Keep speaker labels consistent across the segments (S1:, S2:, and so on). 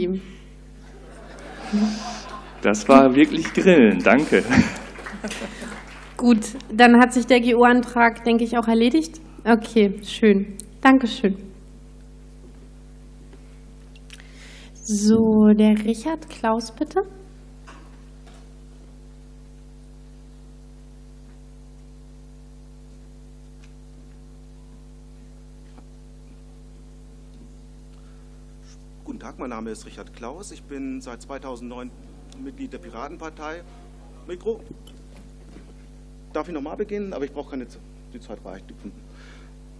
S1: ihm.
S2: Das war wirklich Grillen, danke.
S1: Gut, dann hat sich der GO-Antrag, denke ich, auch erledigt. Okay, schön. Dankeschön. So, der Richard Klaus, bitte.
S3: Mein Name ist Richard Klaus. Ich bin seit 2009 Mitglied der Piratenpartei. Mikro. Darf ich nochmal beginnen? Aber ich brauche keine Zeit. Die Zeit reicht.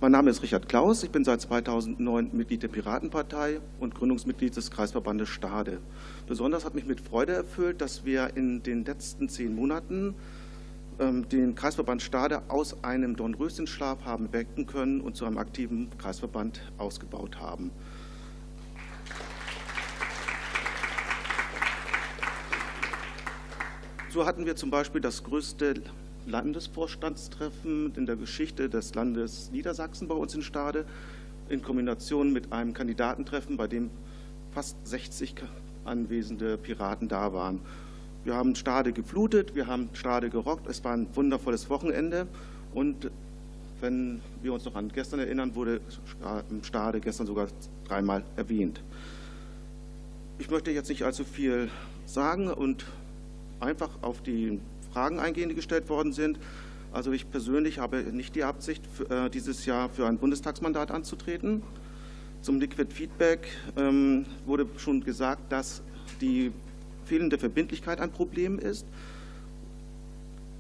S3: Mein Name ist Richard Klaus. Ich bin seit 2009 Mitglied der Piratenpartei und Gründungsmitglied des Kreisverbandes Stade. Besonders hat mich mit Freude erfüllt, dass wir in den letzten zehn Monaten ähm, den Kreisverband Stade aus einem Dornröschenschlaf haben wecken können und zu einem aktiven Kreisverband ausgebaut haben. So hatten wir zum Beispiel das größte Landesvorstandstreffen in der Geschichte des Landes Niedersachsen bei uns in Stade in Kombination mit einem Kandidatentreffen, bei dem fast 60 anwesende Piraten da waren. Wir haben Stade geflutet, wir haben Stade gerockt. Es war ein wundervolles Wochenende und wenn wir uns noch an gestern erinnern, wurde Stade gestern sogar dreimal erwähnt. Ich möchte jetzt nicht allzu viel sagen und einfach auf die Fragen eingehen, die gestellt worden sind. Also ich persönlich habe nicht die Absicht, äh, dieses Jahr für ein Bundestagsmandat anzutreten. Zum Liquid Feedback ähm, wurde schon gesagt, dass die fehlende Verbindlichkeit ein Problem ist.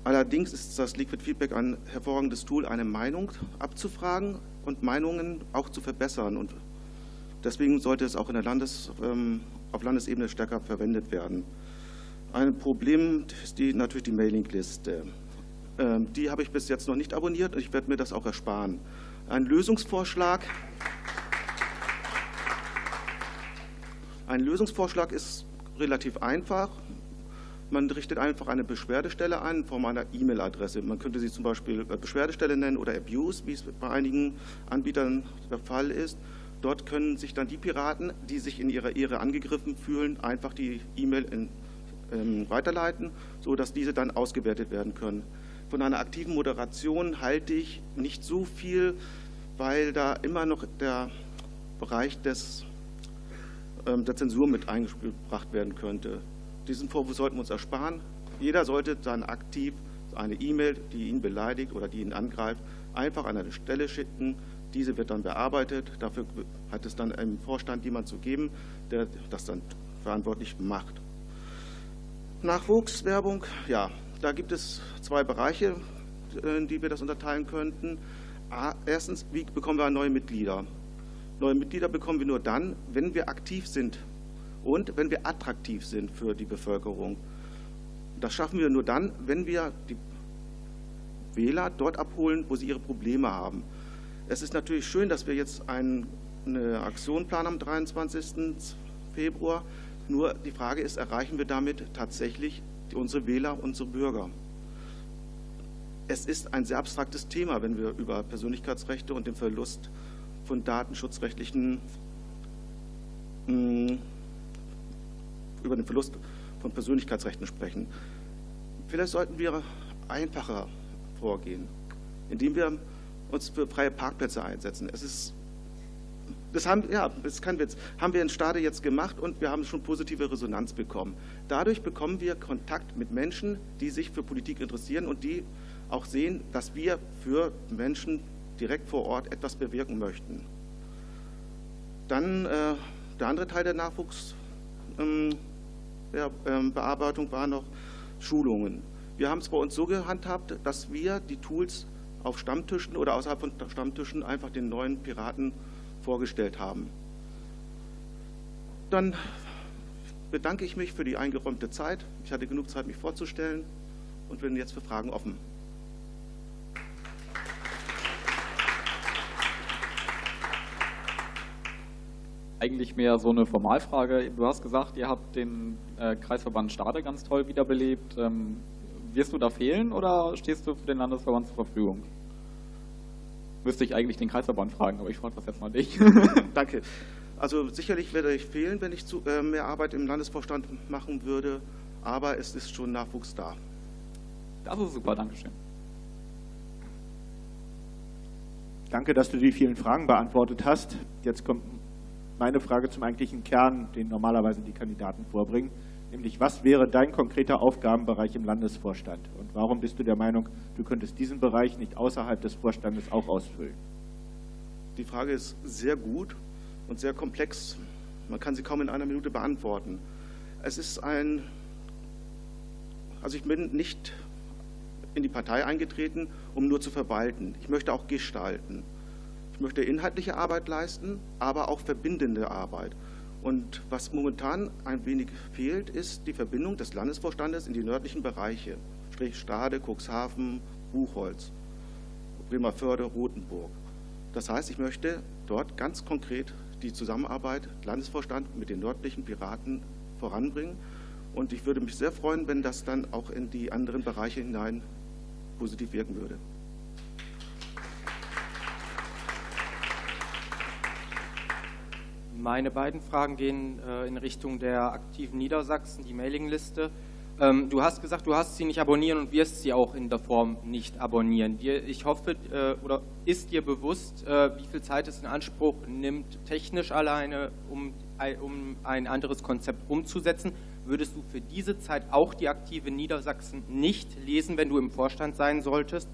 S3: Allerdings ist das Liquid Feedback ein hervorragendes Tool, eine Meinung abzufragen und Meinungen auch zu verbessern. Und deswegen sollte es auch Landes, ähm, auf Landesebene stärker verwendet werden. Ein Problem ist die, natürlich die Mailingliste. Ähm, die habe ich bis jetzt noch nicht abonniert und ich werde mir das auch ersparen. Ein Lösungsvorschlag. Ein Lösungsvorschlag ist relativ einfach. Man richtet einfach eine Beschwerdestelle ein in Form einer E-Mail-Adresse. Man könnte sie zum Beispiel Beschwerdestelle nennen oder Abuse, wie es bei einigen Anbietern der Fall ist. Dort können sich dann die Piraten, die sich in ihrer Ehre angegriffen fühlen, einfach die E-Mail in weiterleiten, sodass diese dann ausgewertet werden können. Von einer aktiven Moderation halte ich nicht so viel, weil da immer noch der Bereich des, ähm, der Zensur mit eingebracht werden könnte. Diesen Vorwurf sollten wir uns ersparen. Jeder sollte dann aktiv eine E-Mail, die ihn beleidigt oder die ihn angreift, einfach an eine Stelle schicken. Diese wird dann bearbeitet. Dafür hat es dann im Vorstand jemand zu geben, der das dann verantwortlich macht. Nachwuchswerbung, ja, da gibt es zwei Bereiche, in die wir das unterteilen könnten. Erstens, wie bekommen wir neue Mitglieder? Neue Mitglieder bekommen wir nur dann, wenn wir aktiv sind und wenn wir attraktiv sind für die Bevölkerung. Das schaffen wir nur dann, wenn wir die Wähler dort abholen, wo sie ihre Probleme haben. Es ist natürlich schön, dass wir jetzt einen, eine Aktion am 23. Februar. Nur die Frage ist, erreichen wir damit tatsächlich unsere Wähler, unsere Bürger? Es ist ein sehr abstraktes Thema, wenn wir über Persönlichkeitsrechte und den Verlust von datenschutzrechtlichen, hm, über den Verlust von Persönlichkeitsrechten sprechen. Vielleicht sollten wir einfacher vorgehen, indem wir uns für freie Parkplätze einsetzen. Es ist das haben, ja, das ist kein Witz. Haben wir in Stade jetzt gemacht und wir haben schon positive Resonanz bekommen. Dadurch bekommen wir Kontakt mit Menschen, die sich für Politik interessieren und die auch sehen, dass wir für Menschen direkt vor Ort etwas bewirken möchten. Dann äh, der andere Teil der Nachwuchsbearbeitung ähm, ähm, war noch Schulungen. Wir haben es bei uns so gehandhabt, dass wir die Tools auf Stammtischen oder außerhalb von Stammtischen einfach den neuen Piraten vorgestellt haben. Dann bedanke ich mich für die eingeräumte Zeit. Ich hatte genug Zeit, mich vorzustellen und bin jetzt für Fragen offen.
S4: Eigentlich mehr so eine Formalfrage. Du hast gesagt, ihr habt den äh, Kreisverband Stade ganz toll wiederbelebt. Ähm, wirst du da fehlen oder stehst du für den Landesverband zur Verfügung? Müsste ich eigentlich den Kreisverband fragen, aber ich frage das jetzt mal dich.
S3: Danke. Also sicherlich werde ich fehlen, wenn ich zu, äh, mehr Arbeit im Landesvorstand machen würde, aber es ist schon Nachwuchs da.
S4: Das ist super, Dankeschön.
S5: Danke, dass du die vielen Fragen beantwortet hast. Jetzt kommt meine Frage zum eigentlichen Kern, den normalerweise die Kandidaten vorbringen, nämlich was wäre dein konkreter Aufgabenbereich im Landesvorstand und warum bist du der Meinung, du könntest diesen Bereich nicht außerhalb des Vorstandes auch ausfüllen?
S3: Die Frage ist sehr gut und sehr komplex. Man kann sie kaum in einer Minute beantworten. Es ist ein, also ich bin nicht in die Partei eingetreten, um nur zu verwalten. Ich möchte auch gestalten. Ich möchte inhaltliche Arbeit leisten, aber auch verbindende Arbeit. Und was momentan ein wenig fehlt, ist die Verbindung des Landesvorstandes in die nördlichen Bereiche, sprich Stade, Cuxhaven, Buchholz, Bremerförde, Rothenburg. Das heißt, ich möchte dort ganz konkret die Zusammenarbeit Landesvorstand mit den nördlichen Piraten voranbringen. Und ich würde mich sehr freuen, wenn das dann auch in die anderen Bereiche hinein positiv wirken würde.
S6: Meine beiden Fragen gehen äh, in Richtung der aktiven Niedersachsen, die Mailingliste. Ähm, du hast gesagt, du hast sie nicht abonnieren und wirst sie auch in der Form nicht abonnieren. Ich hoffe, äh, oder ist dir bewusst, äh, wie viel Zeit es in Anspruch nimmt, technisch alleine, um ein anderes Konzept umzusetzen? würdest du für diese Zeit auch die aktive Niedersachsen nicht lesen, wenn du im Vorstand sein solltest?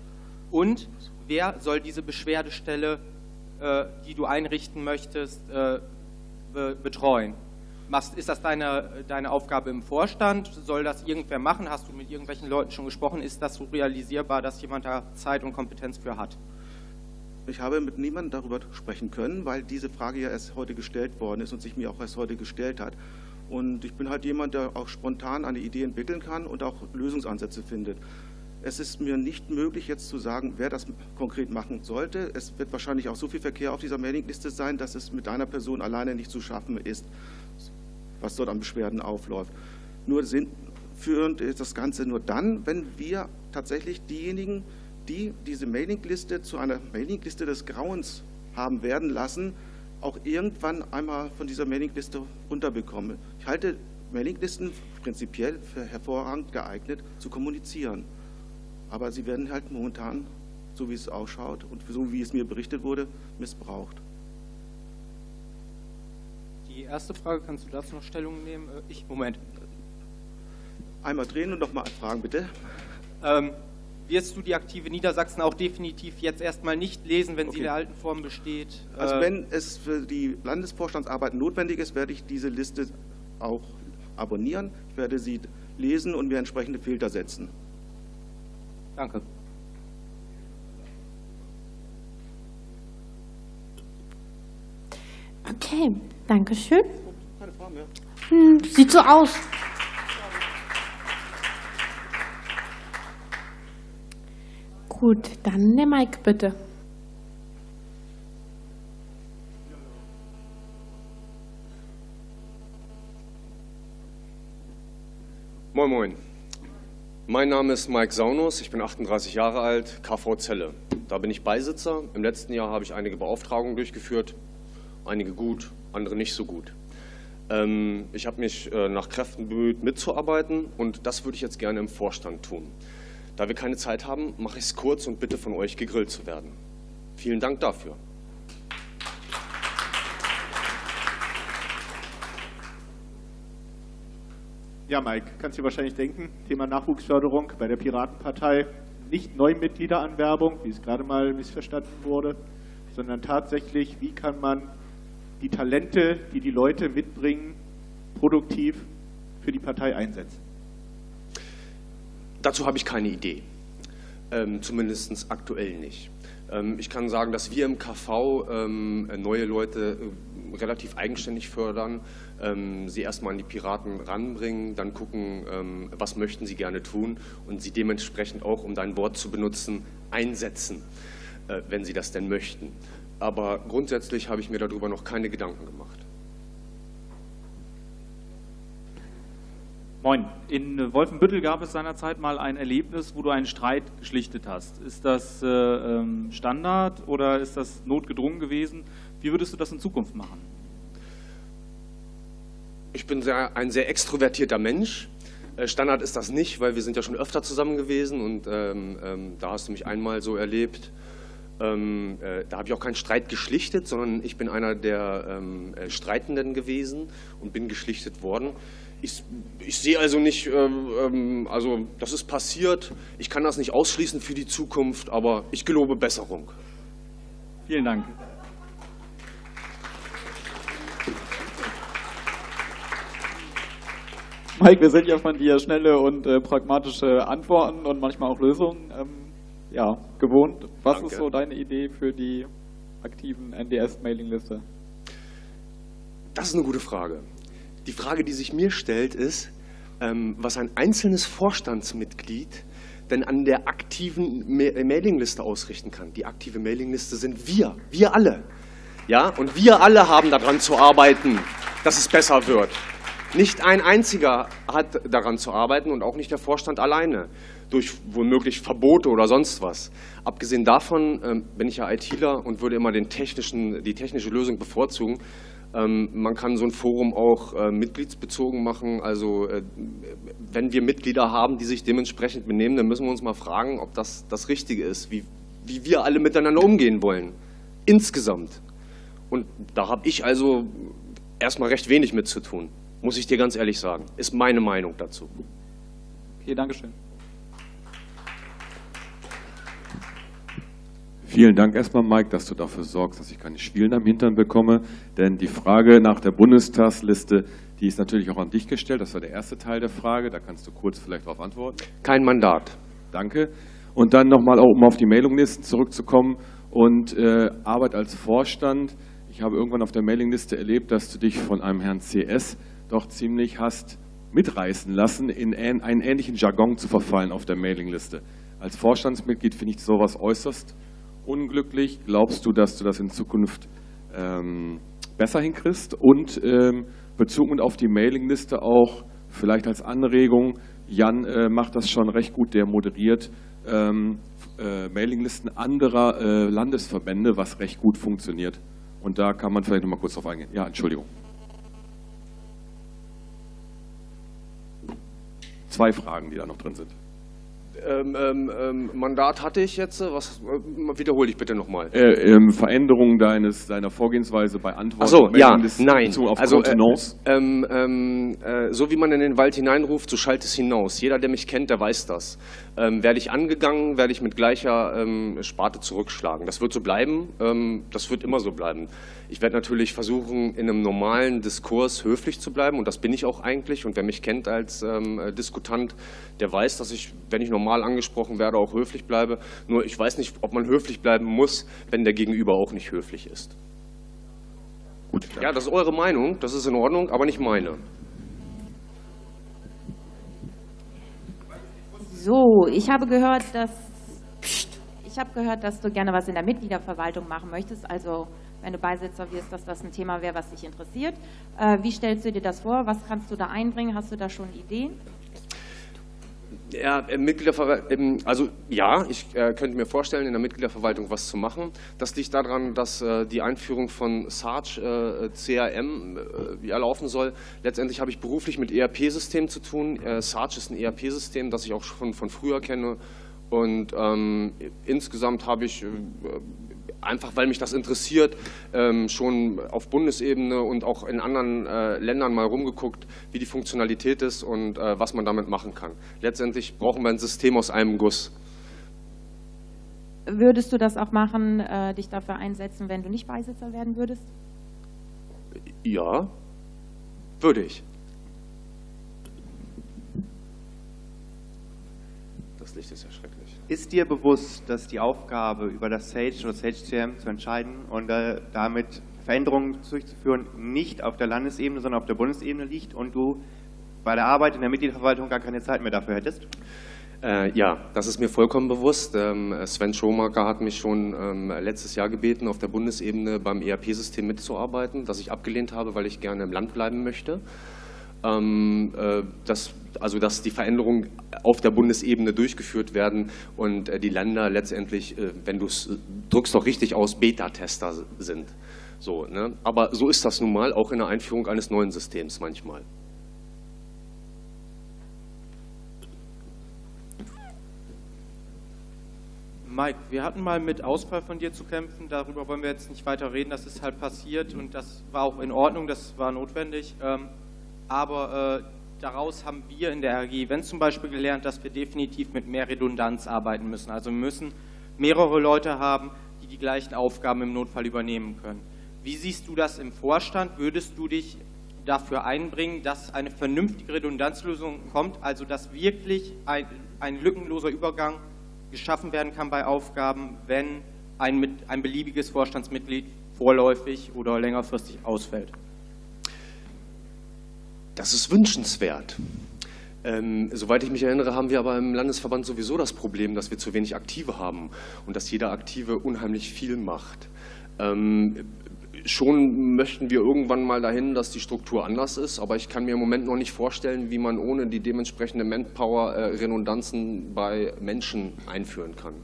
S6: Und wer soll diese Beschwerdestelle, äh, die du einrichten möchtest, betreuen? Ist das deine, deine Aufgabe im Vorstand? Soll das irgendwer machen? Hast du mit irgendwelchen Leuten schon gesprochen? Ist das so realisierbar, dass jemand da Zeit und Kompetenz für hat?
S3: Ich habe mit niemandem darüber sprechen können, weil diese Frage ja erst heute gestellt worden ist und sich mir auch erst heute gestellt hat. Und ich bin halt jemand, der auch spontan eine Idee entwickeln kann und auch Lösungsansätze findet. Es ist mir nicht möglich, jetzt zu sagen, wer das konkret machen sollte. Es wird wahrscheinlich auch so viel Verkehr auf dieser Mailingliste sein, dass es mit einer Person alleine nicht zu schaffen ist, was dort an Beschwerden aufläuft. Nur sinnführend ist das Ganze nur dann, wenn wir tatsächlich diejenigen, die diese Mailingliste zu einer Mailingliste des Grauens haben werden lassen, auch irgendwann einmal von dieser Mailingliste runterbekomme. Ich halte Mailinglisten prinzipiell für hervorragend geeignet zu kommunizieren. Aber sie werden halt momentan, so wie es ausschaut und so wie es mir berichtet wurde, missbraucht.
S6: Die erste Frage, kannst du dazu noch Stellung nehmen? Äh, ich, Moment.
S3: Einmal drehen und nochmal fragen, bitte.
S6: Ähm, wirst du die aktive Niedersachsen auch definitiv jetzt erstmal nicht lesen, wenn okay. sie in der alten Form besteht?
S3: Also äh, wenn es für die Landesvorstandsarbeit notwendig ist, werde ich diese Liste auch abonnieren. Ich werde sie lesen und mir entsprechende Filter setzen.
S6: Danke.
S1: Okay, danke schön.
S3: Keine Frage mehr.
S1: Hm, sieht so aus. Gut, dann der Mike bitte.
S7: Moin Moin. Mein Name ist Mike Saunus, ich bin 38 Jahre alt, KV Zelle. Da bin ich Beisitzer. Im letzten Jahr habe ich einige Beauftragungen durchgeführt, einige gut, andere nicht so gut. Ähm, ich habe mich äh, nach Kräften bemüht, mitzuarbeiten und das würde ich jetzt gerne im Vorstand tun. Da wir keine Zeit haben, mache ich es kurz und bitte von euch gegrillt zu werden. Vielen Dank dafür.
S5: Ja, Mike, kannst du dir wahrscheinlich denken, Thema Nachwuchsförderung bei der Piratenpartei. Nicht Neumitgliederanwerbung, wie es gerade mal missverstanden wurde, sondern tatsächlich, wie kann man die Talente, die die Leute mitbringen, produktiv für die Partei einsetzen?
S7: Dazu habe ich keine Idee, ähm, zumindest aktuell nicht. Ähm, ich kann sagen, dass wir im KV ähm, neue Leute äh, relativ eigenständig fördern, ähm, sie erstmal an die Piraten ranbringen, dann gucken, ähm, was möchten sie gerne tun und sie dementsprechend auch, um dein Wort zu benutzen, einsetzen, äh, wenn sie das denn möchten. Aber grundsätzlich habe ich mir darüber noch keine Gedanken gemacht.
S8: Moin. In Wolfenbüttel gab es seinerzeit mal ein Erlebnis, wo du einen Streit geschlichtet hast. Ist das äh, ähm, Standard oder ist das notgedrungen gewesen? Wie würdest du das in Zukunft machen?
S7: Ich bin sehr, ein sehr extrovertierter Mensch. Äh, Standard ist das nicht, weil wir sind ja schon öfter zusammen gewesen und ähm, ähm, da hast du mich einmal so erlebt. Ähm, äh, da habe ich auch keinen Streit geschlichtet, sondern ich bin einer der ähm, äh, Streitenden gewesen und bin geschlichtet worden. Ich, ich sehe also nicht, ähm, ähm, also das ist passiert. Ich kann das nicht ausschließen für die Zukunft, aber ich gelobe Besserung.
S8: Vielen Dank.
S4: Mike, wir sind ja von dir schnelle und äh, pragmatische Antworten und manchmal auch Lösungen ähm, ja, gewohnt. Was
S7: Danke.
S4: ist so deine Idee für die aktiven NDS-Mailingliste?
S7: Das ist eine gute Frage. Die Frage, die sich mir stellt, ist, ähm, was ein einzelnes Vorstandsmitglied denn an der aktiven Ma- Mailingliste ausrichten kann. Die aktive Mailingliste sind wir, wir alle. Ja, und wir alle haben daran zu arbeiten, dass es besser wird. Nicht ein einziger hat daran zu arbeiten und auch nicht der Vorstand alleine durch womöglich Verbote oder sonst was. Abgesehen davon ähm, bin ich ja ITler und würde immer den technischen, die technische Lösung bevorzugen. Ähm, man kann so ein Forum auch äh, mitgliedsbezogen machen. Also äh, wenn wir Mitglieder haben, die sich dementsprechend benehmen, dann müssen wir uns mal fragen, ob das das Richtige ist, wie, wie wir alle miteinander umgehen wollen. Insgesamt. Und da habe ich also erstmal recht wenig mit zu tun, muss ich dir ganz ehrlich sagen. Ist meine Meinung dazu.
S4: Okay, Dankeschön.
S9: Vielen Dank erstmal, Mike, dass du dafür sorgst, dass ich keine Schwielen am Hintern bekomme. Denn die Frage nach der Bundestagsliste, die ist natürlich auch an dich gestellt. Das war der erste Teil der Frage. Da kannst du kurz vielleicht darauf antworten.
S7: Kein Mandat.
S9: Danke. Und dann nochmal, um auf die Mailinglisten zurückzukommen und äh, Arbeit als Vorstand. Ich habe irgendwann auf der Mailingliste erlebt, dass du dich von einem Herrn CS doch ziemlich hast mitreißen lassen, in einen ähnlichen Jargon zu verfallen auf der Mailingliste. Als Vorstandsmitglied finde ich sowas äußerst unglücklich. Glaubst du, dass du das in Zukunft ähm, besser hinkriegst? Und ähm, bezogen auf die Mailingliste auch vielleicht als Anregung, Jan äh, macht das schon recht gut, der moderiert ähm, äh, Mailinglisten anderer äh, Landesverbände, was recht gut funktioniert. Und da kann man vielleicht noch mal kurz drauf eingehen. Ja, Entschuldigung. Zwei Fragen, die da noch drin sind.
S7: Ähm, ähm, ähm, Mandat hatte ich jetzt. Was äh, wiederhole ich bitte nochmal?
S9: Äh, ähm, Veränderung deines, deiner Vorgehensweise bei Antworten.
S7: Ach so, ja,
S9: Mailinglisten
S7: nein.
S9: bezogen Auf
S7: also,
S9: Kontenance.
S7: äh, ähm, ähm, äh, so wie man in den Wald hineinruft, so schallt es hinaus. Jeder, der mich kennt, der weiß das. Werde ich angegangen, werde ich mit gleicher Sparte zurückschlagen. Das wird so bleiben. Das wird immer so bleiben. Ich werde natürlich versuchen, in einem normalen Diskurs höflich zu bleiben und das bin ich auch eigentlich. Und wer mich kennt als ähm, äh, Diskutant, der weiß, dass ich, wenn ich normal angesprochen werde, auch höflich bleibe. Nur ich weiß nicht, ob man höflich bleiben muss, wenn der Gegenüber auch nicht höflich ist.
S9: Gut,
S7: Ja, das ist eure Meinung, das ist in Ordnung, aber nicht meine.
S10: So, ich habe gehört, dass ich habe gehört, dass du gerne was in der Mitgliederverwaltung machen möchtest. Also wenn du Beisitzer wirst, dass das ein Thema wäre, was dich interessiert. Äh, wie stellst du dir das vor? Was kannst du da einbringen? Hast du da schon Ideen?
S7: Ja, Mitgliederverwaltung, also ja, ich äh, könnte mir vorstellen, in der Mitgliederverwaltung was zu machen. Das liegt daran, dass äh, die Einführung von Sarge äh, CRM äh, ja laufen soll. Letztendlich habe ich beruflich mit ERP-Systemen zu tun. Äh, Sarge ist ein ERP-System, das ich auch schon von früher kenne. Und ähm, insgesamt habe ich äh, einfach, weil mich das interessiert, ähm, schon auf Bundesebene und auch in anderen äh, Ländern mal rumgeguckt, wie die Funktionalität ist und äh, was man damit machen kann. Letztendlich brauchen wir ein System aus einem Guss.
S10: Würdest du das auch machen, äh, dich dafür einsetzen, wenn du nicht Beisitzer werden würdest?
S7: Ja, würde ich. Das Licht ist ja schrecklich.
S11: Ist dir bewusst, dass die Aufgabe, über das Sage oder Sage CM zu entscheiden und äh, damit Veränderungen durchzuführen, nicht auf der Landesebene, sondern auf der Bundesebene liegt und du bei der Arbeit in der Mitgliederverwaltung gar keine Zeit mehr dafür hättest?
S7: Äh, ja, das ist mir vollkommen bewusst. Ähm, Sven Schomaker hat mich schon ähm, letztes Jahr gebeten, auf der Bundesebene beim ERP-System mitzuarbeiten, das ich abgelehnt habe, weil ich gerne im Land bleiben möchte. Ähm, äh, dass, also dass die Veränderungen auf der Bundesebene durchgeführt werden und äh, die Länder letztendlich, äh, wenn du es drückst doch richtig aus, Beta-Tester sind. So, ne? Aber so ist das nun mal auch in der Einführung eines neuen Systems manchmal.
S6: Mike, wir hatten mal mit Ausfall von dir zu kämpfen. Darüber wollen wir jetzt nicht weiter reden. Das ist halt passiert und das war auch in Ordnung, das war notwendig. Aber äh, daraus haben wir in der RG, wenn zum Beispiel gelernt, dass wir definitiv mit mehr Redundanz arbeiten müssen. Also wir müssen mehrere Leute haben, die die gleichen Aufgaben im Notfall übernehmen können. Wie siehst du das im Vorstand? Würdest du dich dafür einbringen, dass eine vernünftige Redundanzlösung kommt, also dass wirklich ein, ein lückenloser Übergang geschaffen werden kann bei Aufgaben, wenn ein, ein beliebiges Vorstandsmitglied vorläufig oder längerfristig ausfällt?
S7: Das ist wünschenswert. Ähm, soweit ich mich erinnere, haben wir aber im Landesverband sowieso das Problem, dass wir zu wenig Aktive haben und dass jeder Aktive unheimlich viel macht. Ähm, schon möchten wir irgendwann mal dahin, dass die Struktur anders ist, aber ich kann mir im Moment noch nicht vorstellen, wie man ohne die dementsprechende Manpower äh, Redundanzen bei Menschen einführen kann.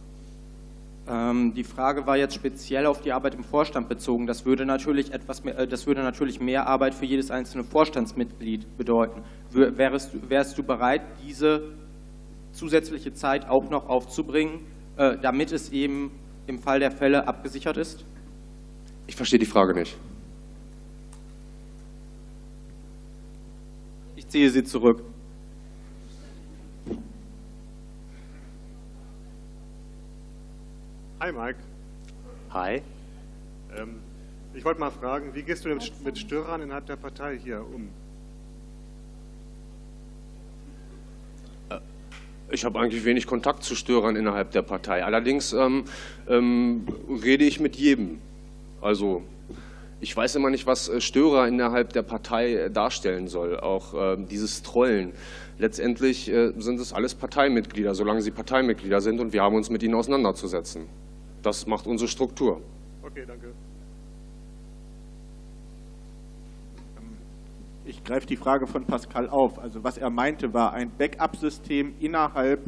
S6: Ähm, die Frage war jetzt speziell auf die Arbeit im Vorstand bezogen. Das würde natürlich etwas mehr, äh, das würde natürlich mehr Arbeit für jedes einzelne Vorstandsmitglied bedeuten. Wärst, wärst du bereit, diese zusätzliche Zeit auch noch aufzubringen, äh, damit es eben im Fall der Fälle abgesichert ist?
S7: Ich verstehe die Frage nicht.
S6: Ich ziehe sie zurück.
S12: Hi Mike.
S7: Hi.
S12: Ähm, ich wollte mal fragen, wie gehst du mit, mit Störern innerhalb der Partei hier um?
S7: Äh, ich habe eigentlich wenig Kontakt zu Störern innerhalb der Partei. Allerdings ähm, ähm, rede ich mit jedem. Also ich weiß immer nicht, was äh, Störer innerhalb der Partei äh, darstellen soll, auch äh, dieses Trollen. Letztendlich äh, sind es alles Parteimitglieder, solange sie Parteimitglieder sind und wir haben uns mit ihnen auseinanderzusetzen. Das macht unsere Struktur.
S12: Okay, danke.
S5: Ähm, ich greife die Frage von Pascal auf. Also was er meinte, war ein Backup-System innerhalb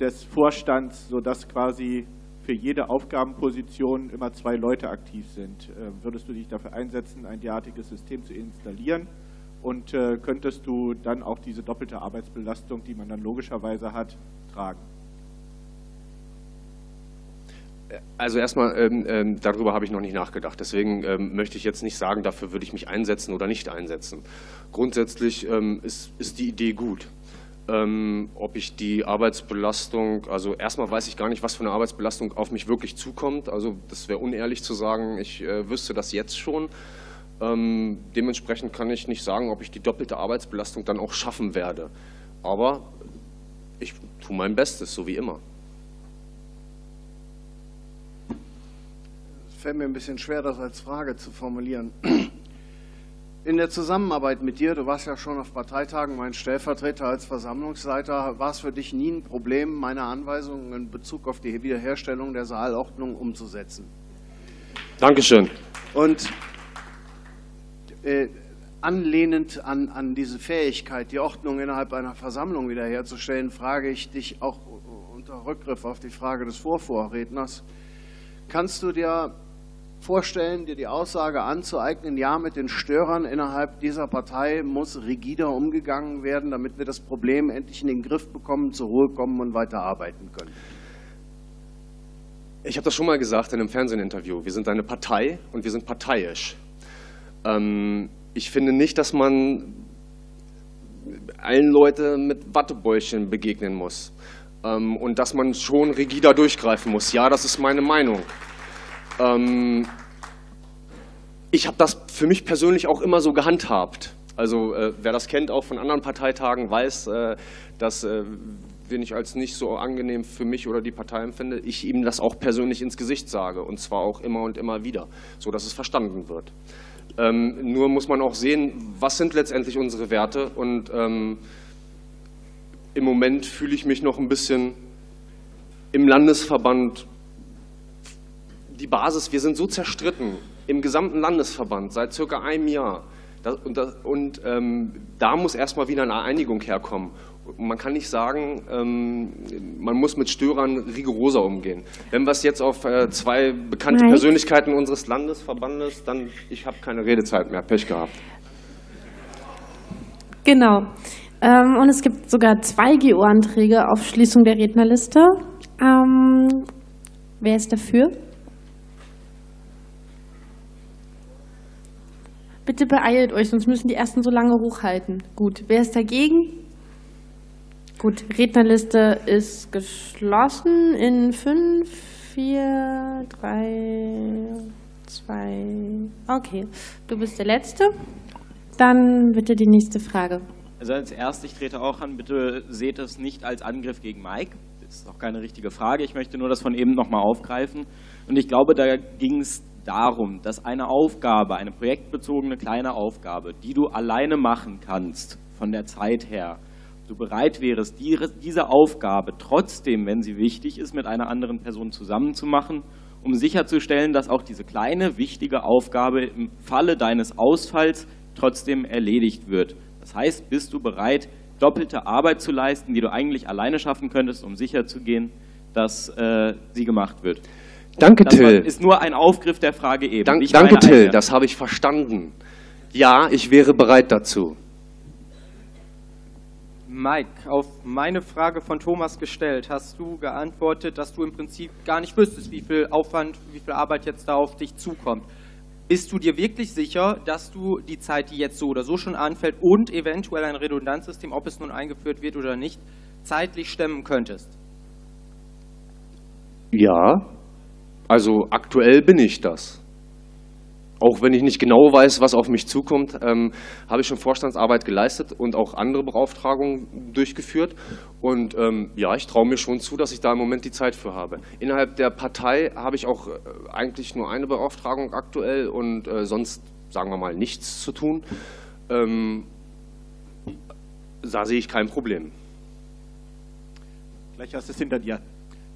S5: des Vorstands, sodass quasi für jede Aufgabenposition immer zwei Leute aktiv sind. Äh, würdest du dich dafür einsetzen, ein derartiges System zu installieren? Und äh, könntest du dann auch diese doppelte Arbeitsbelastung, die man dann logischerweise hat, tragen?
S7: Also erstmal, ähm, ähm, darüber habe ich noch nicht nachgedacht. Deswegen ähm, möchte ich jetzt nicht sagen, dafür würde ich mich einsetzen oder nicht einsetzen. Grundsätzlich ähm, ist, ist die Idee gut. Ähm, ob ich die Arbeitsbelastung, also erstmal weiß ich gar nicht, was für eine Arbeitsbelastung auf mich wirklich zukommt. Also das wäre unehrlich zu sagen, ich äh, wüsste das jetzt schon. Ähm, dementsprechend kann ich nicht sagen, ob ich die doppelte Arbeitsbelastung dann auch schaffen werde. Aber ich tue mein Bestes, so wie immer.
S13: Fällt mir ein bisschen schwer, das als Frage zu formulieren. In der Zusammenarbeit mit dir, du warst ja schon auf Parteitagen mein Stellvertreter als Versammlungsleiter, war es für dich nie ein Problem, meine Anweisungen in Bezug auf die Wiederherstellung der Saalordnung umzusetzen?
S7: Dankeschön.
S13: Und äh, anlehnend an, an diese Fähigkeit, die Ordnung innerhalb einer Versammlung wiederherzustellen, frage ich dich auch unter Rückgriff auf die Frage des Vorvorredners, kannst du dir vorstellen, dir die Aussage anzueignen, ja, mit den Störern innerhalb dieser Partei muss rigider umgegangen werden, damit wir das Problem endlich in den Griff bekommen, zur Ruhe kommen und weiterarbeiten können.
S7: Ich habe das schon mal gesagt in einem Fernsehinterview. Wir sind eine Partei und wir sind parteiisch. Ähm, ich finde nicht, dass man allen Leuten mit Wattebäuschen begegnen muss ähm, und dass man schon rigider durchgreifen muss. Ja, das ist meine Meinung. Ähm, ich habe das für mich persönlich auch immer so gehandhabt. Also äh, wer das kennt, auch von anderen Parteitagen, weiß, äh, dass äh, wenn ich als nicht so angenehm für mich oder die Partei empfinde, ich ihm das auch persönlich ins Gesicht sage und zwar auch immer und immer wieder, so dass es verstanden wird. Ähm, nur muss man auch sehen, was sind letztendlich unsere Werte und ähm, im Moment fühle ich mich noch ein bisschen im Landesverband die Basis, wir sind so zerstritten im gesamten Landesverband seit circa einem Jahr. Das, und, das, und ähm, da muss erstmal wieder eine Einigung herkommen. man kann nicht sagen, ähm, man muss mit Störern rigoroser umgehen. Wenn wir es jetzt auf äh, zwei bekannte
S1: Mike?
S7: Persönlichkeiten unseres Landesverbandes, dann ich habe keine Redezeit mehr, Pech gehabt.
S1: Genau. Ähm, und es gibt sogar zwei GO-Anträge auf Schließung der Rednerliste. Ähm, wer ist dafür? Bitte beeilt euch, sonst müssen die ersten so lange hochhalten. Gut. Wer ist dagegen? Gut. Rednerliste ist geschlossen in fünf, vier, drei, zwei. Okay. Du bist der Letzte. Dann bitte die nächste Frage.
S14: Also als erstes, ich trete auch an, bitte seht es nicht als Angriff gegen Mike. Das ist auch keine richtige Frage. Ich möchte nur das von eben nochmal aufgreifen. Und ich glaube, da ging es darum, dass eine Aufgabe, eine projektbezogene kleine Aufgabe, die du alleine machen kannst, von der Zeit her, du bereit wärst, die, diese Aufgabe trotzdem, wenn sie wichtig ist, mit einer anderen Person zusammenzumachen, um sicherzustellen, dass auch diese kleine, wichtige Aufgabe im Falle deines Ausfalls trotzdem erledigt wird. Das heißt, bist du bereit, doppelte Arbeit zu leisten, die du eigentlich alleine schaffen könntest, um sicherzugehen, dass äh, sie gemacht wird?
S7: Danke,
S14: das
S7: Till.
S14: ist nur ein Aufgriff der Frage eben.
S7: Dank,
S14: nicht
S7: danke, Till,
S14: eigene.
S7: das habe ich verstanden. Ja, ich wäre bereit dazu.
S6: Mike, auf meine Frage von Thomas gestellt, hast du geantwortet, dass du im Prinzip gar nicht wüsstest, wie viel Aufwand, wie viel Arbeit jetzt da auf dich zukommt. Bist du dir wirklich sicher, dass du die Zeit, die jetzt so oder so schon anfällt und eventuell ein Redundanzsystem, ob es nun eingeführt wird oder nicht, zeitlich stemmen könntest?
S7: Ja, also aktuell bin ich das. Auch wenn ich nicht genau weiß, was auf mich zukommt, ähm, habe ich schon Vorstandsarbeit geleistet und auch andere Beauftragungen durchgeführt. Und ähm, ja, ich traue mir schon zu, dass ich da im Moment die Zeit für habe. Innerhalb der Partei habe ich auch äh, eigentlich nur eine Beauftragung aktuell und äh, sonst, sagen wir mal, nichts zu tun. Ähm, da sehe ich kein Problem.
S5: Gleich hast du es hinter dir.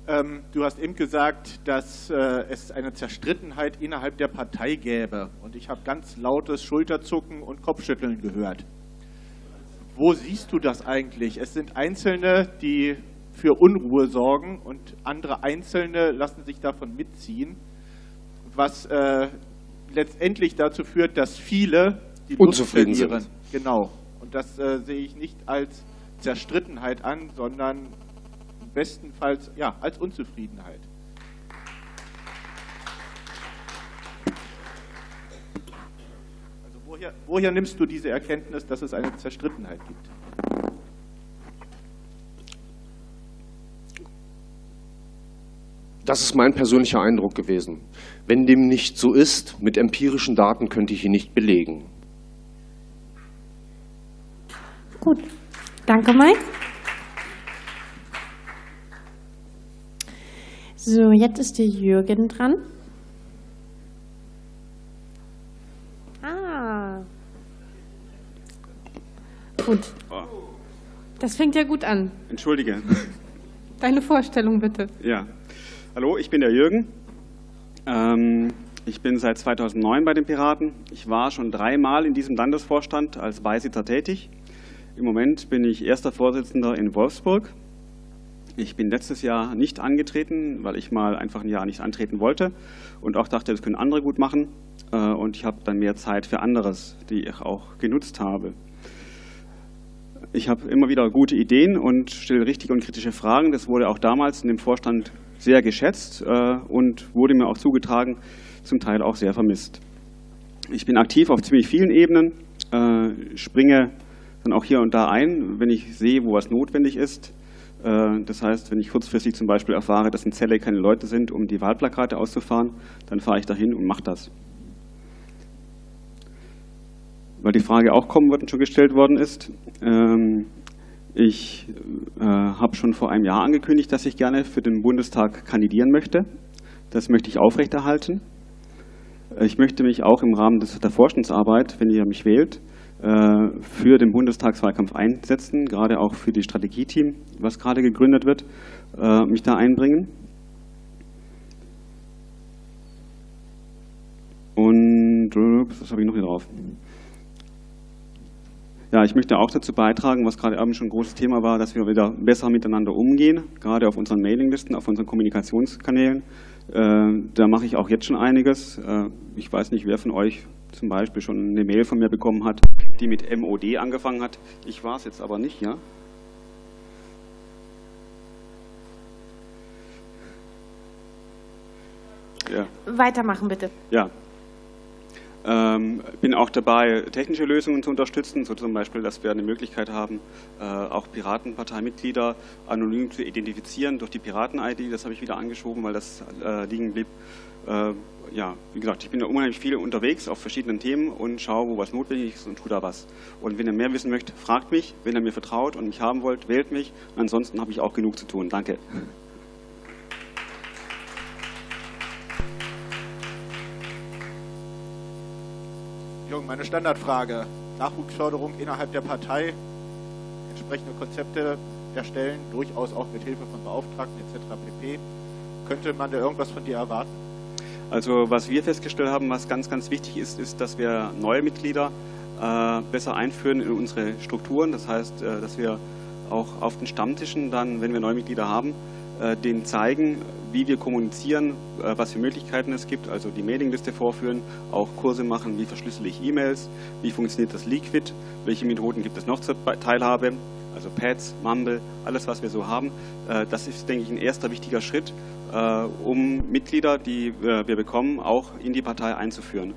S5: Ähm, du hast eben gesagt, dass äh, es eine Zerstrittenheit innerhalb der Partei gäbe. Und ich habe ganz lautes Schulterzucken und Kopfschütteln gehört. Wo siehst du das eigentlich? Es sind Einzelne, die für Unruhe sorgen und andere Einzelne lassen sich davon mitziehen, was äh, letztendlich dazu führt, dass viele die Lust
S7: Unzufrieden
S5: verlieren.
S7: sind.
S5: Genau. Und das äh, sehe ich nicht als Zerstrittenheit an, sondern bestenfalls ja, als Unzufriedenheit. Also woher, woher nimmst du diese Erkenntnis, dass es eine Zerstrittenheit gibt?
S7: Das ist mein persönlicher Eindruck gewesen. Wenn dem nicht so ist, mit empirischen Daten könnte ich ihn nicht belegen.
S1: Gut. Danke, Mike. So, jetzt ist der Jürgen dran. Ah. Gut. Das fängt ja gut an.
S15: Entschuldige.
S1: Deine Vorstellung bitte.
S15: Ja. Hallo, ich bin der Jürgen. Ähm, ich bin seit 2009 bei den Piraten. Ich war schon dreimal in diesem Landesvorstand als Beisitzer tätig. Im Moment bin ich erster Vorsitzender in Wolfsburg. Ich bin letztes Jahr nicht angetreten, weil ich mal einfach ein Jahr nicht antreten wollte und auch dachte, das können andere gut machen. Äh, Und ich habe dann mehr Zeit für anderes, die ich auch genutzt habe. Ich habe immer wieder gute Ideen und stelle richtige und kritische Fragen. Das wurde auch damals in dem Vorstand sehr geschätzt äh, und wurde mir auch zugetragen, zum Teil auch sehr vermisst. Ich bin aktiv auf ziemlich vielen Ebenen, äh, springe dann auch hier und da ein, wenn ich sehe, wo was notwendig ist. Äh, Das heißt, wenn ich kurzfristig zum Beispiel erfahre, dass in Celle keine Leute sind, um die Wahlplakate auszufahren, dann fahre ich dahin und mache das. Weil die Frage auch kommen wird und schon gestellt worden ist. ähm, Ich äh, habe schon vor einem Jahr angekündigt, dass ich gerne für den Bundestag kandidieren möchte. Das möchte ich aufrechterhalten. Ich möchte mich auch im Rahmen der Forschungsarbeit, wenn ihr mich wählt, äh, für den Bundestagswahlkampf einsetzen, gerade auch für die Strategieteam, was gerade gegründet wird, äh, mich da einbringen. Und äh, was habe ich noch hier drauf? Ja, ich möchte auch dazu beitragen, was gerade eben schon ein großes Thema war, dass wir wieder besser miteinander umgehen, gerade auf unseren Mailinglisten, auf unseren Kommunikationskanälen. Äh, da mache ich auch jetzt schon einiges. Äh, ich weiß nicht, wer von euch zum Beispiel schon eine Mail von mir bekommen hat, die mit MOD angefangen hat. Ich war es jetzt aber nicht, ja? Ja.
S1: Weitermachen bitte.
S15: Ja. Ähm, bin auch dabei, technische Lösungen zu unterstützen, so zum Beispiel, dass wir eine Möglichkeit haben, äh, auch Piratenparteimitglieder anonym zu identifizieren durch die Piraten-ID. Das habe ich wieder angeschoben, weil das äh, liegen blieb. Äh, ja, wie gesagt, ich bin da unheimlich viel unterwegs auf verschiedenen Themen und schaue, wo was notwendig ist und tue da was. Und wenn ihr mehr wissen möchtet, fragt mich. Wenn ihr mir vertraut und mich haben wollt, wählt mich. Ansonsten habe ich auch genug zu tun. Danke.
S5: Jürgen, meine Standardfrage. Nachwuchsförderung innerhalb der Partei, entsprechende Konzepte erstellen, durchaus auch mit Hilfe von Beauftragten etc. pp. Könnte man da irgendwas von dir erwarten?
S15: Also was wir festgestellt haben, was ganz, ganz wichtig ist, ist, dass wir neue Mitglieder äh, besser einführen in unsere Strukturen. Das heißt, äh, dass wir auch auf den Stammtischen dann, wenn wir neue Mitglieder haben, äh, denen zeigen, wie wir kommunizieren, was für Möglichkeiten es gibt, also die Mailingliste vorführen, auch Kurse machen, wie verschlüssele ich E-Mails, wie funktioniert das Liquid, welche Methoden gibt es noch zur Teilhabe, also Pads, Mumble, alles was wir so haben. Das ist, denke ich, ein erster wichtiger Schritt, um Mitglieder, die wir bekommen, auch in die Partei einzuführen.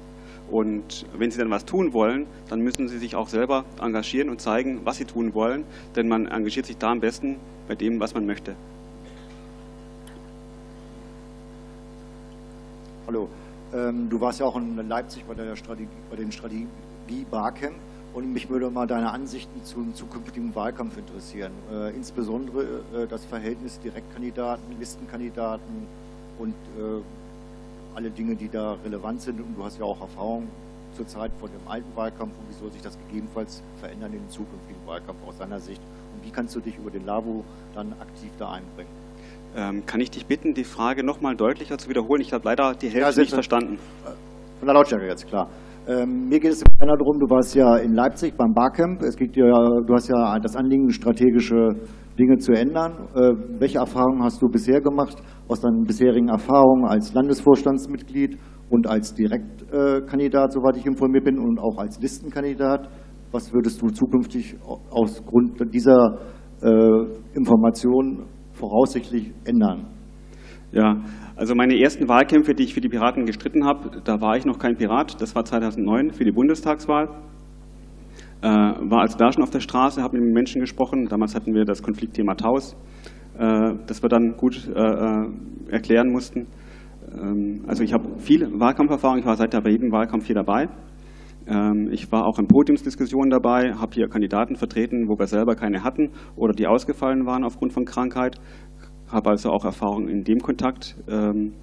S15: Und wenn Sie dann was tun wollen, dann müssen Sie sich auch selber engagieren und zeigen, was Sie tun wollen, denn man engagiert sich da am besten bei dem, was man möchte.
S16: Hallo, ähm, du warst ja auch in Leipzig bei, der Strategie, bei den Strategie Barcamp und mich würde mal deine Ansichten zum zukünftigen Wahlkampf interessieren. Äh, insbesondere äh, das Verhältnis Direktkandidaten, Listenkandidaten und äh, alle Dinge, die da relevant sind. Und du hast ja auch Erfahrung zurzeit von dem alten Wahlkampf und wie soll sich das gegebenenfalls verändern in den zukünftigen Wahlkampf aus deiner Sicht? Und wie kannst du dich über den LAVO dann aktiv da einbringen?
S15: Ähm, kann ich dich bitten, die Frage noch mal deutlicher zu wiederholen? Ich habe leider die Hälfte ja, nicht verstanden.
S16: Von der Lautstärke jetzt, klar. Ähm, mir geht es im darum, du warst ja in Leipzig beim Barcamp. Es geht ja, du hast ja das Anliegen, strategische Dinge zu ändern. Äh, welche Erfahrungen hast du bisher gemacht aus deinen bisherigen Erfahrungen als Landesvorstandsmitglied und als Direktkandidat, soweit ich informiert bin, und auch als Listenkandidat? Was würdest du zukünftig aus Grund dieser äh, Informationen voraussichtlich ändern?
S15: Ja, also meine ersten Wahlkämpfe, die ich für die Piraten gestritten habe, da war ich noch kein Pirat. Das war 2009 für die Bundestagswahl. Äh, war als da schon auf der Straße, habe mit Menschen gesprochen. Damals hatten wir das Konfliktthema Taus, äh, das wir dann gut äh, äh erklären mussten. Ähm, also ich habe viel Wahlkampferfahrung. Ich war seit bei jedem Wahlkampf hier dabei. Ähm, ich war auch in Podiumsdiskussionen dabei, habe hier Kandidaten vertreten, wo wir selber keine hatten oder die ausgefallen waren aufgrund von Krankheit. Habe also auch Erfahrung in dem Kontakt. Ähm,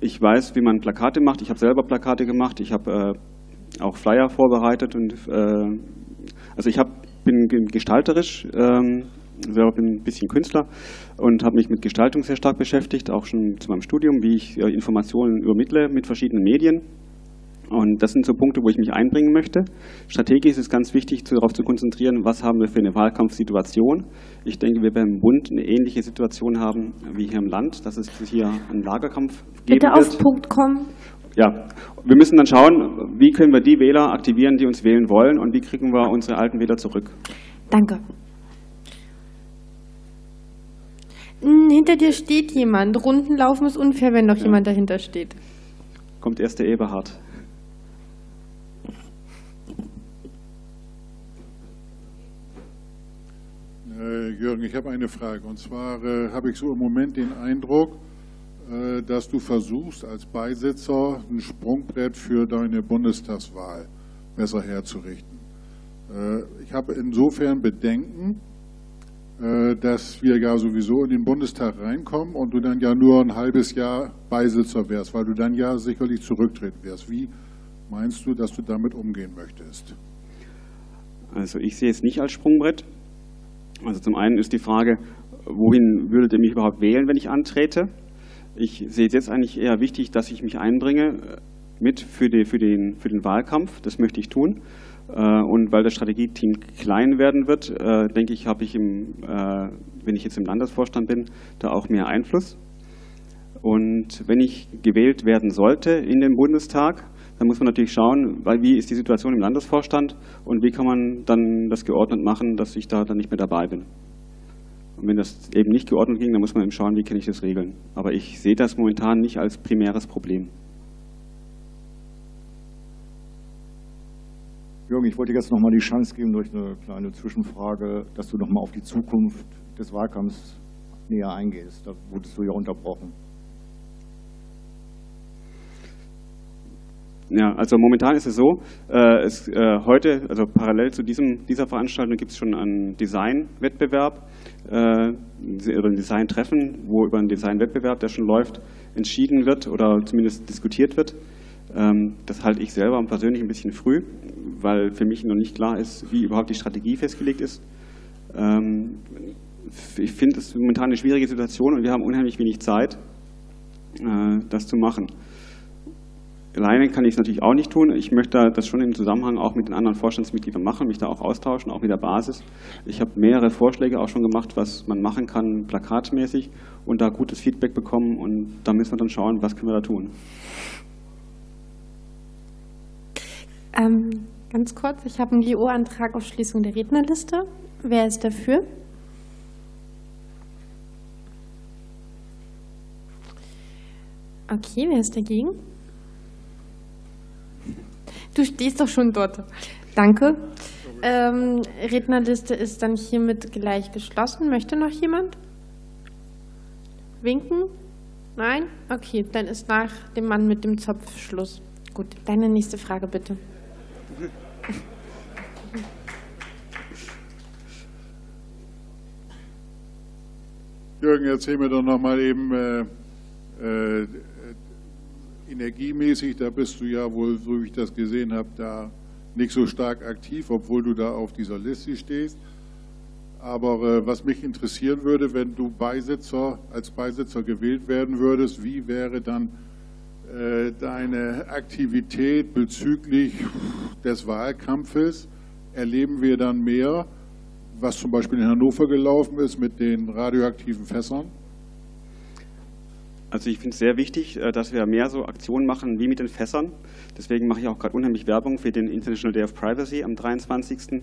S15: ich weiß, wie man Plakate macht. Ich habe selber Plakate gemacht. Ich habe äh, auch Flyer vorbereitet und äh, also ich hab, bin gestalterisch, ähm, selber bin ein bisschen Künstler und habe mich mit Gestaltung sehr stark beschäftigt, auch schon zu meinem Studium, wie ich äh, Informationen übermittle mit verschiedenen Medien. Und das sind so Punkte, wo ich mich einbringen möchte. Strategisch ist es ganz wichtig, darauf zu konzentrieren, was haben wir für eine Wahlkampfsituation. Ich denke, wir werden im Bund eine ähnliche Situation haben wie hier im Land, dass es hier einen Lagerkampf geben
S1: Bitte auf Punkt kommen.
S15: Ja, wir müssen dann schauen, wie können wir die Wähler aktivieren, die uns wählen wollen und wie kriegen wir unsere alten Wähler zurück.
S1: Danke. Hm, hinter dir steht jemand. Runden laufen ist unfair, wenn noch ja. jemand dahinter steht.
S15: Kommt erst der Eberhard.
S17: Äh, Jürgen, ich habe eine Frage. Und zwar äh, habe ich so im Moment den Eindruck, äh, dass du versuchst, als Beisitzer ein Sprungbrett für deine Bundestagswahl besser herzurichten. Äh, ich habe insofern Bedenken, äh, dass wir ja sowieso in den Bundestag reinkommen und du dann ja nur ein halbes Jahr Beisitzer wärst, weil du dann ja sicherlich zurücktreten wirst. Wie meinst du, dass du damit umgehen möchtest?
S15: Also ich sehe es nicht als Sprungbrett. Also zum einen ist die Frage, wohin würdet ihr mich überhaupt wählen, wenn ich antrete? Ich sehe es jetzt eigentlich eher wichtig, dass ich mich einbringe äh, mit für, die, für, den, für den Wahlkampf. Das möchte ich tun. Äh, und weil das Strategieteam klein werden wird, äh, denke ich, habe ich, im, wenn ich jetzt im Landesvorstand bin, da auch mehr Einfluss. Und wenn ich gewählt werden sollte in den Bundestag, dann muss man natürlich schauen, weil wie ist die Situation im Landesvorstand und wie kann man dann das geordnet machen, dass ich da dann nicht mehr dabei bin. Und wenn das eben nicht geordnet ging, dann muss man eben schauen, wie kann ich das regeln. Aber ich sehe das momentan nicht als primäres Problem.
S16: Jürgen, ich wollte jetzt nochmal die Chance geben durch eine kleine Zwischenfrage, dass du nochmal auf die Zukunft des Wahlkampfs näher eingehst. Da wurdest du ja unterbrochen.
S15: Ja, also momentan ist es so, äh, es, äh, heute, also parallel zu diesem, dieser Veranstaltung gibt es schon einen Designwettbewerb äh, oder ein Design-Treffen, wo über einen Designwettbewerb, der schon läuft, entschieden wird oder zumindest diskutiert wird. Ähm, das halte ich selber persönlich ein bisschen früh, weil für mich noch nicht klar ist, wie überhaupt die Strategie festgelegt ist. Ähm, ich finde es momentan eine schwierige Situation und wir haben unheimlich wenig Zeit, äh, das zu machen. Alleine kann ich es natürlich auch nicht tun. Ich möchte das schon im Zusammenhang auch mit den anderen Vorstandsmitgliedern machen, mich da auch austauschen, auch mit der Basis. Ich habe mehrere Vorschläge auch schon gemacht, was man machen kann, plakatmäßig und da gutes Feedback bekommen und da müssen wir dann schauen, was können wir da tun.
S1: Ähm, ganz kurz, ich habe einen GO-Antrag auf Schließung der Rednerliste. Wer ist dafür? Okay, wer ist dagegen? Du stehst doch schon dort. Danke. Ähm, Rednerliste ist dann hiermit gleich geschlossen. Möchte noch jemand? Winken? Nein? Okay, dann ist nach dem Mann mit dem Zopf Schluss. Gut, deine nächste Frage bitte.
S17: Jürgen, erzähl mir doch noch mal eben äh, äh, energiemäßig, da bist du ja wohl, so wie ich das gesehen habe, da nicht so stark aktiv, obwohl du da auf dieser Liste stehst. Aber äh, was mich interessieren würde, wenn du Beisitzer, als Beisitzer gewählt werden würdest, wie wäre dann äh, deine Aktivität bezüglich des Wahlkampfes? Erleben wir dann mehr, was zum Beispiel in Hannover gelaufen ist mit den radioaktiven Fässern?
S15: Also ich finde es sehr wichtig, äh, dass wir mehr so Aktionen machen wie mit den Fässern. Deswegen mache ich auch gerade unheimlich Werbung für den International Day of Privacy am 23.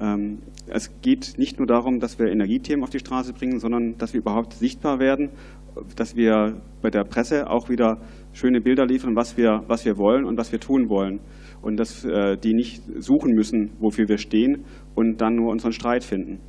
S15: Ähm, es geht nicht nur darum, dass wir Energiethemen auf die Straße bringen, sondern dass wir überhaupt sichtbar werden, dass wir bei der Presse auch wieder schöne Bilder liefern, was wir, was wir wollen und was wir tun wollen. Und dass äh, die nicht suchen müssen, wofür wir stehen und dann nur unseren Streit finden.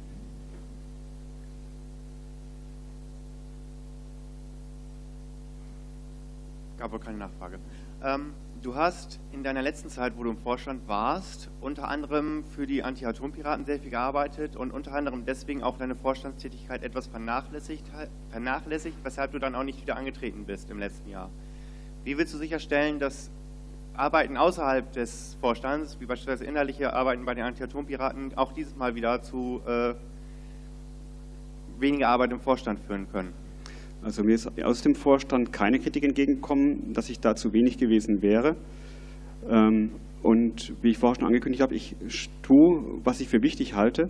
S11: Gab wohl keine Nachfrage. Ähm, du hast in deiner letzten Zeit, wo du im Vorstand warst, unter anderem für die Anti-Atom-Piraten sehr viel gearbeitet und unter anderem deswegen auch deine Vorstandstätigkeit etwas vernachlässigt, vernachlässigt, weshalb du dann auch nicht wieder angetreten bist im letzten Jahr. Wie willst du sicherstellen, dass Arbeiten außerhalb des Vorstands, wie beispielsweise innerliche Arbeiten bei den Anti-Atom-Piraten, auch dieses Mal wieder zu äh, weniger Arbeit im Vorstand führen können?
S15: Also mir ist aus dem Vorstand keine Kritik entgegengekommen, dass ich da zu wenig gewesen wäre. Ähm, und wie ich vorher schon angekündigt habe, ich tue, was ich für wichtig halte.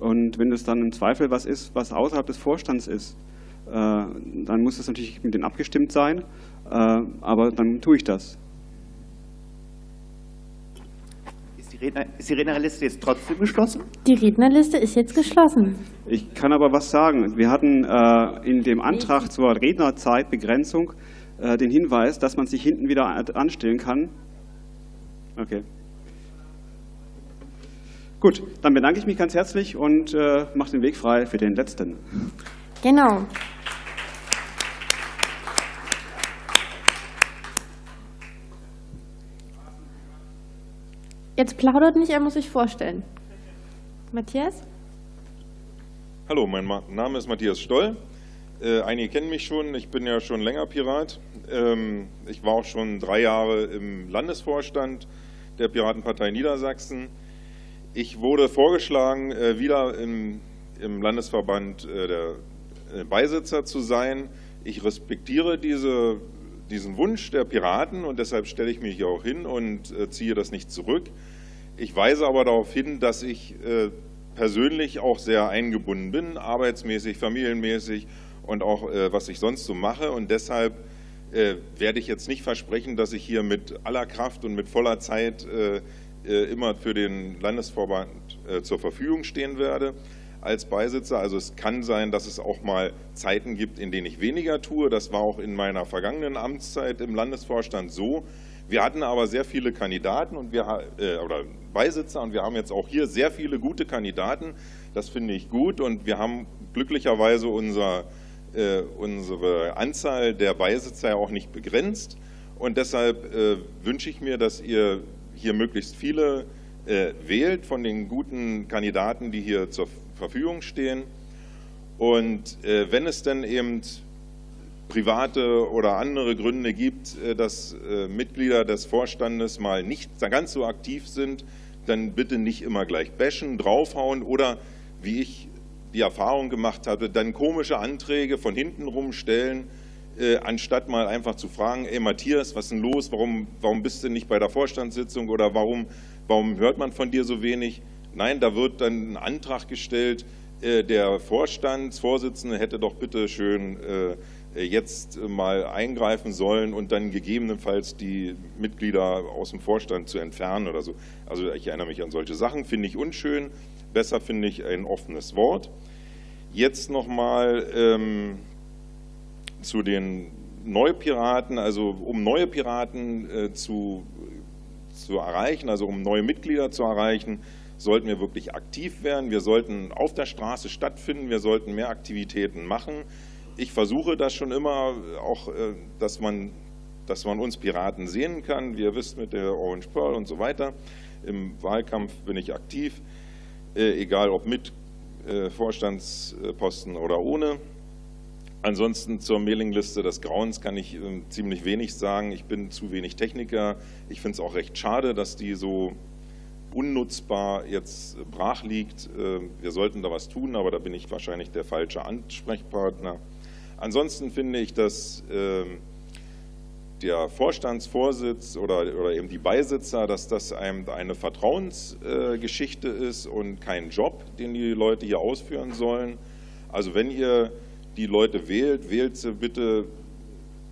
S15: Und wenn es dann im Zweifel was ist, was außerhalb des Vorstands ist, äh, dann muss das natürlich mit denen abgestimmt sein. Äh, aber dann tue ich das.
S11: Die, Redner, ist die Rednerliste jetzt trotzdem geschlossen?
S1: Die Rednerliste ist jetzt geschlossen.
S15: Ich kann aber was sagen. Wir hatten äh, in dem Antrag zur Rednerzeitbegrenzung äh, den Hinweis, dass man sich hinten wieder anstellen kann. Okay. Gut, dann bedanke ich mich ganz herzlich und äh, mache den Weg frei für den letzten.
S1: Genau. Jetzt plaudert nicht, er muss sich vorstellen. Matthias?
S18: Hallo, mein Name ist Matthias Stoll. Äh, einige kennen mich schon, ich bin ja schon länger Pirat. Ähm, ich war auch schon drei Jahre im Landesvorstand der Piratenpartei Niedersachsen. Ich wurde vorgeschlagen, äh, wieder im, im Landesverband äh, der äh, Beisitzer zu sein. Ich respektiere diese, diesen Wunsch der Piraten und deshalb stelle ich mich hier auch hin und äh, ziehe das nicht zurück. Ich weise aber darauf hin, dass ich äh, persönlich auch sehr eingebunden bin, arbeitsmäßig, familienmäßig und auch äh, was ich sonst so mache. Und deshalb äh, werde ich jetzt nicht versprechen, dass ich hier mit aller Kraft und mit voller Zeit äh, äh, immer für den Landesverband zur Verfügung stehen werde als Beisitzer. Also es kann sein, dass es auch mal Zeiten gibt, in denen ich weniger tue. Das war auch in meiner vergangenen Amtszeit im Landesvorstand so. Wir hatten aber sehr viele Kandidaten und wir, äh, oder Beisitzer und wir haben jetzt auch hier sehr viele gute Kandidaten. Das finde ich gut und wir haben glücklicherweise unser äh, unsere Anzahl der Beisitzer ja auch nicht begrenzt. Und deshalb äh, wünsche ich mir, dass ihr hier möglichst viele äh, wählt von den guten Kandidaten, die hier zur Verfügung stehen. Und äh, wenn es dann eben private oder andere Gründe gibt, äh, dass äh, Mitglieder des Vorstandes mal nicht ganz so aktiv sind, dann bitte nicht immer gleich bashen, draufhauen oder wie ich die Erfahrung gemacht hatte, dann komische Anträge von hinten rum stellen, äh, anstatt mal einfach zu fragen, ey Matthias, was ist denn los, warum, warum bist du nicht bei der Vorstandssitzung oder warum, warum hört man von dir so wenig? Nein, da wird dann ein Antrag gestellt, äh, der Vorstandsvorsitzende hätte doch bitte schön äh, jetzt mal eingreifen sollen und dann gegebenenfalls die Mitglieder aus dem Vorstand zu entfernen oder so. Also ich erinnere mich an solche Sachen, finde ich unschön. Besser finde ich ein offenes Wort. Jetzt nochmal ähm, zu den Neupiraten, also um neue Piraten äh, zu, zu erreichen, also um neue Mitglieder zu erreichen, sollten wir wirklich aktiv werden. Wir sollten auf der Straße stattfinden, wir sollten mehr Aktivitäten machen. Ich versuche das schon immer, auch äh, dass man, dass man uns Piraten sehen kann. Wie ihr wisst, mit der Orange Pearl und so weiter. Im Wahlkampf bin ich aktiv. Äh, egal ob mit äh, Vorstandsposten oder ohne. Ansonsten zur Mailingliste des Grauens kann ich äh, ziemlich wenig sagen. Ich bin zu wenig Techniker. Ich finde es auch recht schade, dass die so unnutzbar jetzt brach liegt. Wir sollten da was tun, aber da bin ich wahrscheinlich der falsche Ansprechpartner. Ansonsten finde ich, dass ähm, der Vorstandsvorsitz oder, oder eben die Beisitzer, dass das eine Vertrauensgeschichte ist und kein Job, den die Leute hier ausführen sollen. Also wenn ihr die Leute wählt, wählt sie bitte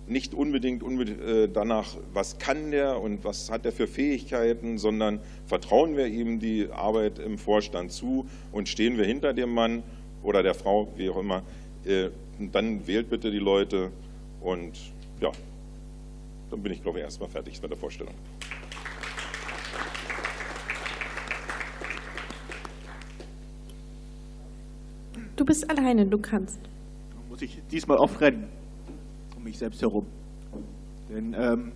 S18: nicht unbedingt äh, danach, was kann der und was hat er für Fähigkeiten, sondern vertrauen wir ihm die Arbeit im Vorstand zu und stehen wir hinter dem Mann oder der Frau, wie auch immer, äh, dann wählt bitte die Leute und ja, dann bin ich, glaube ich, erstmal fertig mit der Vorstellung.
S1: Du bist alleine, du kannst.
S5: Muss ich diesmal auch rennen, um mich selbst herum. Denn ähm,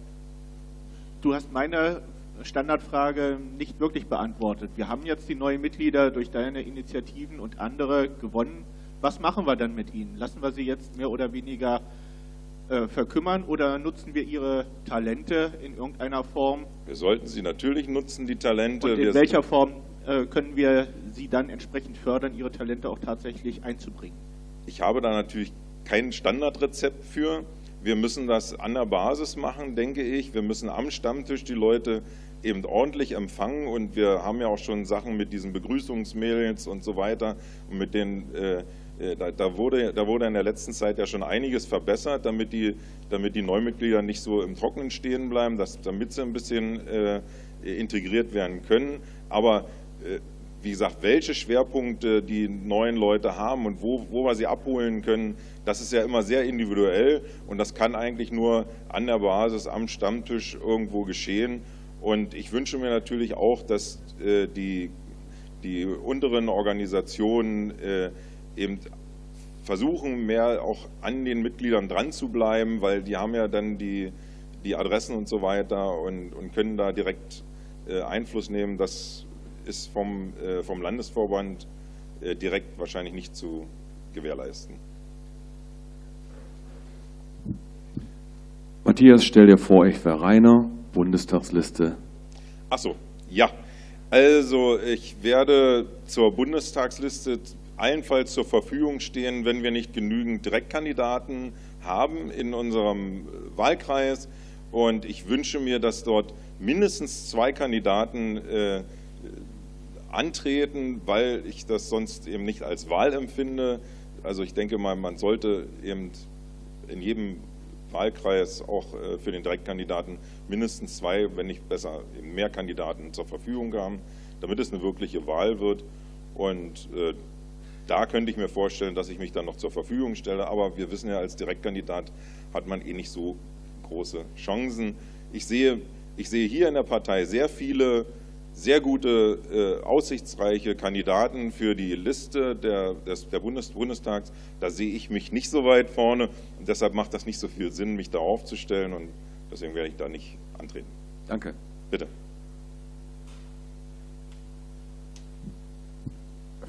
S5: du hast meine Standardfrage nicht wirklich beantwortet. Wir haben jetzt die neuen Mitglieder durch deine Initiativen und andere gewonnen. Was machen wir dann mit ihnen? Lassen wir sie jetzt mehr oder weniger äh, verkümmern oder nutzen wir ihre Talente in irgendeiner Form?
S18: Wir sollten sie natürlich nutzen, die Talente.
S5: Und in wir welcher Form äh, können wir sie dann entsprechend fördern, ihre Talente auch tatsächlich einzubringen?
S18: Ich habe da natürlich kein Standardrezept für. Wir müssen das an der Basis machen, denke ich. Wir müssen am Stammtisch die Leute eben ordentlich empfangen und wir haben ja auch schon Sachen mit diesen Begrüßungsmails und so weiter und mit den äh, äh, da, da, wurde, da wurde in der letzten Zeit ja schon einiges verbessert, damit die, damit die Neumitglieder nicht so im Trockenen stehen bleiben, dass, damit sie ein bisschen äh, integriert werden können. Aber äh, wie gesagt, welche Schwerpunkte die neuen Leute haben und wo, wo wir sie abholen können, das ist ja immer sehr individuell und das kann eigentlich nur an der Basis am Stammtisch irgendwo geschehen. Und ich wünsche mir natürlich auch, dass äh, die, die unteren Organisationen äh, eben versuchen, mehr auch an den Mitgliedern dran zu bleiben, weil die haben ja dann die, die Adressen und so weiter und, und können da direkt äh, Einfluss nehmen. Das ist vom, äh, vom Landesverband äh, direkt wahrscheinlich nicht zu gewährleisten.
S9: Matthias, stell dir vor, ich wäre Rainer, Bundestagsliste.
S18: Achso, ja. Also ich werde zur Bundestagsliste allenfalls zur Verfügung stehen, wenn wir nicht genügend Direktkandidaten haben in unserem Wahlkreis. Und ich wünsche mir, dass dort mindestens zwei Kandidaten äh, antreten, weil ich das sonst eben nicht als Wahl empfinde. Also ich denke mal, man sollte eben in jedem Wahlkreis auch äh, für den Direktkandidaten mindestens zwei, wenn nicht besser mehr Kandidaten zur Verfügung haben, damit es eine wirkliche Wahl wird. Und äh, da könnte ich mir vorstellen, dass ich mich dann noch zur Verfügung stelle. Aber wir wissen ja, als Direktkandidat hat man eh nicht so große Chancen. Ich sehe, ich sehe hier in der Partei sehr viele sehr gute, äh, aussichtsreiche Kandidaten für die Liste der, des, der Bundes, Bundestags. Da sehe ich mich nicht so weit vorne und deshalb macht das nicht so viel Sinn, mich da aufzustellen und deswegen werde ich da nicht antreten.
S9: Danke.
S18: Bitte.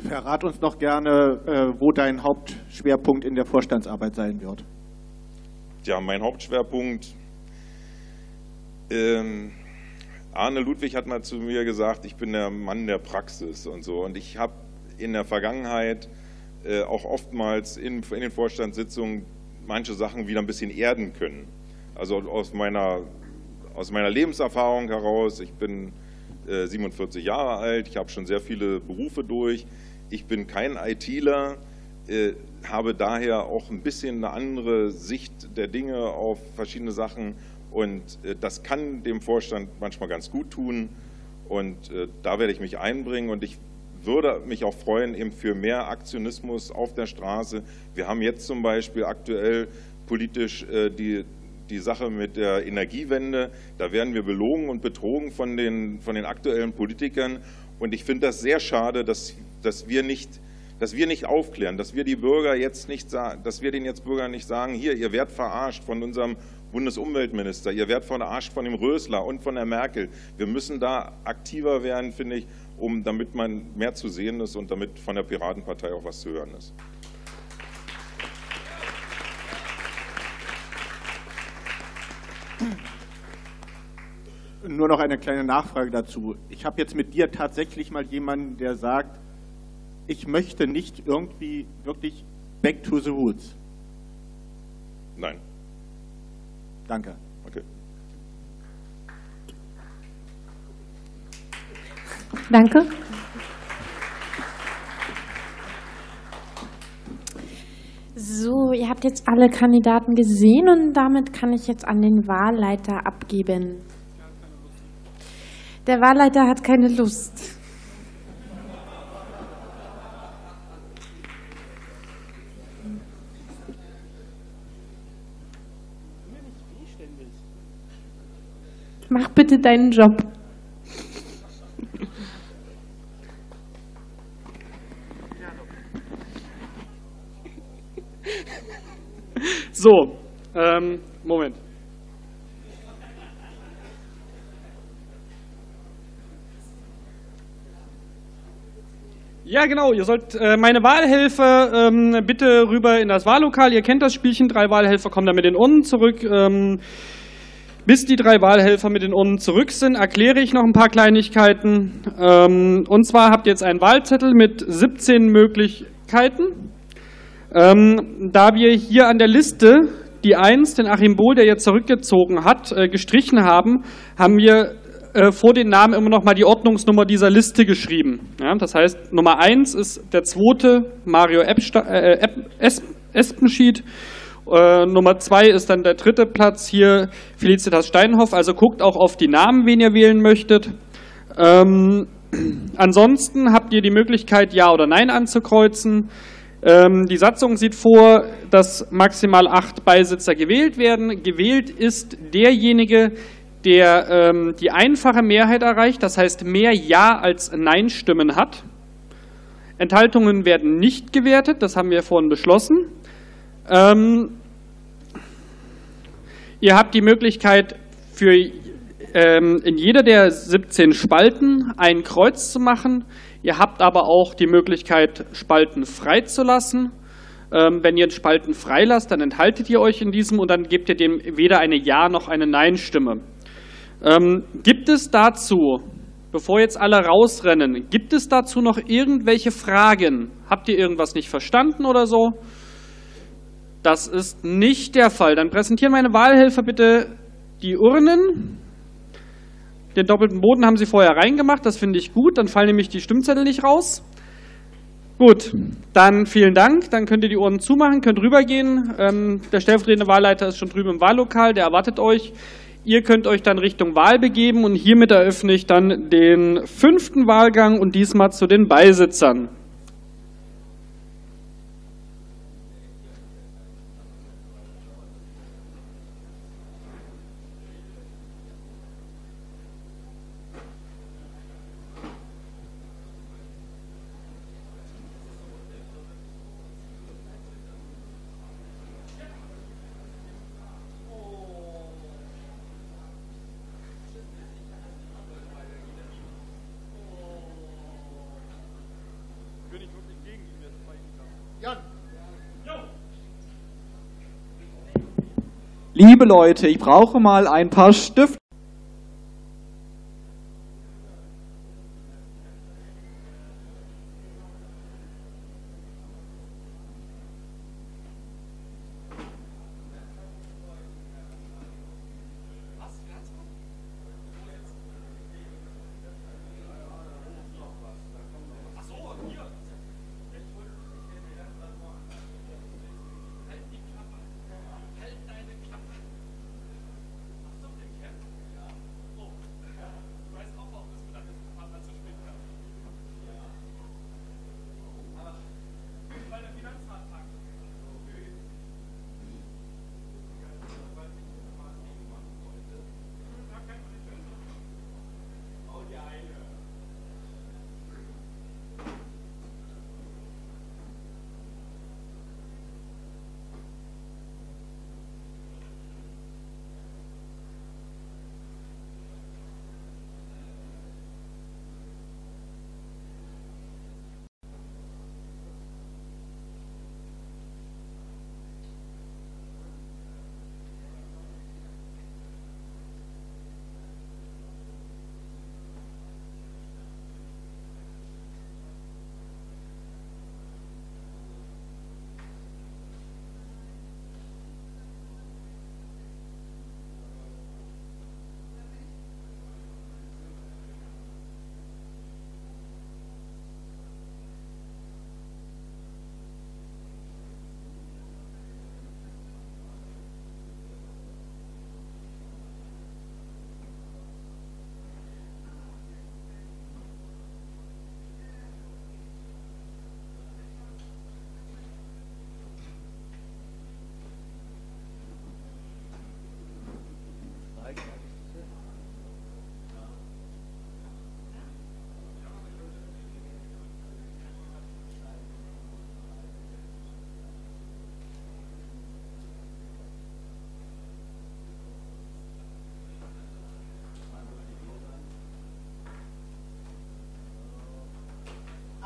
S5: Verrat uns noch gerne, äh, wo dein Hauptschwerpunkt in der Vorstandsarbeit sein wird.
S18: Ja, mein Hauptschwerpunkt. Ähm, Arne Ludwig hat mal zu mir gesagt, ich bin der Mann der Praxis und so. Und ich habe in der Vergangenheit äh, auch oftmals in, in, den Vorstandssitzungen manche Sachen wieder ein bisschen erden können. Also aus meiner, aus meiner Lebenserfahrung heraus, ich bin äh, 47 Jahre alt, ich habe schon sehr viele Berufe durch, ich bin kein ITler, äh, habe daher auch ein bisschen eine andere Sicht der Dinge auf verschiedene Sachen und äh, das kann dem Vorstand manchmal ganz gut tun. Und äh, da werde ich mich einbringen. Und ich würde mich auch freuen eben für mehr Aktionismus auf der Straße. Wir haben jetzt zum Beispiel aktuell politisch äh, die, die Sache mit der Energiewende. Da werden wir belogen und betrogen von den, von den aktuellen Politikern. Und ich finde das sehr schade, dass, dass wir nicht dass wir nicht aufklären, dass wir die Bürger jetzt nicht sagen, dass wir den jetzt Bürgern nicht sagen, hier, ihr werdet verarscht von unserem Bundesumweltminister, ihr werdet verarscht von dem Rösler und von der Merkel. Wir müssen da aktiver werden, finde ich, um damit man mehr zu sehen ist und damit von der Piratenpartei auch was zu hören ist.
S5: Nur noch eine kleine Nachfrage dazu. Ich habe jetzt mit dir tatsächlich mal jemanden, der sagt, ich möchte nicht irgendwie wirklich back to the roots.
S18: Nein.
S5: Danke.
S18: Okay.
S1: Danke. So, ihr habt jetzt alle Kandidaten gesehen und damit kann ich jetzt an den Wahlleiter abgeben. Der Wahlleiter hat keine Lust. Mach bitte deinen Job.
S19: So, ähm, Moment. Ja, genau. Ihr sollt äh, meine Wahlhelfer ähm, bitte rüber in das Wahllokal. Ihr kennt das Spielchen. Drei Wahlhelfer kommen dann mit den zurück. Ähm, bis die drei Wahlhelfer mit den Urnen zurück sind, erkläre ich noch ein paar Kleinigkeiten. Ähm, und zwar habt ihr jetzt einen Wahlzettel mit 17 Möglichkeiten. Ähm, da wir hier an der Liste die 1, den Achim Bohl, der jetzt zurückgezogen hat, äh, gestrichen haben, haben wir äh, vor den Namen immer noch mal die Ordnungsnummer dieser Liste geschrieben. Das heißt, Nummer 1 ist der zweite Mario äh, Espenschied. Äh, Nummer zwei ist dann der dritte Platz hier Felicitas Steinhoff. Also guckt auch auf die Namen, wen ihr wählen möchtet. Ähm, ansonsten habt ihr die Möglichkeit, Ja oder Nein anzukreuzen. Ähm, die Satzung sieht vor, dass maximal acht Beisitzer gewählt werden. Gewählt ist derjenige, der ähm, die einfache Mehrheit erreicht, das heißt mehr Ja als Nein-Stimmen hat. Enthaltungen werden nicht gewertet, das haben wir vorhin beschlossen. Ähm, Ihr habt die Möglichkeit, für ähm, in jeder der 17 Spalten ein Kreuz zu machen. Ihr habt aber auch die Möglichkeit, Spalten freizulassen. Ähm, wenn ihr Spalten freilasst, dann enthaltet ihr euch in diesem und dann gebt ihr dem weder eine Ja- noch eine Nein-Stimme. Ähm, gibt es dazu, bevor jetzt alle rausrennen, gibt es dazu noch irgendwelche Fragen? Habt ihr irgendwas nicht verstanden oder so? Das ist nicht der Fall. Dann präsentieren meine Wahlhelfer bitte die Urnen. Den doppelten Boden haben Sie vorher reingemacht, das finde ich gut. Dann fallen nämlich die Stimmzettel nicht raus. Gut, dann vielen Dank. Dann könnt ihr die Ohren zumachen, könnt rübergehen. Ähm, der stellvertretende Wahlleiter ist schon drüben im Wahllokal, der erwartet euch. Ihr könnt euch dann Richtung Wahl begeben und hiermit eröffne ich dann den fünften Wahlgang und diesmal zu den Beisitzern.
S4: Liebe Leute, ich brauche mal ein paar Stifte.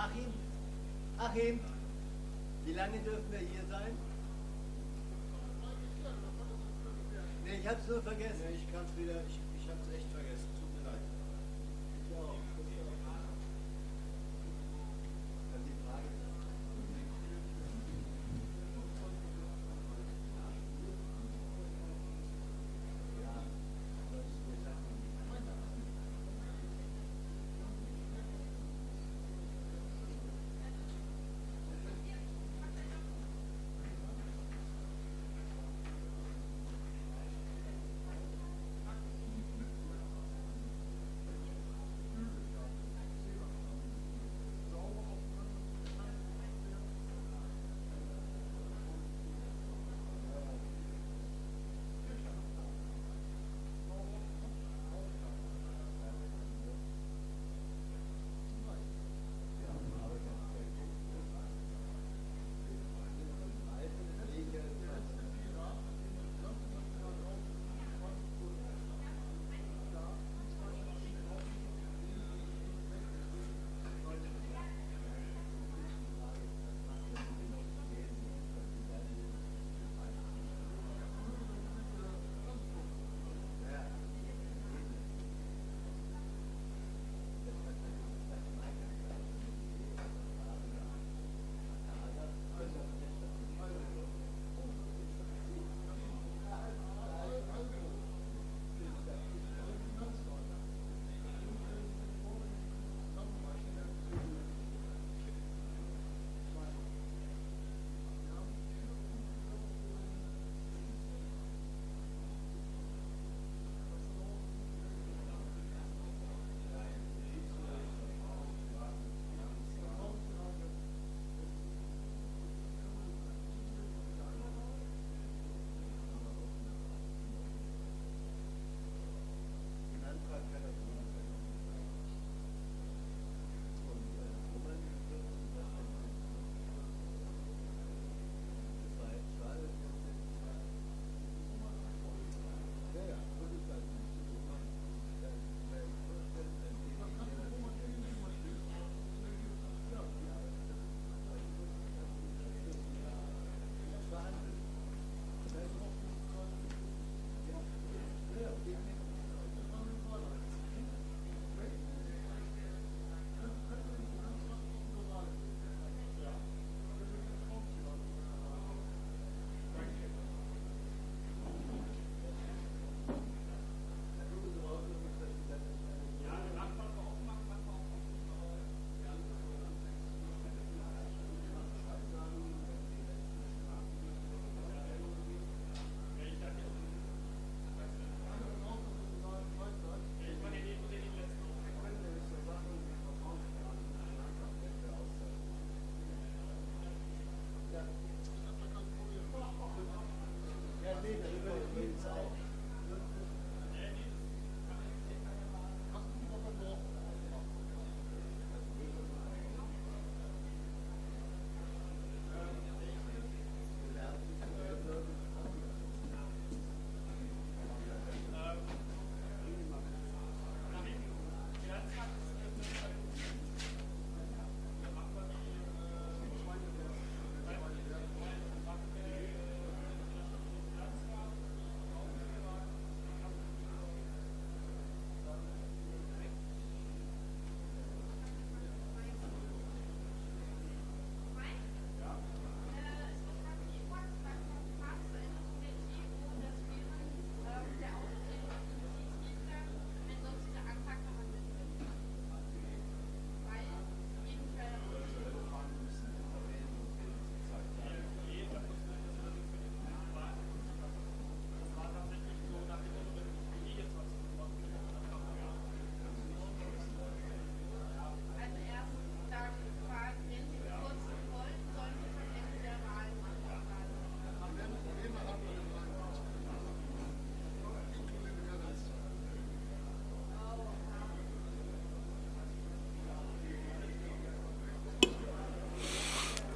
S20: Achim, Achim, wie lange dürfen wir hier sein? Nee, ich hab's nur vergessen. Ich kann's wieder, ich,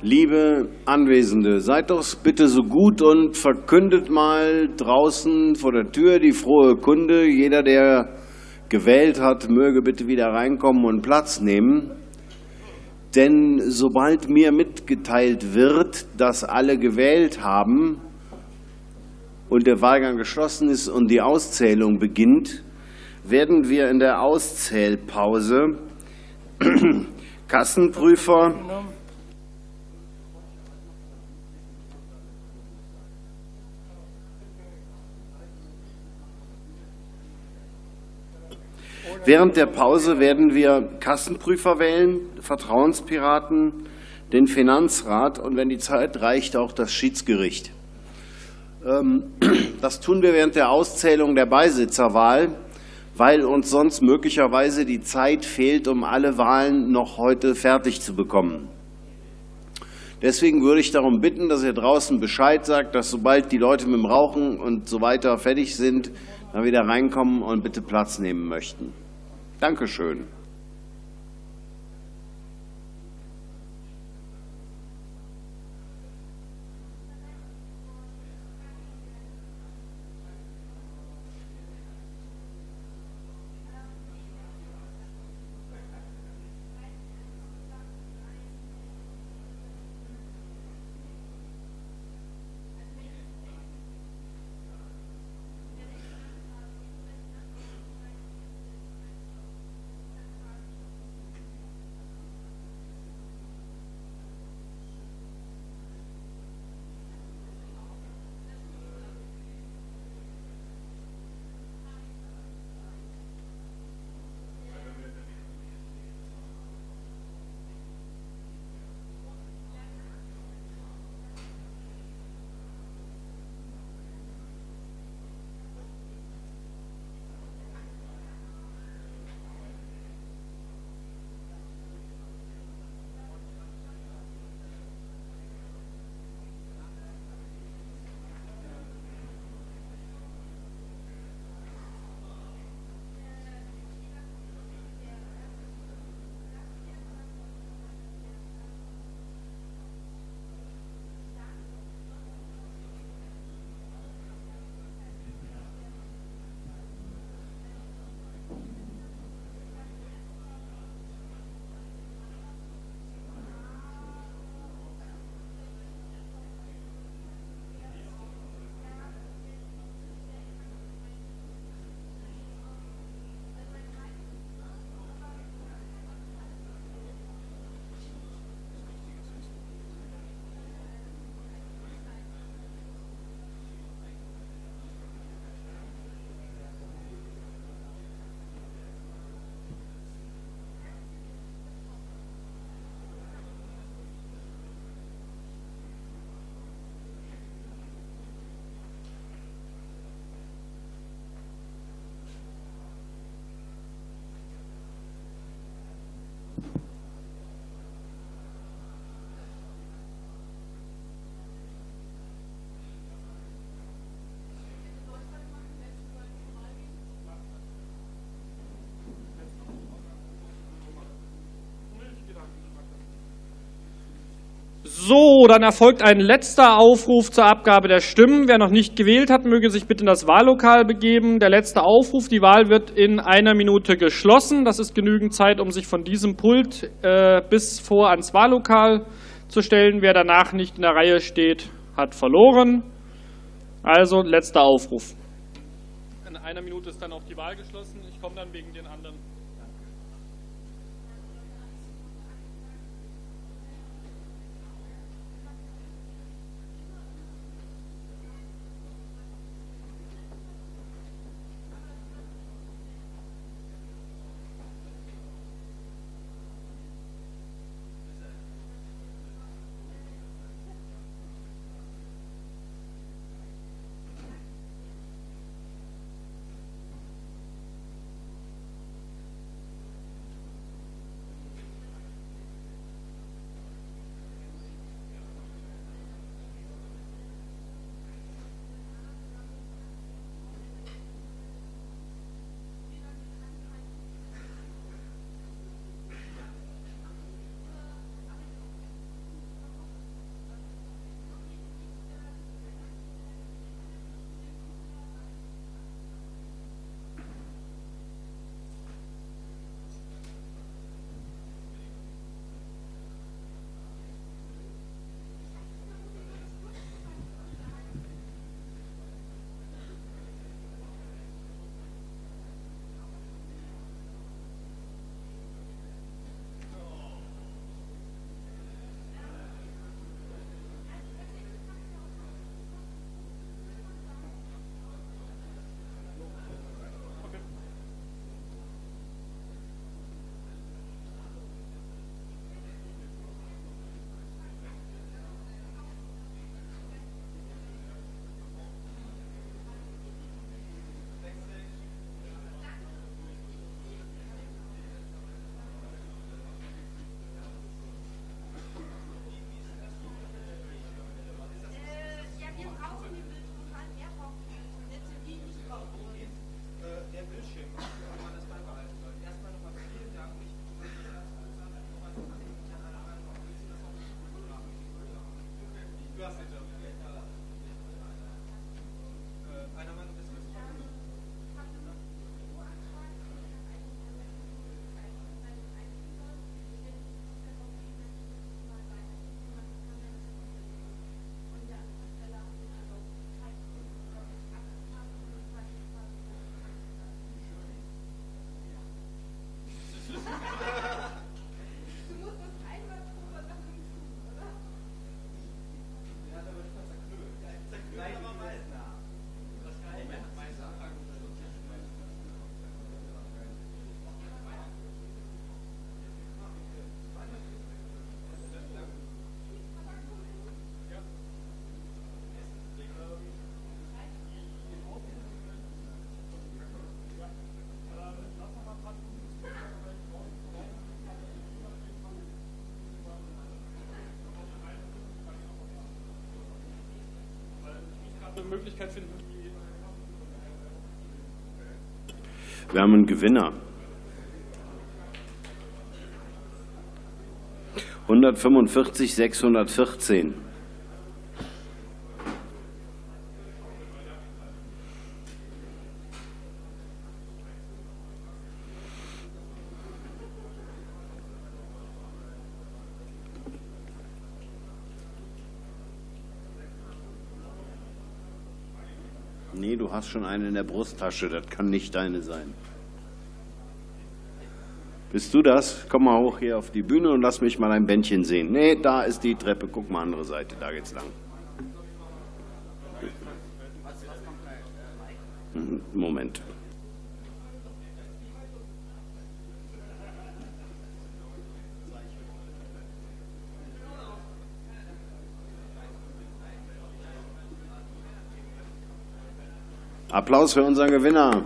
S13: Liebe Anwesende, seid doch bitte so gut und verkündet mal draußen vor der Tür die frohe Kunde. Jeder, der gewählt hat, möge bitte wieder reinkommen und Platz nehmen. Denn sobald mir mitgeteilt wird, dass alle gewählt haben und der Wahlgang geschlossen ist und die Auszählung beginnt, werden wir in der Auszählpause Kassenprüfer, Während der Pause werden wir Kassenprüfer wählen, Vertrauenspiraten, den Finanzrat und wenn die Zeit reicht, auch das Schiedsgericht. Ähm, das tun wir während der Auszählung der Beisitzerwahl, weil uns sonst möglicherweise die Zeit fehlt, um alle Wahlen noch heute fertig zu bekommen. Deswegen würde ich darum bitten, dass ihr draußen Bescheid sagt, dass sobald die Leute mit dem Rauchen und so weiter fertig sind, dann wieder reinkommen und bitte Platz nehmen möchten. Dankeschön.
S19: So, dann erfolgt ein letzter Aufruf zur Abgabe der Stimmen. Wer noch nicht gewählt hat, möge sich bitte in das Wahllokal begeben. Der letzte Aufruf, die Wahl wird in einer Minute geschlossen. Das ist genügend Zeit, um sich von diesem Pult äh, bis vor ans Wahllokal zu stellen. Wer danach nicht in der Reihe steht, hat verloren. Also letzter Aufruf. In einer Minute ist dann auch die Wahl geschlossen. Ich komme dann wegen den anderen. Eine Möglichkeit finden,
S13: Wir haben einen Gewinner. 145, 614. Nee, du hast schon eine in der Brusttasche, das kann nicht deine sein. Bist du das? Komm mal hoch hier auf die Bühne und lass mich mal ein Bändchen sehen. Nee, da ist die Treppe. Guck mal andere Seite, da geht's lang. Mhm, Moment. Applaus für unseren Gewinner.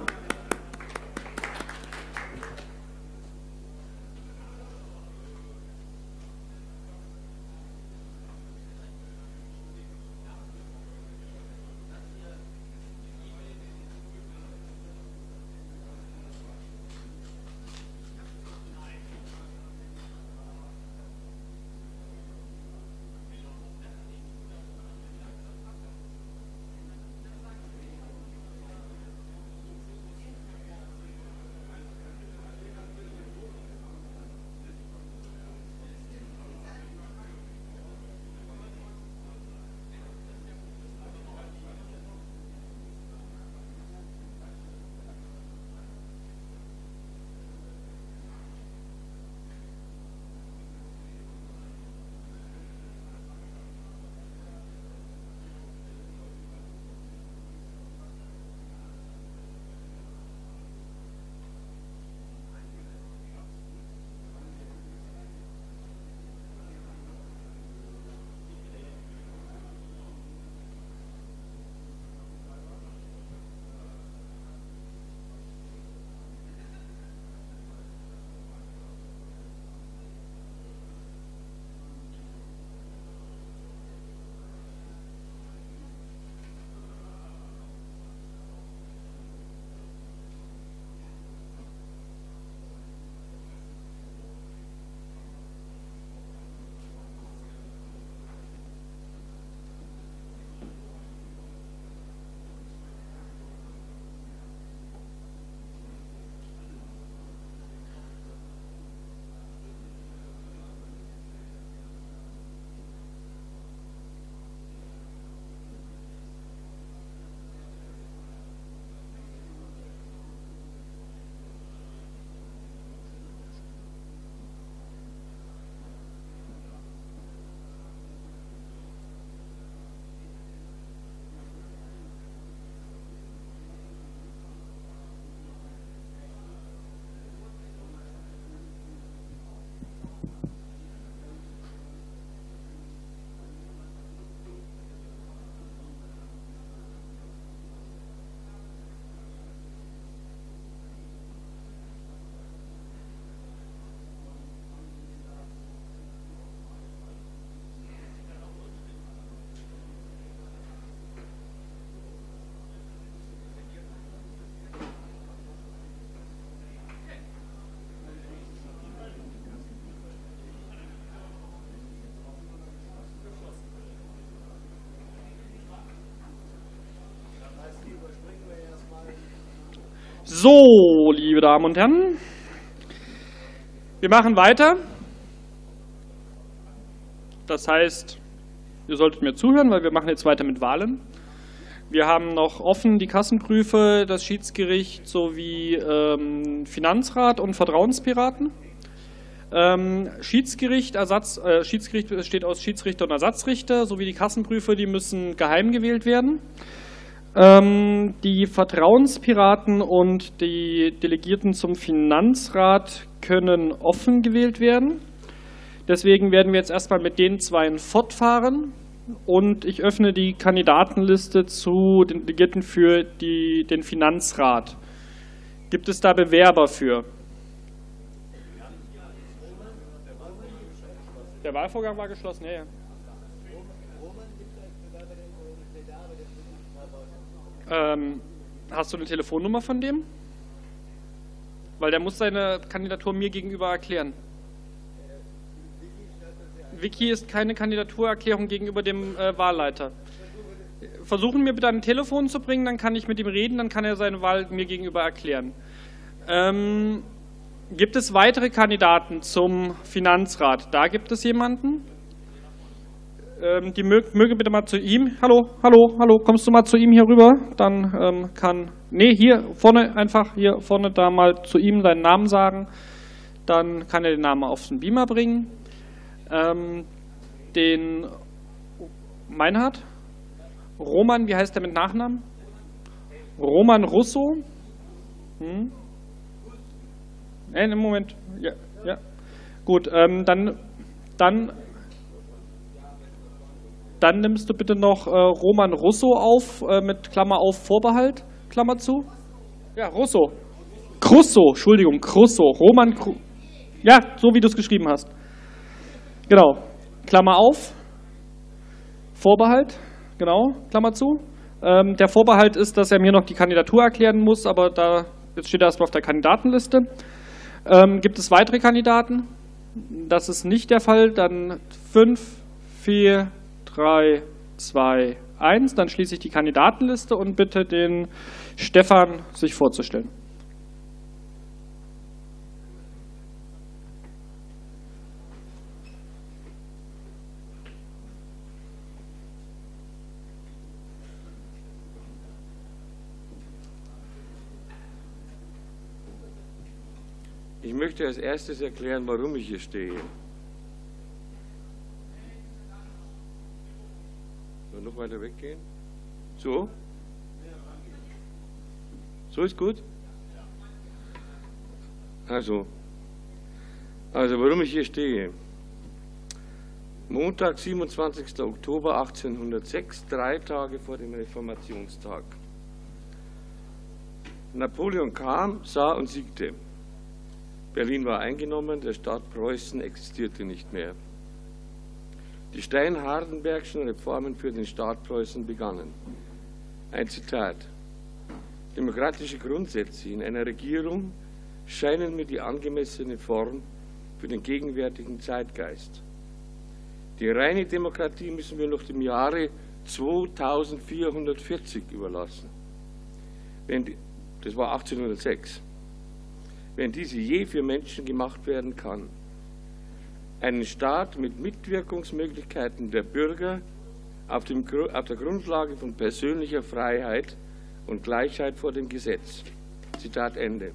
S19: So, liebe Damen und Herren, wir machen weiter. Das heißt, ihr solltet mir zuhören, weil wir machen jetzt weiter mit Wahlen. Wir haben noch offen die Kassenprüfe, das Schiedsgericht sowie ähm, Finanzrat und Vertrauenspiraten. Ähm, Schiedsgericht, Ersatz, äh, Schiedsgericht besteht aus Schiedsrichter und Ersatzrichter sowie die Kassenprüfe, die müssen geheim gewählt werden. Ähm, die Vertrauenspiraten und die Delegierten zum Finanzrat können offen gewählt werden. Deswegen werden wir jetzt erstmal mit den zwei fortfahren und ich öffne die Kandidatenliste zu den Delegierten für die, den Finanzrat. Gibt es da Bewerber für? Der Wahlvorgang war geschlossen, ja, ja. Ähm, hast du eine Telefonnummer von dem? Weil der muss seine Kandidatur mir gegenüber erklären. Vicky ist keine Kandidaturerklärung gegenüber dem äh, Wahlleiter. Versuchen mir bitte ein Telefon zu bringen, dann kann ich mit ihm reden, dann kann er seine Wahl mir gegenüber erklären. Ähm, gibt es weitere Kandidaten zum Finanzrat? Da gibt es jemanden? Ähm, die möge, möge bitte mal zu ihm. Hallo, hallo, hallo, kommst du mal zu ihm hier rüber? Dann ähm, kann. Nee, hier vorne einfach, hier vorne da mal zu ihm seinen Namen sagen. Dann kann er den Namen auf den Beamer bringen. Ähm, den Meinhard? Roman, wie heißt der mit Nachnamen? Roman Russo? Hm? Äh, Moment. Ja, ja. Gut, ähm, dann, dann, dann nimmst du bitte noch äh, Roman Russo auf, äh, mit Klammer auf Vorbehalt, Klammer zu. Ja, Russo. Crusso, Entschuldigung, Crusso. Roman Cru Ja, so wie du es geschrieben hast. Genau. Klammer auf. Vorbehalt. Genau. Klammer zu. Ähm, der Vorbehalt ist, dass er mir noch die Kandidatur erklären muss, aber da jetzt steht er erstmal auf der Kandidatenliste. Ähm, gibt es weitere Kandidaten? Das ist nicht der Fall. Dann 5, 4, 3, 2, 1. Dann schließe ich die Kandidatenliste und bitte den Stefan sich vorzustellen.
S21: Ich möchte als erstes erklären, warum ich hier stehe. Soll noch weiter weggehen? So? So ist gut? Also, also warum ich hier stehe. Montag, 27. Oktober 1806, drei Tage vor dem Reformationstag. Napoleon kam, sah und siegte. Berlin war eingenommen, der Staat Preußen existierte nicht mehr. Die Stein-Hardenbergschen Reformen für den Staat Preußen begannen. Ein Zitat. Demokratische Grundsätze in einer Regierung scheinen mir die angemessene Form für den gegenwärtigen Zeitgeist. Die reine Demokratie müssen wir noch dem Jahre 2440 überlassen. Die, das war 1806 wenn diese je für Menschen gemacht werden kann. Einen Staat mit Mitwirkungsmöglichkeiten der Bürger auf, dem, auf der Grundlage von persönlicher Freiheit und Gleichheit vor dem Gesetz. Zitat Ende.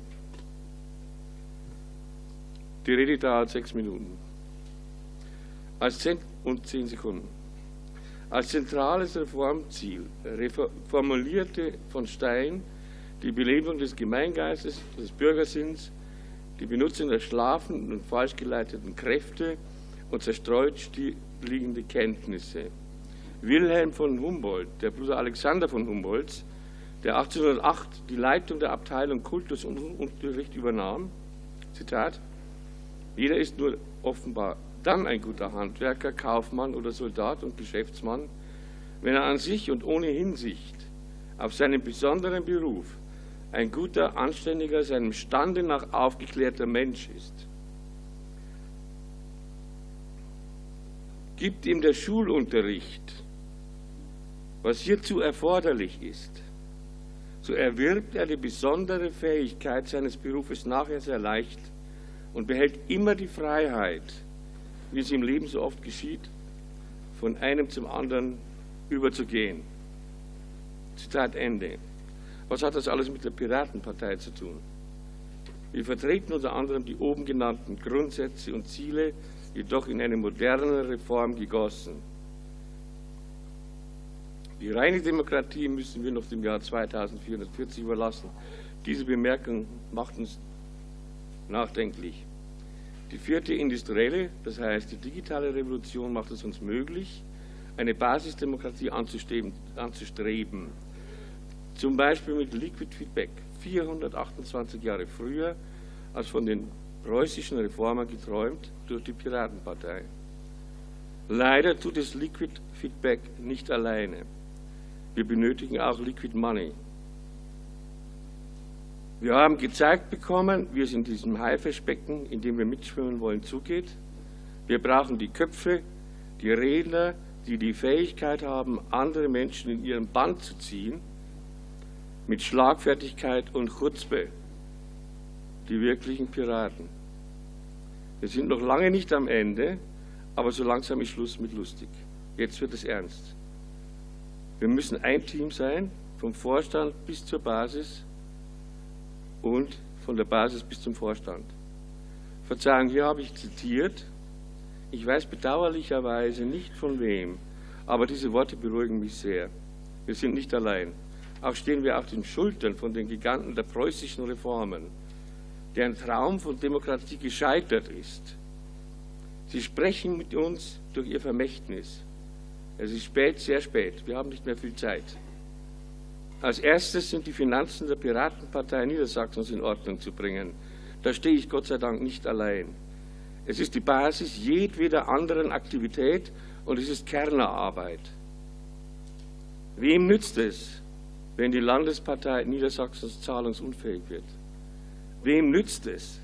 S21: Die Rede dauert sechs Minuten. Als Zent und zehn Sekunden. Als zentrales Reformziel formulierte von Stein die Belebung des Gemeingeistes, des Bürgersinns, die Benutzung der schlafenden und falsch geleiteten Kräfte und zerstreut liegende Kenntnisse. Wilhelm von Humboldt, der Bruder Alexander von Humboldt, der 1808 die Leitung der Abteilung Kultus und Unterricht übernahm, Zitat, jeder ist nur offenbar dann ein guter Handwerker, Kaufmann oder Soldat und Geschäftsmann, wenn er an sich und ohne Hinsicht auf seinen besonderen Beruf ein guter, anständiger, seinem Stande nach aufgeklärter Mensch ist. Gibt ihm der Schulunterricht, was hierzu erforderlich ist, so erwirbt er die besondere Fähigkeit seines Berufes nachher sehr leicht und behält immer die Freiheit, wie es im Leben so oft geschieht, von einem zum anderen überzugehen. Zitat Ende. Was hat das alles mit der Piratenpartei zu tun? Wir vertreten unter anderem die oben genannten Grundsätze und Ziele, jedoch in eine moderne Reform gegossen. Die reine Demokratie müssen wir noch dem Jahr 2440 überlassen. Diese Bemerkung macht uns nachdenklich. Die vierte industrielle, das heißt die digitale Revolution, macht es uns möglich, eine Basisdemokratie anzustreben. Zum Beispiel mit Liquid Feedback, 428 Jahre früher als von den preußischen Reformern geträumt durch die Piratenpartei. Leider tut es Liquid Feedback nicht alleine. Wir benötigen auch Liquid Money. Wir haben gezeigt bekommen, wie es in diesem Haifischbecken, in dem wir mitschwimmen wollen, zugeht. Wir brauchen die Köpfe, die Redner, die die Fähigkeit haben, andere Menschen in ihren Band zu ziehen, mit Schlagfertigkeit und Chutzpe, die wirklichen Piraten. Wir sind noch lange nicht am Ende, aber so langsam ist Schluss mit lustig. Jetzt wird es ernst. Wir müssen ein Team sein, vom Vorstand bis zur Basis und von der Basis bis zum Vorstand. Verzeihung, hier habe ich zitiert. Ich weiß bedauerlicherweise nicht von wem, aber diese Worte beruhigen mich sehr. Wir sind nicht allein. Auch stehen wir auf den Schultern von den Giganten der preußischen Reformen, deren Traum von Demokratie gescheitert ist. Sie sprechen mit uns durch ihr Vermächtnis. Es ist spät, sehr spät. Wir haben nicht mehr viel Zeit. Als erstes sind die Finanzen der Piratenpartei Niedersachsens in Ordnung zu bringen. Da stehe ich Gott sei Dank nicht allein. Es ist die Basis jedweder anderen Aktivität und es ist Kernerarbeit. Wem nützt es, wenn die Landespartei Niedersachsens zahlungsunfähig wird? Wem nützt es,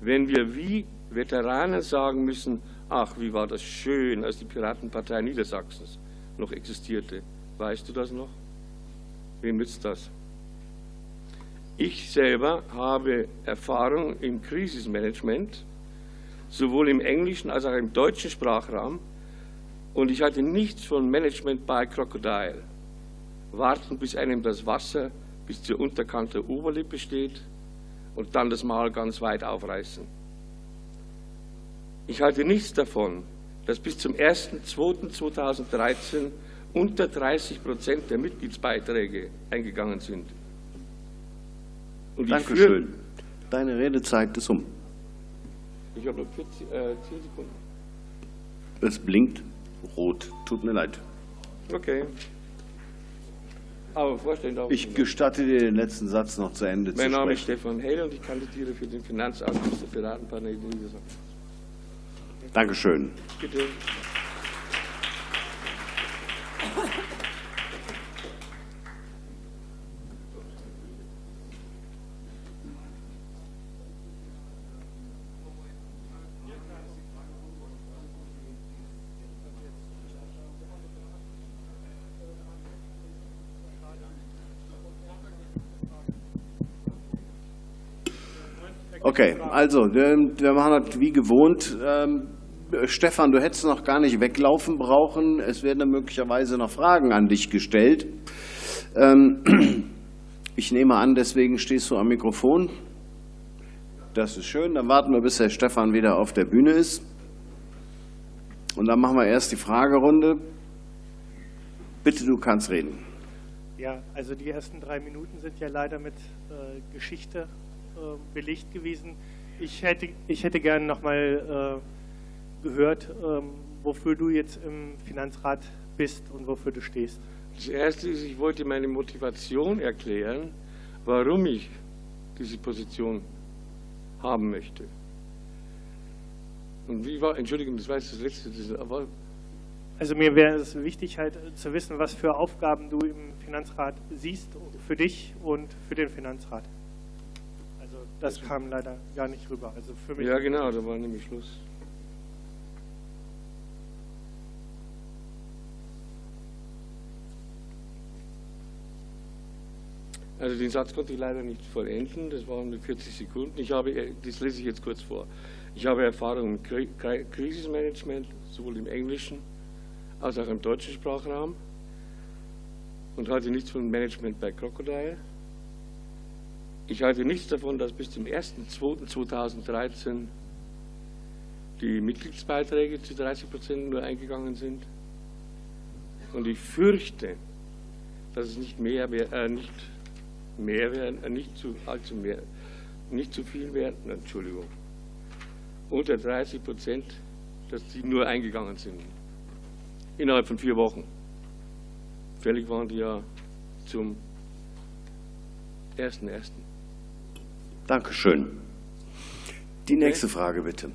S21: wenn wir wie Veteranen sagen müssen, ach, wie war das schön, als die Piratenpartei Niedersachsens noch existierte. Weißt du das noch? Wem nützt das? Ich selber habe Erfahrung im Krisismanagement, sowohl im englischen als auch im deutschen Sprachraum, und ich hatte nichts von Management by Crocodile. Warten, bis einem das Wasser bis zur Unterkante der Oberlippe steht und dann das Mal ganz weit aufreißen. Ich halte nichts davon, dass bis zum 1.2.2013 unter 30 Prozent der Mitgliedsbeiträge eingegangen sind.
S13: Und Dankeschön. Deine Redezeit ist um.
S21: Ich habe noch 40, äh, 10 Sekunden.
S13: Es blinkt rot. Tut mir leid.
S21: Okay.
S13: Ich gestatte dir den letzten Satz noch zu Ende
S21: mein
S13: zu
S21: Mein Name ist
S13: sprechen.
S21: Stefan Hehl und ich kandidiere für den Finanzausschuss der Piratenpartei Niedersachsen.
S13: Dankeschön.
S21: Bitte.
S13: Okay, also wir, wir machen das wie gewohnt. Ähm, Stefan, du hättest noch gar nicht weglaufen brauchen. Es werden möglicherweise noch Fragen an dich gestellt. Ähm, ich nehme an, deswegen stehst du am Mikrofon. Das ist schön. Dann warten wir, bis der Stefan wieder auf der Bühne ist. Und dann machen wir erst die Fragerunde. Bitte, du kannst reden.
S22: Ja, also die ersten drei Minuten sind ja leider mit äh, Geschichte belegt gewesen. Ich hätte, ich hätte gerne nochmal äh, gehört, ähm, wofür du jetzt im Finanzrat bist und wofür du stehst.
S21: Das Erste ist, ich wollte meine Motivation erklären, warum ich diese Position haben möchte. Und wie war, Entschuldigung, das war jetzt das Letzte, das, aber
S22: Also mir wäre es wichtig, halt zu wissen, was für Aufgaben du im Finanzrat siehst für dich und für den Finanzrat. Das kam leider gar nicht rüber. Also für mich.
S21: ja genau, da war nämlich Schluss. Also den Satz konnte ich leider nicht vollenden, das waren nur 40 Sekunden. Ich habe, das lese ich jetzt kurz vor. Ich habe Erfahrung im Kri- Kri- Krisismanagement, sowohl im englischen als auch im deutschen Sprachraum und halte nichts von Management bei Crocodile. Ich halte nichts davon, dass bis zum 1.2.2013 die Mitgliedsbeiträge zu 30 Prozent nur eingegangen sind. Und ich fürchte, dass es nicht mehr, äh, nicht mehr werden, äh, nicht zu allzu mehr, nicht zu viel werden, Entschuldigung, unter 30 Prozent, dass die nur eingegangen sind. Innerhalb von vier Wochen. Fällig waren die ja zum 1.1.
S13: Dankeschön. Die nächste Frage bitte.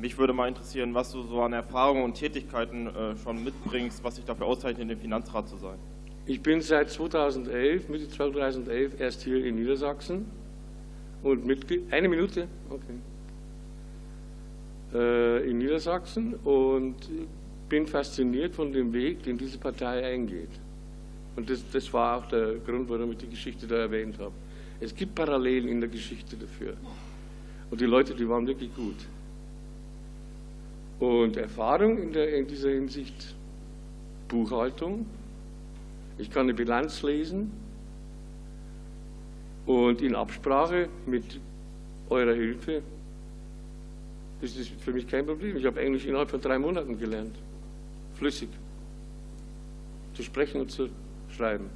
S23: Mich würde mal interessieren, was du so an Erfahrungen und Tätigkeiten äh, schon mitbringst, was dich dafür auszeichnet, in dem Finanzrat zu sein.
S21: Ich bin seit 2011, Mitte 2011 erst hier in Niedersachsen und Mitglied, eine Minute, okay, äh, in Niedersachsen und bin fasziniert von dem Weg, den diese Partei eingeht. Und das, das war auch der Grund, warum ich die Geschichte da erwähnt habe. Es gibt Parallelen in der Geschichte dafür. Und die Leute, die waren wirklich gut. Und Erfahrung in, der, in dieser Hinsicht, Buchhaltung, ich kann eine Bilanz lesen und in Absprache mit eurer Hilfe ist das für mich kein Problem. Ich habe Englisch innerhalb von drei Monaten gelernt. Flüssig. Zu sprechen und zu schreiben.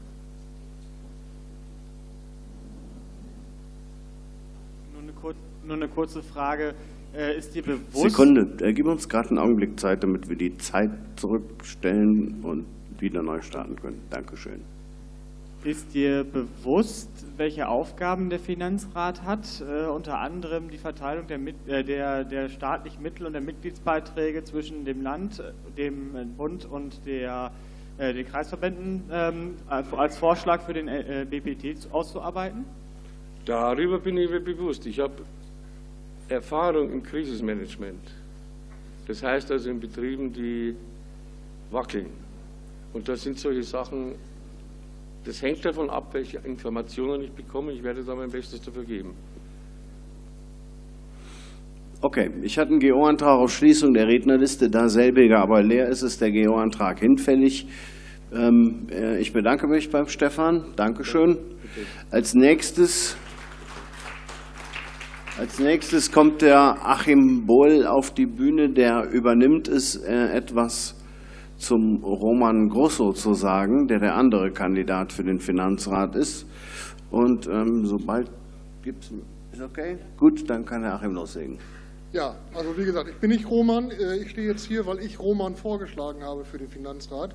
S24: Eine, kur nur eine kurze Frage. Äh, ist dir bewusst.
S13: Sekunde, äh, gib uns gerade einen Augenblick Zeit, damit wir die Zeit zurückstellen und wieder neu starten können. Dankeschön.
S24: Ist dir bewusst, welche Aufgaben der Finanzrat hat? Äh, unter anderem die Verteilung der, äh, der, der, staatlichen Mittel und der Mitgliedsbeiträge zwischen dem Land, dem Bund und der, äh, den Kreisverbänden ähm, als Vorschlag für den äh, BPT auszuarbeiten?
S21: Darüber bin ich mir bewusst. Ich habe Erfahrung im Krisenmanagement. Das heißt also in Betrieben, die wackeln. Und das sind solche Sachen, das hängt davon ab, welche Informationen ich bekomme. Ich werde da mein Bestes dafür geben.
S13: Okay, ich hatte einen GO-Antrag auf Schließung der Rednerliste, da selbiger aber leer ist, ist der GO-Antrag hinfällig. Ähm, äh, ich bedanke mich beim Stefan. Dankeschön. Als nächstes, als nächstes kommt der Achim Bohl auf die Bühne, der übernimmt es äh, etwas zum Roman Grosso zu sagen, der der andere Kandidat für den Finanzrat ist. Und ähm, sobald gibt's ist okay? Gut, dann kann Herr Achim loslegen.
S25: Ja, also wie gesagt, ich bin nicht Roman. Äh, ich stehe jetzt hier, weil ich Roman vorgeschlagen habe für den Finanzrat.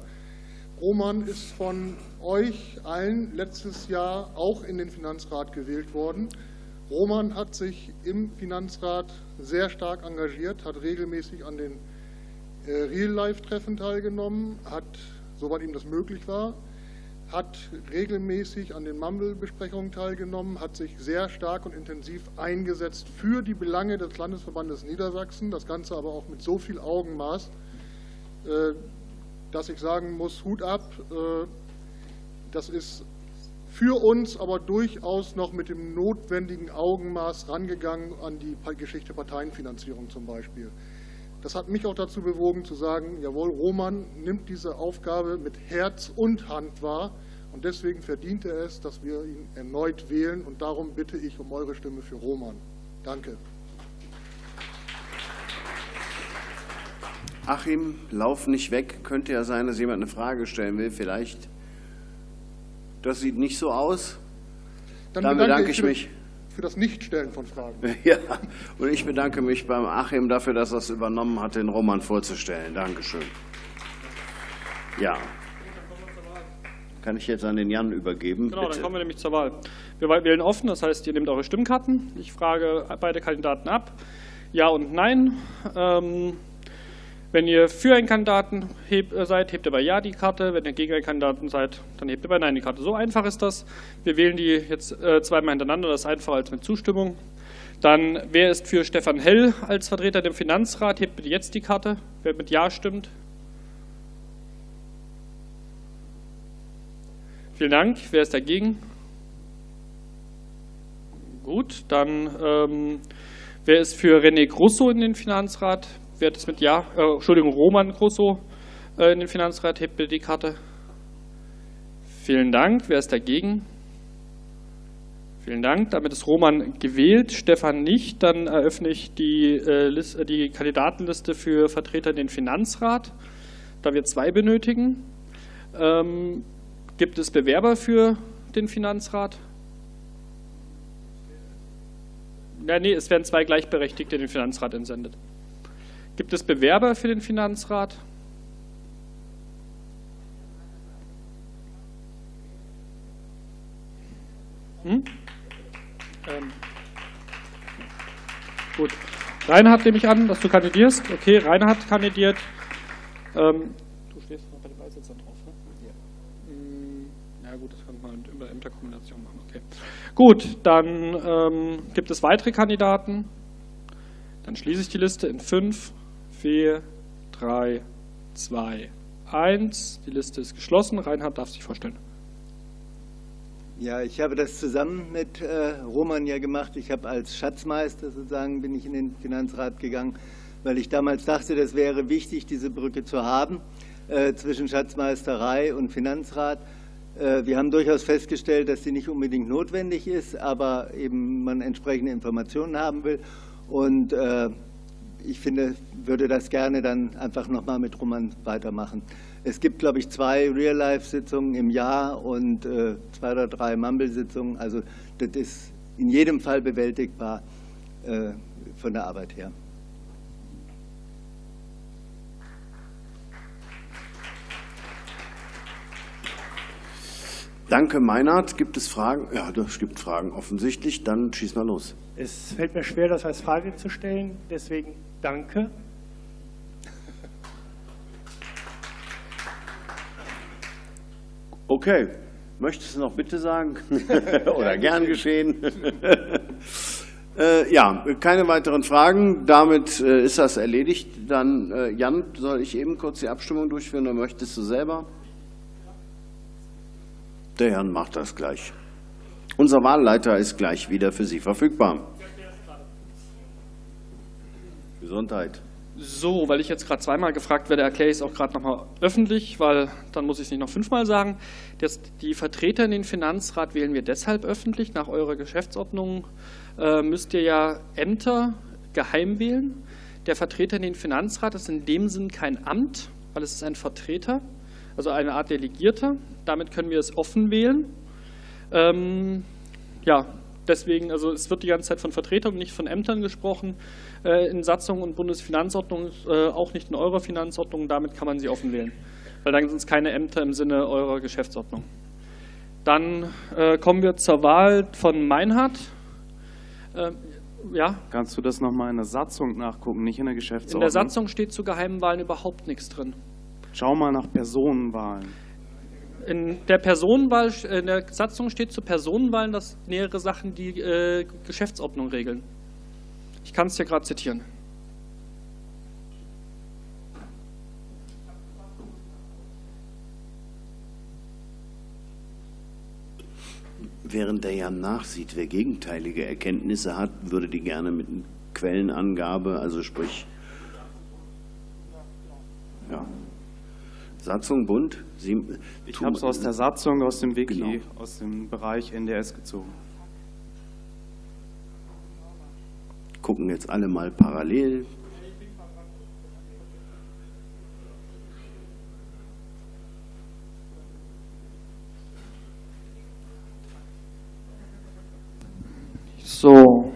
S25: Roman ist von euch allen letztes Jahr auch in den Finanzrat gewählt worden. Roman hat sich im Finanzrat sehr stark engagiert, hat regelmäßig an den äh, Real-Life-Treffen teilgenommen, hat, soweit ihm das möglich war, hat regelmäßig an den Mumble-Besprechungen teilgenommen, hat sich sehr stark und intensiv eingesetzt für die Belange des Landesverbandes Niedersachsen, das Ganze aber auch mit so viel Augenmaß, äh, dass ich sagen muss, Hut ab, äh, das ist für uns aber durchaus noch mit dem notwendigen Augenmaß rangegangen an die Geschichte Parteienfinanzierung zum Beispiel. Das hat mich auch dazu bewogen zu sagen, jawohl, Roman nimmt diese Aufgabe mit Herz und Hand wahr und deswegen verdient er es, dass wir ihn erneut wählen und darum bitte ich um eure Stimme für Roman. Danke.
S13: Achim, lauf nicht weg. Könnte ja sein, dass jemand eine Frage stellen will. Vielleicht. Das sieht nicht so aus.
S25: Dann, Dann bedanke, ich mich für das Nichtstellen von Fragen.
S13: Ja, und ich bedanke mich beim Achim dafür, dass er es übernommen hat, den Roman vorzustellen. Dankeschön. Ja. Kann ich jetzt an den Jan übergeben?
S19: Genau,
S13: Bitte.
S19: dann kommen wir nämlich zur Wahl. Wir wählen offen, das heißt, ihr nehmt eure Stimmkarten. Ich frage beide Kandidaten ab. Ja und Nein. Ähm, wenn ihr für einen Kandidaten heb, äh, seid, hebt ihr bei Ja die Karte. Wenn ihr gegen einen Kandidaten seid, dann hebt ihr bei Nein die Karte. So einfach ist das. Wir wählen die jetzt äh, zweimal hintereinander. Das ist einfacher als mit Zustimmung. Dann, wer ist für Stefan Hell als Vertreter dem Finanzrat? Hebt bitte jetzt die Karte. Wer mit Ja stimmt. Vielen Dank. Wer ist dagegen? Gut, dann ähm, wer ist für René Grosso in den Finanzrat? Wer das mit Ja? Äh, Entschuldigung, Roman Grosso äh, in den Finanzrat, hebt bitte die Karte. Vielen Dank. Wer ist dagegen? Vielen Dank. Damit ist Roman gewählt, Stefan nicht. Dann eröffne ich die, äh, Liste, die Kandidatenliste für Vertreter in den Finanzrat, da wir zwei benötigen. Ähm, gibt es Bewerber für den Finanzrat? Ja, nee, es werden zwei Gleichberechtigte in den Finanzrat entsendet. Gibt es Bewerber für den Finanzrat? Hm? Ähm. Gut. Reinhard nehme ich an, dass du kandidierst. Okay, Reinhard kandidiert. Ähm. Du stehst noch bei den Beisitzern drauf, ne? Ja. Ja gut, das kann man über Ämterkombination machen. Okay. Gut, dann ähm, gibt es weitere Kandidaten. Dann schließe ich die Liste in 5, 4, 3, 2, 1. Die Liste ist geschlossen. Reinhard darf sich vorstellen.
S20: Ja, ich habe das zusammen mit äh, Roman ja gemacht. Ich habe als Schatzmeister sozusagen bin ich in den Finanzrat gegangen, weil ich damals dachte, das wäre wichtig, diese Brücke zu haben äh, zwischen Schatzmeisterei und Finanzrat. Äh, wir haben durchaus festgestellt, dass sie nicht unbedingt notwendig ist, aber eben man entsprechende Informationen haben will. Und äh, ich finde, würde das gerne dann einfach nochmal mit Roman weitermachen. Es gibt, glaube ich, zwei Real-Life-Sitzungen im Jahr und äh, zwei oder drei Mumble-Sitzungen. Also das ist in jedem Fall bewältigbar äh, von der Arbeit her.
S13: Danke, Meinert. Gibt es Fragen? Ja, es gibt Fragen offensichtlich. Dann schieß mal los.
S22: Es fällt mir schwer, das als Frage zu stellen. Deswegen danke.
S13: Okay. Möchtest du noch bitte sagen? Oder gern geschehen? äh, ja, keine weiteren Fragen. Damit äh, ist das erledigt. Dann, äh, Jan, soll ich eben kurz die Abstimmung durchführen oder möchtest du selber? Der Jan macht das gleich. Unser Wahlleiter ist gleich wieder für Sie verfügbar. Gesundheit.
S19: So, weil ich jetzt gerade zweimal gefragt werde, erkläre ich es auch gerade nochmal öffentlich, weil dann muss ich es nicht noch fünfmal sagen. Das, die Vertreter in den Finanzrat wählen wir deshalb öffentlich. Nach eurer Geschäftsordnung äh, müsst ihr ja Ämter geheim wählen. Der Vertreter in den Finanzrat ist in dem Sinn kein Amt, weil es ist ein Vertreter, also eine Art Delegierter. Damit können wir es offen wählen. Ähm, ja, deswegen, also es wird die ganze Zeit von Vertretungen, nicht von Ämtern gesprochen äh, in Satzung und Bundesfinanzordnung, äh, auch nicht in eurer Finanzordnung. Damit kann man sie offen wählen, weil dann sind es keine Ämter im Sinne eurer Geschäftsordnung. Dann äh, kommen wir zur Wahl von Meinhard. Äh, ja,
S26: Kannst du das nochmal in der Satzung nachgucken, nicht in der Geschäftsordnung?
S19: in der Satzung steht zu geheimen Wahlen überhaupt nichts drin.
S26: Schau mal nach Personenwahlen.
S19: In der Personenwahl, in der Satzung steht zu Personenwahlen, dass nähere Sachen die äh, Geschäftsordnung regeln. Ich kann es dir gerade zitieren.
S13: Während der Jan nachsieht, wer gegenteilige Erkenntnisse hat, würde die gerne mit Quellenangabe, also sprich, ja. Satzung, Bund? Sie,
S26: Ich habe es aus der Satzung, aus dem Wiki,
S13: Genau.
S26: aus dem Bereich NDS gezogen.
S13: gucken jetzt alle mal parallel.
S19: So.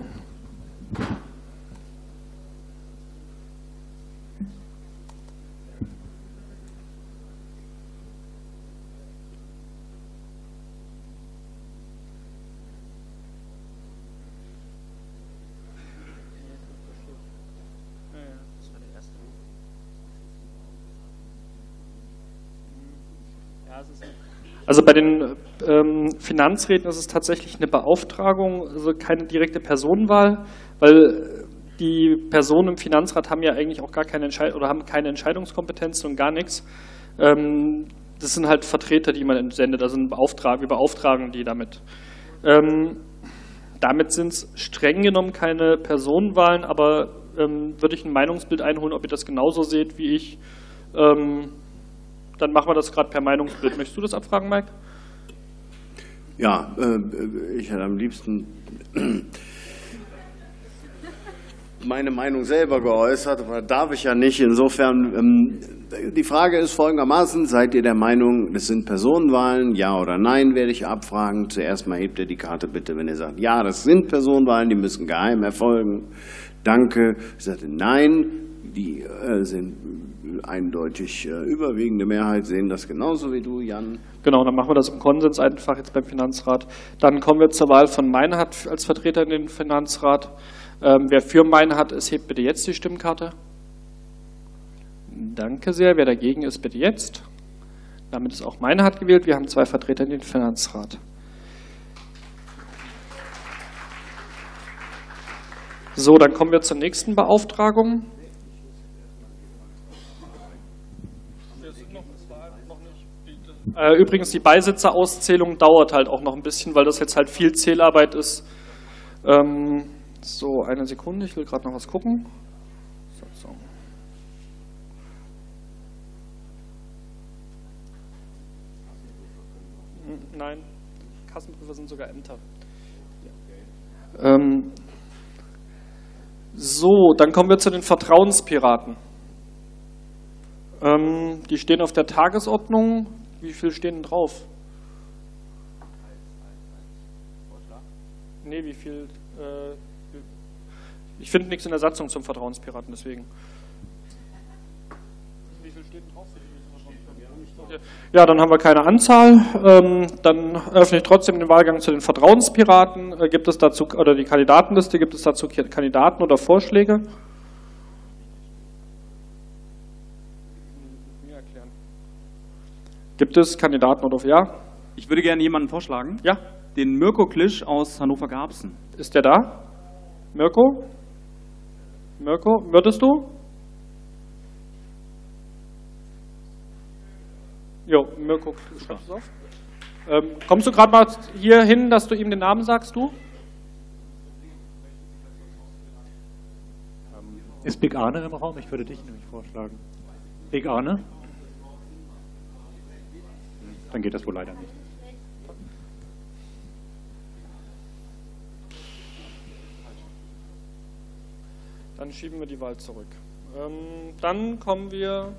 S19: Also bei den ähm, Finanzräten ist es tatsächlich eine Beauftragung, also keine direkte Personenwahl, weil die Personen im Finanzrat haben ja eigentlich auch gar keine Entscheid oder haben keine Entscheidungskompetenz und gar nichts. Ähm, das sind halt Vertreter, die man entsendet, also Beauftrag, wir beauftragen die damit. Ähm, damit sind es streng genommen keine Personenwahlen, aber ähm, würde ich ein Meinungsbild einholen, ob ihr das genauso seht wie ich. Ähm, dann machen wir das gerade per Meinungsbild. Möchtest du das abfragen, Mike?
S13: Ja, äh, ich hätte am liebsten meine Meinung selber geäußert, aber darf ich ja nicht. Insofern, ähm, die Frage ist folgendermaßen, seid ihr der Meinung, es sind Personenwahlen, ja oder nein, werde ich abfragen. Zuerst mal hebt ihr die Karte bitte, wenn ihr sagt, ja, das sind Personenwahlen, die müssen geheim erfolgen. Danke. Ich sagte, nein, die äh, sind eindeutig äh, überwiegende Mehrheit, sehen das genauso wie du, Jan.
S19: Genau, dann machen wir das im Konsens einfach jetzt beim Finanzrat. Dann kommen wir zur Wahl von Meinhardt als Vertreter in den Finanzrat. Ähm, wer für Meinhardt ist, hebt bitte jetzt die Stimmkarte. Danke sehr. Wer dagegen ist, bitte jetzt. Damit ist auch meine Hand gewählt. Wir haben zwei Vertreter in den Finanzrat. So, dann kommen wir zur nächsten Beauftragung. Äh, Übrigens, die Beisitzerauszählung dauert halt auch noch ein bisschen, weil das jetzt halt viel Zählarbeit ist. Ähm, so, eine Sekunde, ich will gerade noch was gucken. Hm, Nein, Kassenprüfer sind sogar Ämter. Ähm, so, dann kommen wir zu den Vertrauenspiraten. Ähm, die stehen auf der Tagesordnung. Wie viel stehen drauf? Nee, wie viel? Äh, ich finde nichts in der Satzung zum Vertrauenspiraten, deswegen. Wie viel steht drauf? Ja, dann haben wir keine Anzahl. Ähm, dann öffne ich trotzdem den Wahlgang zu den Vertrauenspiraten. Äh, gibt es dazu, oder die Kandidatenliste, gibt es dazu Kandidaten oder Vorschläge? Gibt es Kandidaten oder ja?
S27: Ich würde gerne jemanden vorschlagen.
S19: Ja.
S27: Den Mirko Klisch aus Hannover-Garbsen.
S19: Ist der da? Mirko? Mirko, würdest du? Jo, Mirko, auf. Ähm, kommst du gerade mal hier hin, dass du ihm den Namen sagst, du?
S28: Ist Big Arne im Raum? Ich würde dich nämlich vorschlagen. Big Arne? Dann geht das wohl leider nicht.
S19: Dann schieben wir die Wahl zurück. Ähm, dann kommen wir.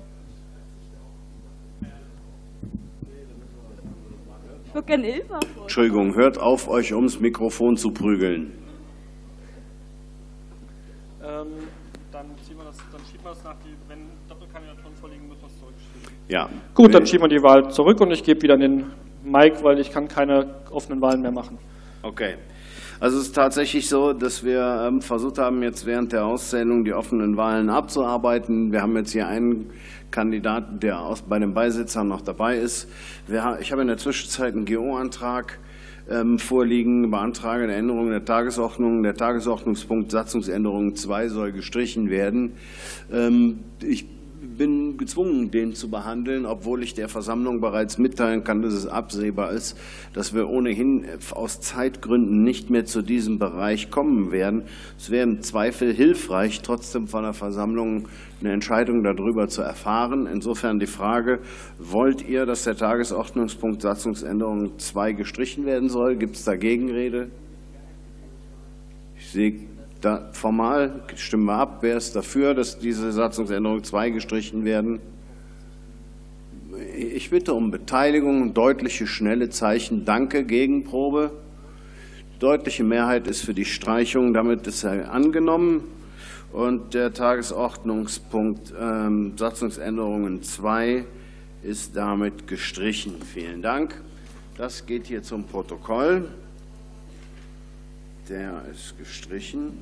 S29: Ich würde gerne Ilva
S13: Entschuldigung, hört auf, euch ums Mikrofon zu prügeln.
S19: Ähm, dann, ziehen wir das, dann schieben wir das nach, die,
S13: Ja.
S19: Gut, dann schieben wir die Wahl zurück und ich gebe wieder an den Mike, weil ich kann keine offenen Wahlen mehr machen.
S13: Okay. Also es ist tatsächlich so, dass wir ähm, versucht haben, jetzt während der Auszählung die offenen Wahlen abzuarbeiten. Wir haben jetzt hier einen Kandidaten, der aus, bei den Beisitzern noch dabei ist. Wir, ich habe in der Zwischenzeit einen GO-Antrag ähm, vorliegen, beantrage eine Änderung der Tagesordnung. Der Tagesordnungspunkt Satzungsänderung 2 soll gestrichen werden. Ähm, ich bin gezwungen, den zu behandeln, obwohl ich der Versammlung bereits mitteilen kann, dass es absehbar ist, dass wir ohnehin aus Zeitgründen nicht mehr zu diesem Bereich kommen werden. Es wäre im Zweifel hilfreich, trotzdem von der Versammlung eine Entscheidung darüber zu erfahren. Insofern die Frage, wollt ihr, dass der Tagesordnungspunkt Satzungsänderung 2 gestrichen werden soll? Gibt es da Gegenrede? Ich sehe da, formal stimmen wir ab. Wer ist dafür, dass diese Satzungsänderungen 2 gestrichen werden? Ich bitte um Beteiligung, deutliche, schnelle Zeichen. Danke, Gegenprobe. Deutliche Mehrheit ist für die Streichung. Damit ist er angenommen. Und der Tagesordnungspunkt ähm, Satzungsänderungen 2 ist damit gestrichen. Vielen Dank. Das geht hier zum Protokoll. Der ist gestrichen.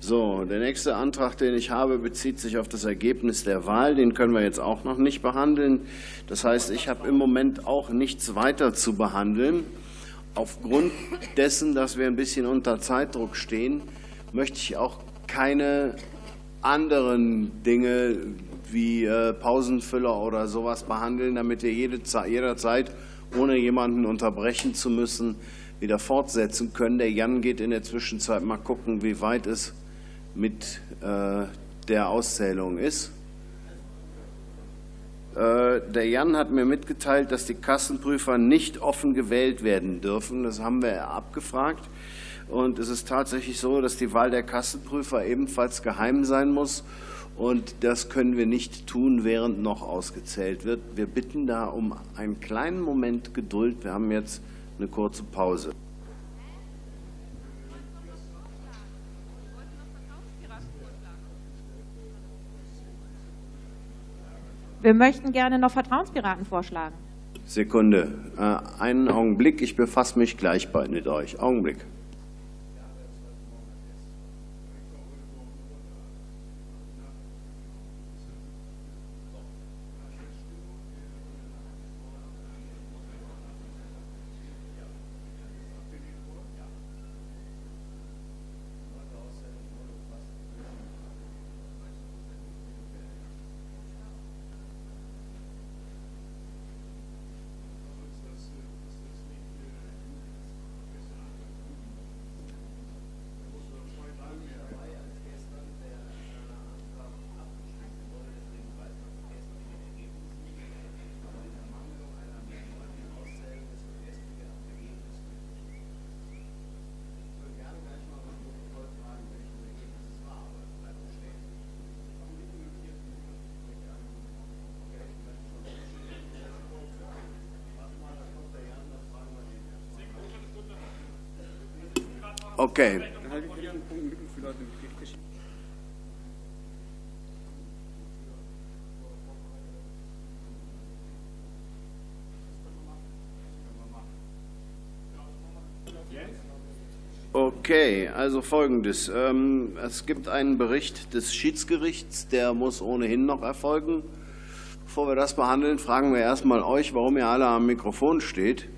S13: So, der nächste Antrag, den ich habe, bezieht sich auf das Ergebnis der Wahl. Den können wir jetzt auch noch nicht behandeln. Das heißt, ich habe im Moment auch nichts weiter zu behandeln. Aufgrund dessen, dass wir ein bisschen unter Zeitdruck stehen, möchte ich auch keine anderen Dinge wie äh, Pausenfüller oder sowas behandeln, damit wir jede, jederzeit, ohne jemanden unterbrechen zu müssen, wieder fortsetzen können. Der Jan geht in der Zwischenzeit mal gucken, wie weit es mit äh, der Auszählung ist. Äh, der Jan hat mir mitgeteilt, dass die Kassenprüfer nicht offen gewählt werden dürfen. Das haben wir abgefragt. Und es ist tatsächlich so, dass die Wahl der Kassenprüfer ebenfalls geheim sein muss. Und das können wir nicht tun, während noch ausgezählt wird. Wir bitten da um einen kleinen Moment Geduld. Wir haben jetzt eine kurze Pause.
S30: Wir möchten gerne noch Vertrauenspiraten vorschlagen.
S13: Sekunde, äh, einen Augenblick, ich befasse mich gleich bald mit euch. Augenblick. Okay. Okay, also folgendes. Ähm, es gibt einen Bericht des Schiedsgerichts, der muss ohnehin noch erfolgen. Bevor wir das behandeln, fragen wir erstmal euch, warum ihr alle am Mikrofon steht.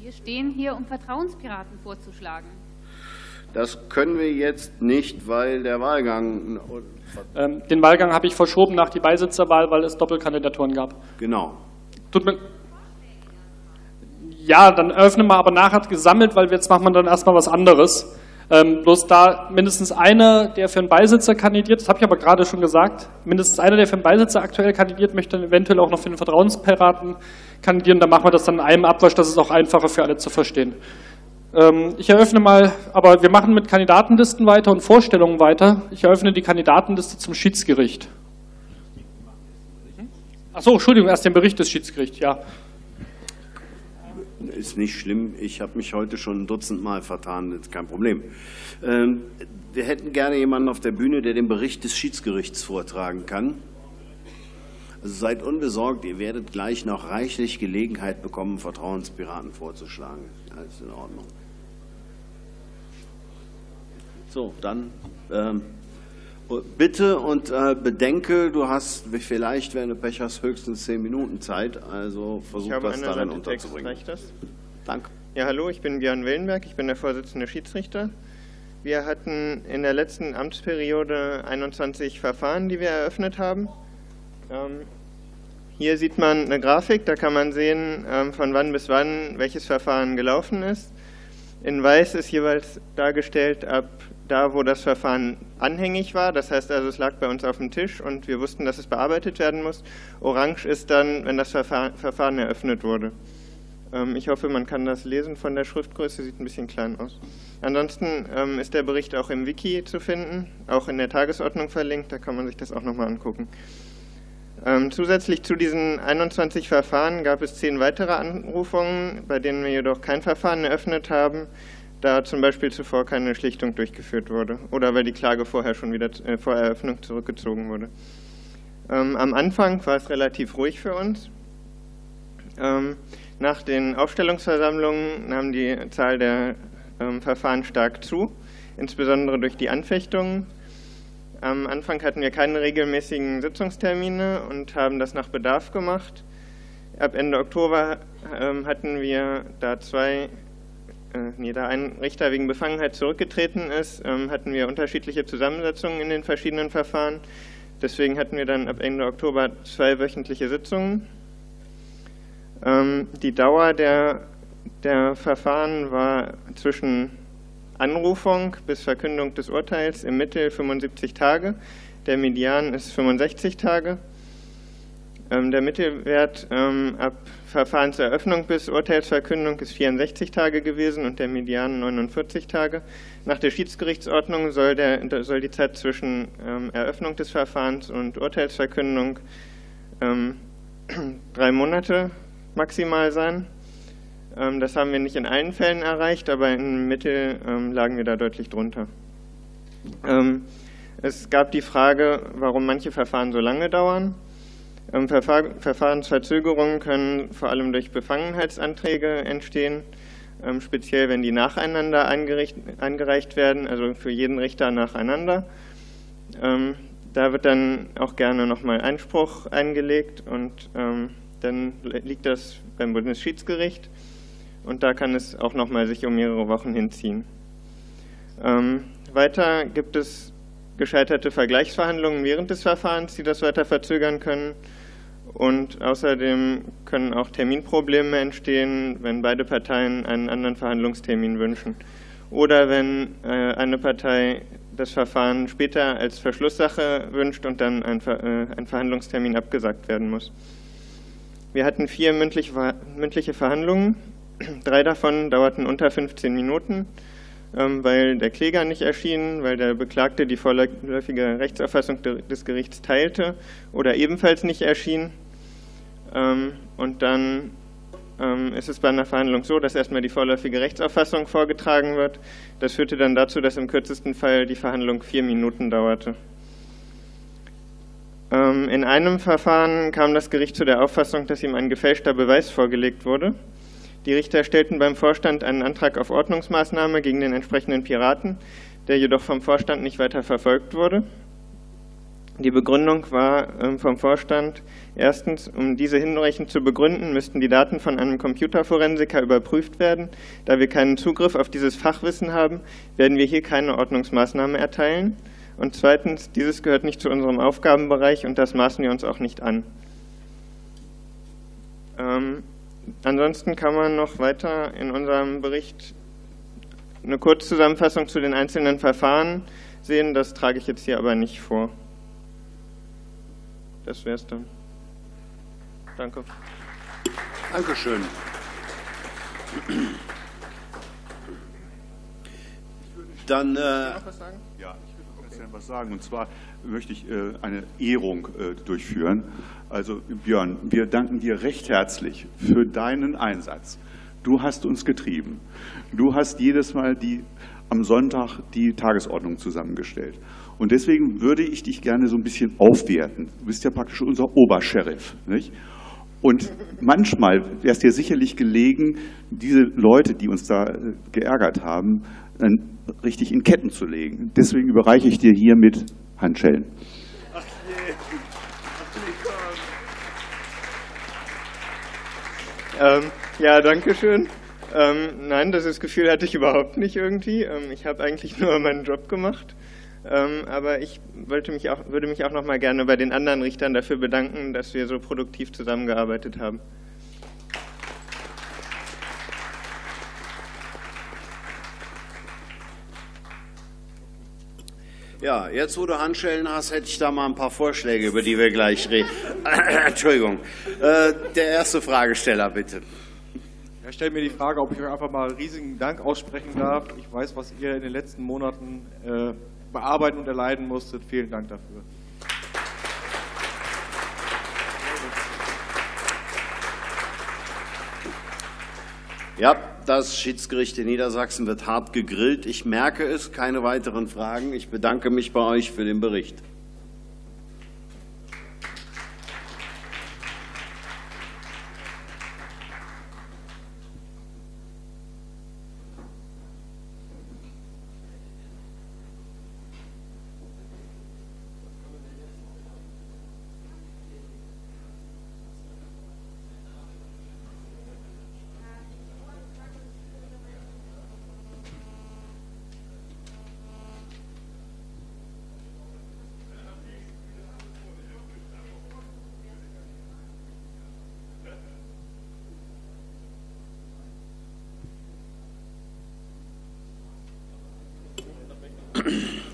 S31: Wir stehen hier, um Vertrauenspiraten vorzuschlagen.
S13: Das können wir jetzt nicht, weil der Wahlgang.
S19: Ähm, den Wahlgang habe ich verschoben nach die Beisitzerwahl, weil es Doppelkandidaturen gab.
S13: Genau.
S19: Tut mir. Ja, dann öffnen wir aber nachher gesammelt, weil jetzt machen wir dann erstmal was anderes. Ähm, bloß da mindestens einer, der für einen Beisitzer kandidiert, das habe ich aber gerade schon gesagt, mindestens einer, der für einen Beisitzer aktuell kandidiert, möchte dann eventuell auch noch für den Vertrauenspiraten kandidieren. Dann machen wir das dann in einem Abwasch, das ist auch einfacher für alle zu verstehen. Ähm, ich eröffne mal, aber wir machen mit Kandidatenlisten weiter und Vorstellungen weiter. Ich eröffne die Kandidatenliste zum Schiedsgericht. Achso, Entschuldigung, erst den Bericht des Schiedsgerichts, ja.
S13: Ist nicht schlimm. Ich habe mich heute schon ein Dutzend Mal vertan. Ist kein Problem. Ähm, wir hätten gerne jemanden auf der Bühne, der den Bericht des Schiedsgerichts vortragen kann. Also seid unbesorgt, ihr werdet gleich noch reichlich Gelegenheit bekommen, Vertrauenspiraten vorzuschlagen. Alles in Ordnung. So, dann ähm, bitte und äh, bedenke, du hast vielleicht, wenn du Pech hast, höchstens zehn Minuten Zeit. Also versuch
S32: ich habe
S13: das darin
S32: Seite Text,
S13: unterzubringen.
S32: reicht das?
S13: Danke.
S32: Ja, hallo, ich bin Björn Willenberg, ich bin der Vorsitzende Schiedsrichter. Wir hatten in der letzten Amtsperiode 21 Verfahren, die wir eröffnet haben. Ähm, hier sieht man eine Grafik, da kann man sehen, ähm, von wann bis wann welches Verfahren gelaufen ist. In weiß ist jeweils dargestellt ab da, wo das Verfahren anhängig war. Das heißt also, es lag bei uns auf dem Tisch und wir wussten, dass es bearbeitet werden muss. Orange ist dann, wenn das Verfahren, eröffnet wurde. Ähm, ich hoffe, man kann das lesen von der Schriftgröße, sieht ein bisschen klein aus. Ansonsten ähm, ist der Bericht auch im Wiki zu finden, auch in der Tagesordnung verlinkt, da kann man sich das auch nochmal angucken. Ähm, zusätzlich zu diesen 21 Verfahren gab es zehn weitere Anrufungen, bei denen wir jedoch kein Verfahren eröffnet haben, da zum Beispiel zuvor keine Schlichtung durchgeführt wurde oder weil die Klage vorher schon wieder äh, vor Eröffnung zurückgezogen wurde. Ähm, am Anfang war es relativ ruhig für uns. Ähm, nach den Aufstellungsversammlungen nahm die Zahl der ähm, Verfahren stark zu, insbesondere durch die Anfechtungen. Am Anfang hatten wir keine regelmäßigen Sitzungstermine und haben das nach Bedarf gemacht. Ab Ende Oktober ähm, hatten wir, da zwei, nee, da ein Richter wegen Befangenheit zurückgetreten ist, ähm, hatten wir unterschiedliche Zusammensetzungen in den verschiedenen Verfahren. Deswegen hatten wir dann ab Ende Oktober zwei wöchentliche Sitzungen. Ähm, die Dauer der, der Verfahren war zwischen Anrufung bis Verkündung des Urteils im Mittel 75 Tage. Der Median ist 65 Tage. Ähm, der Mittelwert ab Verfahrenseröffnung bis Urteilsverkündung ist 64 Tage gewesen und der Median 49 Tage. Nach der Schiedsgerichtsordnung soll, der, soll die Zeit zwischen ähm, Eröffnung des Verfahrens und Urteilsverkündung ähm, drei Monate maximal sein. Ähm, das haben wir nicht in allen Fällen erreicht, aber im Mittel ähm, lagen wir da deutlich drunter. Ähm, es gab die Frage, warum manche Verfahren so lange dauern. Ähm, Verfahr Verfahrensverzögerungen können vor allem durch Befangenheitsanträge entstehen, ähm, speziell wenn die nacheinander eingereicht werden, also für jeden Richter nacheinander. Ähm, da wird dann auch gerne nochmal Einspruch eingelegt und dann liegt das beim Bundesschiedsgericht und da kann es auch nochmal sich um mehrere Wochen hinziehen. Ähm, weiter gibt es gescheiterte Vergleichsverhandlungen während des Verfahrens, die das weiter verzögern können. Und außerdem können auch Terminprobleme entstehen, wenn beide Parteien einen anderen Verhandlungstermin wünschen. Oder wenn äh, eine Partei das Verfahren später als Verschlusssache wünscht und dann ein, äh, Verhandlungstermin abgesagt werden muss. Wir hatten vier mündliche Verhandlungen. Drei davon dauerten unter 15 Minuten, weil der Kläger nicht erschien, weil der Beklagte die vorläufige Rechtsauffassung des Gerichts teilte oder ebenfalls nicht erschien. Ähm, und dann ähm, ist es bei einer Verhandlung so, dass erstmal die vorläufige Rechtsauffassung vorgetragen wird. Das führte dann dazu, dass im kürzesten Fall die Verhandlung vier Minuten dauerte. Ähm, in einem Verfahren kam das Gericht zu der Auffassung, dass ihm ein gefälschter Beweis vorgelegt wurde. Die Richter stellten beim Vorstand einen Antrag auf Ordnungsmaßnahme gegen den entsprechenden Piraten, der jedoch vom Vorstand nicht weiter verfolgt wurde. Die Begründung war ähm, vom Vorstand, erstens, um diese hinreichend zu begründen, müssten die Daten von einem Computerforensiker überprüft werden. Da wir keinen Zugriff auf dieses Fachwissen haben, werden wir hier keine Ordnungsmaßnahme erteilen. Und zweitens, dieses gehört nicht zu unserem Aufgabenbereich und das maßen wir uns auch nicht an. Ähm, ansonsten kann man noch weiter in unserem Bericht eine Kurzzusammenfassung zu den einzelnen Verfahren sehen. Das trage ich jetzt hier aber nicht vor. Das wäre es dann. Danke.
S13: Dankeschön. Dann. Äh,
S33: ja, ich würde ganz gerne was sagen. Und zwar möchte ich äh, eine Ehrung äh, durchführen. Also Björn, wir danken dir recht herzlich für deinen Einsatz. Du hast uns getrieben. Du hast jedes Mal die, am Sonntag die Tagesordnung zusammengestellt. Und deswegen würde ich dich gerne so ein bisschen aufwerten. Du bist ja praktisch unser Obersheriff. Nicht? Und manchmal wäre es dir sicherlich gelegen, diese Leute, die uns da äh, geärgert haben, dann richtig in Ketten zu legen. Deswegen überreiche ich dir hiermit Handschellen. Ach je.
S32: Ähm, ja, danke schön. Ähm, nein, das Gefühl hatte ich überhaupt nicht irgendwie. Ähm, ich habe eigentlich nur meinen Job gemacht. Ähm, aber ich wollte mich auch, würde mich auch noch mal gerne bei den anderen Richtern dafür bedanken, dass wir so produktiv zusammengearbeitet haben.
S13: Ja, jetzt wo du Handschellen hast, hätte ich da mal ein paar Vorschläge, über die wir gleich reden. Entschuldigung. Äh, der erste Fragesteller, bitte.
S34: Ich stelle mir die Frage, ob ich euch einfach mal riesigen Dank aussprechen darf. Ich weiß, was ihr in den letzten Monaten äh, bearbeiten und erleiden musstet. Vielen Dank dafür.
S13: Ja, das Schiedsgericht in Niedersachsen wird hart gegrillt. Ich merke es, keine weiteren Fragen. Ich bedanke mich bei euch für den Bericht.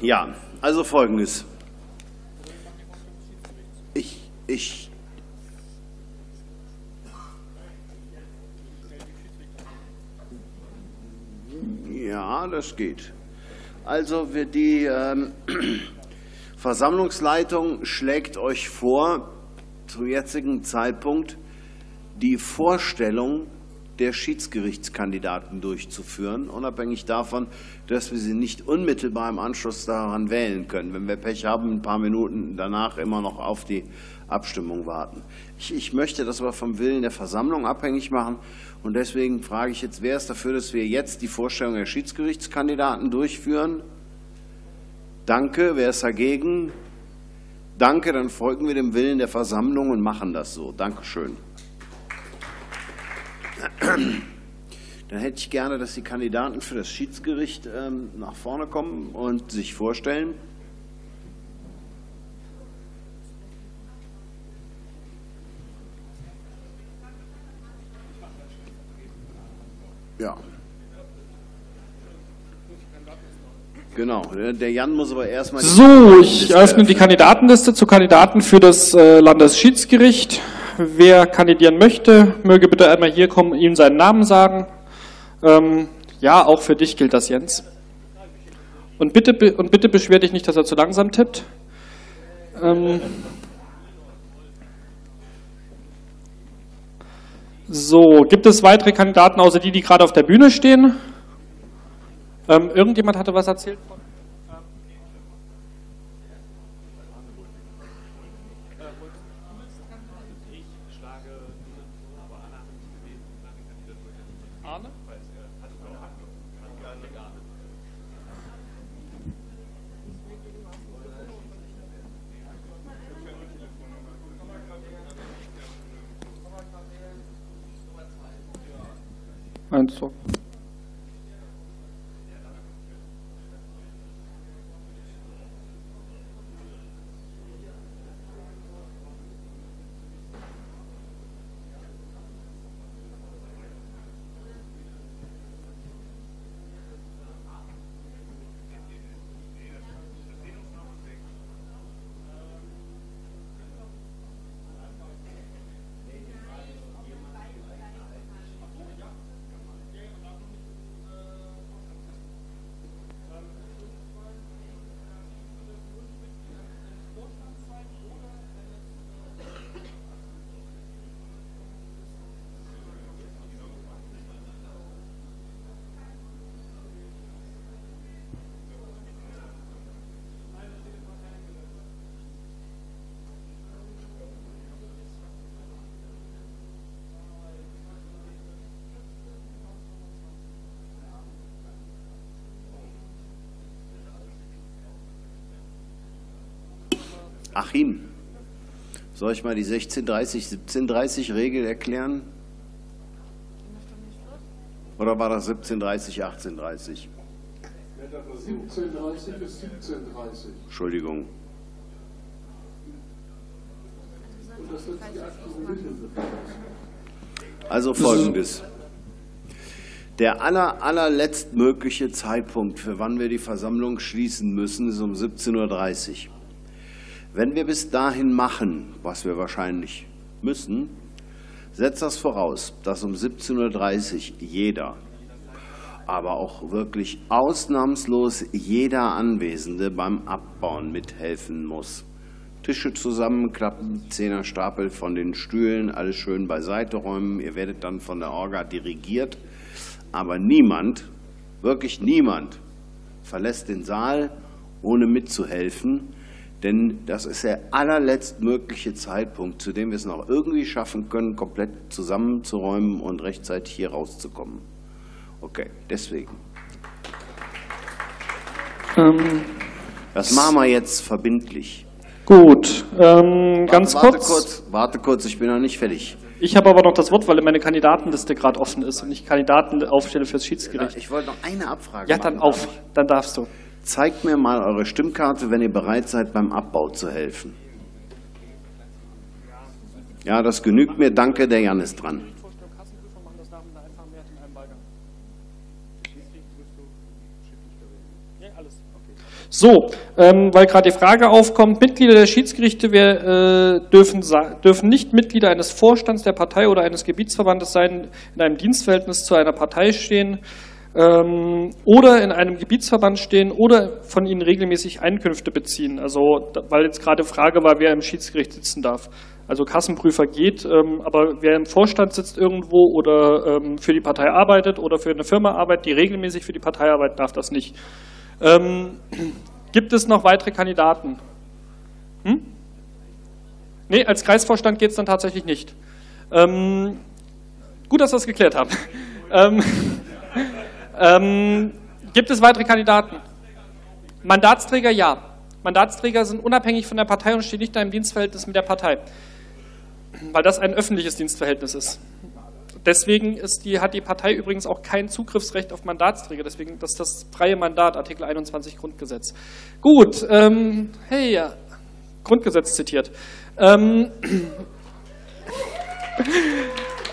S13: Ja, also folgendes. Ich, ich, ja, das geht. Also die ähm, Versammlungsleitung schlägt euch vor, zum jetzigen Zeitpunkt die Vorstellung der Schiedsgerichtskandidaten durchzuführen, unabhängig davon, dass wir sie nicht unmittelbar im Anschluss daran wählen können. Wenn wir Pech haben, ein paar Minuten danach immer noch auf die Abstimmung warten. Ich, ich möchte das aber vom Willen der Versammlung abhängig machen und deswegen frage ich jetzt, wer ist dafür, dass wir jetzt die Vorstellung der Schiedsgerichtskandidaten durchführen? Danke. Wer ist dagegen? Danke. Dann folgen wir dem Willen der Versammlung und machen das so. Dankeschön. Dann hätte ich gerne, dass die Kandidaten für das Schiedsgericht ähm, nach vorne kommen und sich vorstellen. Ja. Genau, der Jan muss aber erstmal.
S19: So, ich öffne die Kandidatenliste zu Kandidaten für das äh, Landesschiedsgericht. Wer kandidieren möchte, möge bitte einmal hier kommen und ihm seinen Namen sagen. Ähm, ja, auch für dich gilt das, Jens. Und bitte, und bitte beschwer dich nicht, dass er zu langsam tippt. Ähm, So, gibt es weitere Kandidaten außer die, die gerade auf der Bühne stehen? Ähm, irgendjemand hatte was erzählt? Von? Eins, zwei.
S13: Achim, soll ich mal die 1630, 1730 Regel erklären? Oder war das 1730, 1830?
S25: 1730 ist 1730.
S13: Entschuldigung. Also folgendes. Der aller, allerletztmögliche Zeitpunkt, für wann wir die Versammlung schließen müssen, ist um 17.30 Uhr. Wenn wir bis dahin machen, was wir wahrscheinlich müssen, setzt das voraus, dass um 17.30 Uhr jeder, aber auch wirklich ausnahmslos jeder Anwesende beim Abbauen mithelfen muss. Tische zusammenklappen, Zehnerstapel von den Stühlen, alles schön beiseite räumen. Ihr werdet dann von der Orga dirigiert. Aber niemand, wirklich niemand, verlässt den Saal, ohne mitzuhelfen. Denn das ist der allerletztmögliche Zeitpunkt, zu dem wir es noch irgendwie schaffen können, komplett zusammenzuräumen und rechtzeitig hier rauszukommen. Okay, deswegen.
S19: Ähm,
S13: Das machen wir jetzt verbindlich.
S19: gut, ähm, ganz
S13: warte,
S19: kurz.
S13: kurz. Warte kurz, ich bin noch nicht fertig.
S19: Ich habe aber noch das Wort, weil meine Kandidatenliste gerade offen ist und ich Kandidaten aufstelle fürs Schiedsgericht.
S13: Ich wollte noch eine Abfrage
S19: Ja, dann
S13: machen,
S19: auf, dann darfst du.
S13: Zeigt mir mal eure Stimmkarte, wenn ihr bereit seid, beim Abbau zu helfen. Ja, das genügt mir. Danke, der Jan ist dran.
S19: So, ähm, weil gerade die Frage aufkommt, Mitglieder der Schiedsgerichte wir, äh, dürfen, dürfen nicht Mitglieder eines Vorstands der Partei oder eines Gebietsverbandes sein, in einem Dienstverhältnis zu einer Partei stehen ähm, oder in einem Gebietsverband stehen oder von ihnen regelmäßig Einkünfte beziehen. Also, weil jetzt gerade Frage war, wer im Schiedsgericht sitzen darf. Also Kassenprüfer geht, ähm, aber wer im Vorstand sitzt irgendwo oder ähm, für die Partei arbeitet oder für eine Firma arbeitet, die regelmäßig für die Partei arbeitet, darf das nicht. Ähm, gibt es noch weitere Kandidaten? Hm? Nee, als Kreisvorstand geht es dann tatsächlich nicht. Ähm, gut, dass wir das geklärt haben. ähm, gibt es weitere Kandidaten? Mandatsträger ja. Mandatsträger sind unabhängig von der Partei und stehen nicht in einem Dienstverhältnis mit der Partei, weil das ein öffentliches Dienstverhältnis ist. Deswegen ist die, hat die Partei übrigens auch kein Zugriffsrecht auf Mandatsträger. Deswegen das ist das freie Mandat, Artikel 21 Grundgesetz. Gut, ähm, hey, ja, Grundgesetz zitiert. Ähm,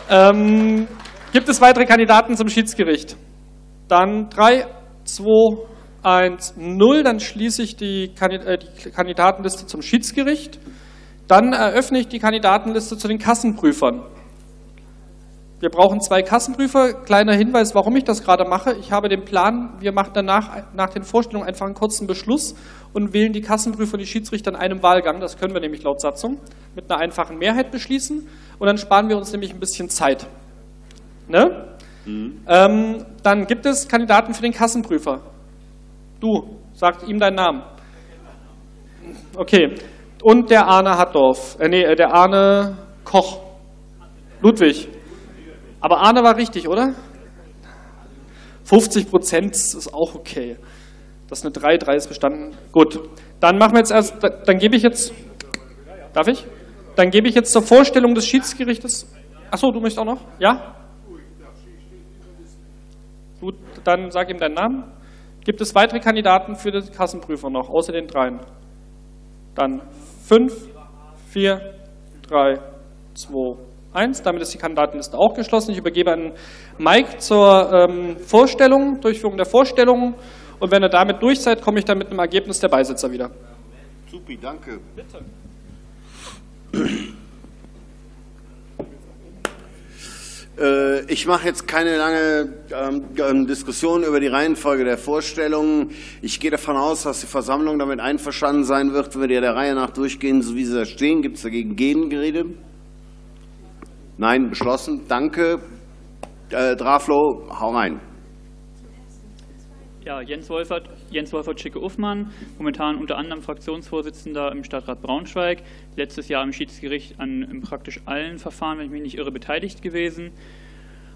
S19: ähm, gibt es weitere Kandidaten zum Schiedsgericht? Dann 3, 2, 1, 0. Dann schließe ich die, äh, die Kandidatenliste zum Schiedsgericht. Dann eröffne ich die Kandidatenliste zu den Kassenprüfern. Wir brauchen zwei Kassenprüfer. Kleiner Hinweis, warum ich das gerade mache. Ich habe den Plan, wir machen danach nach den Vorstellungen einfach einen kurzen Beschluss und wählen die Kassenprüfer und die Schiedsrichter in einem Wahlgang. Das können wir nämlich laut Satzung mit einer einfachen Mehrheit beschließen. Und dann sparen wir uns nämlich ein bisschen Zeit. Ne? Ähm, dann gibt es Kandidaten für den Kassenprüfer. Du, sag ihm deinen Namen. Okay. Und der Arne Hattdorf. Äh, nee, äh, der Arne Koch. Ludwig. Aber Arne war richtig, oder? 50 Prozent ist auch okay. Das ist eine 3, 3 ist bestanden. Gut. Dann machen wir jetzt erst, da- dann gebe ich jetzt, darf ich? Dann gebe ich jetzt zur Vorstellung des Schiedsgerichtes. Achso, du möchtest auch noch? Ja? Gut, dann sag ihm deinen Namen. Gibt es weitere Kandidaten für den Kassenprüfer noch, außer den dreien? Dann 5, 4, 3, 2, 1. Damit ist die Kandidatenliste auch geschlossen. Ich übergebe an Mike zur ähm, Vorstellung, Durchführung der Vorstellung. Und wenn ihr damit durch seid, komme ich dann mit einem Ergebnis der Beisitzer wieder.
S13: Supi, danke.
S19: Bitte.
S13: Äh, Ich mache jetzt keine lange ähm, ähm, Diskussion über die Reihenfolge der Vorstellungen. Ich gehe davon aus, dass die Versammlung damit einverstanden sein wird, wenn wir der Reihe nach durchgehen, so wie sie da stehen. Gibt es dagegen Gegengerede? Nein, beschlossen. Danke. Äh, Draflo, hau rein.
S35: Ja, Jens Wolfert, Jens Wolfert Schicke-Uffmann, momentan unter anderem Fraktionsvorsitzender im Stadtrat Braunschweig, letztes Jahr im Schiedsgericht an praktisch allen Verfahren, wenn ich mich nicht irre, beteiligt gewesen.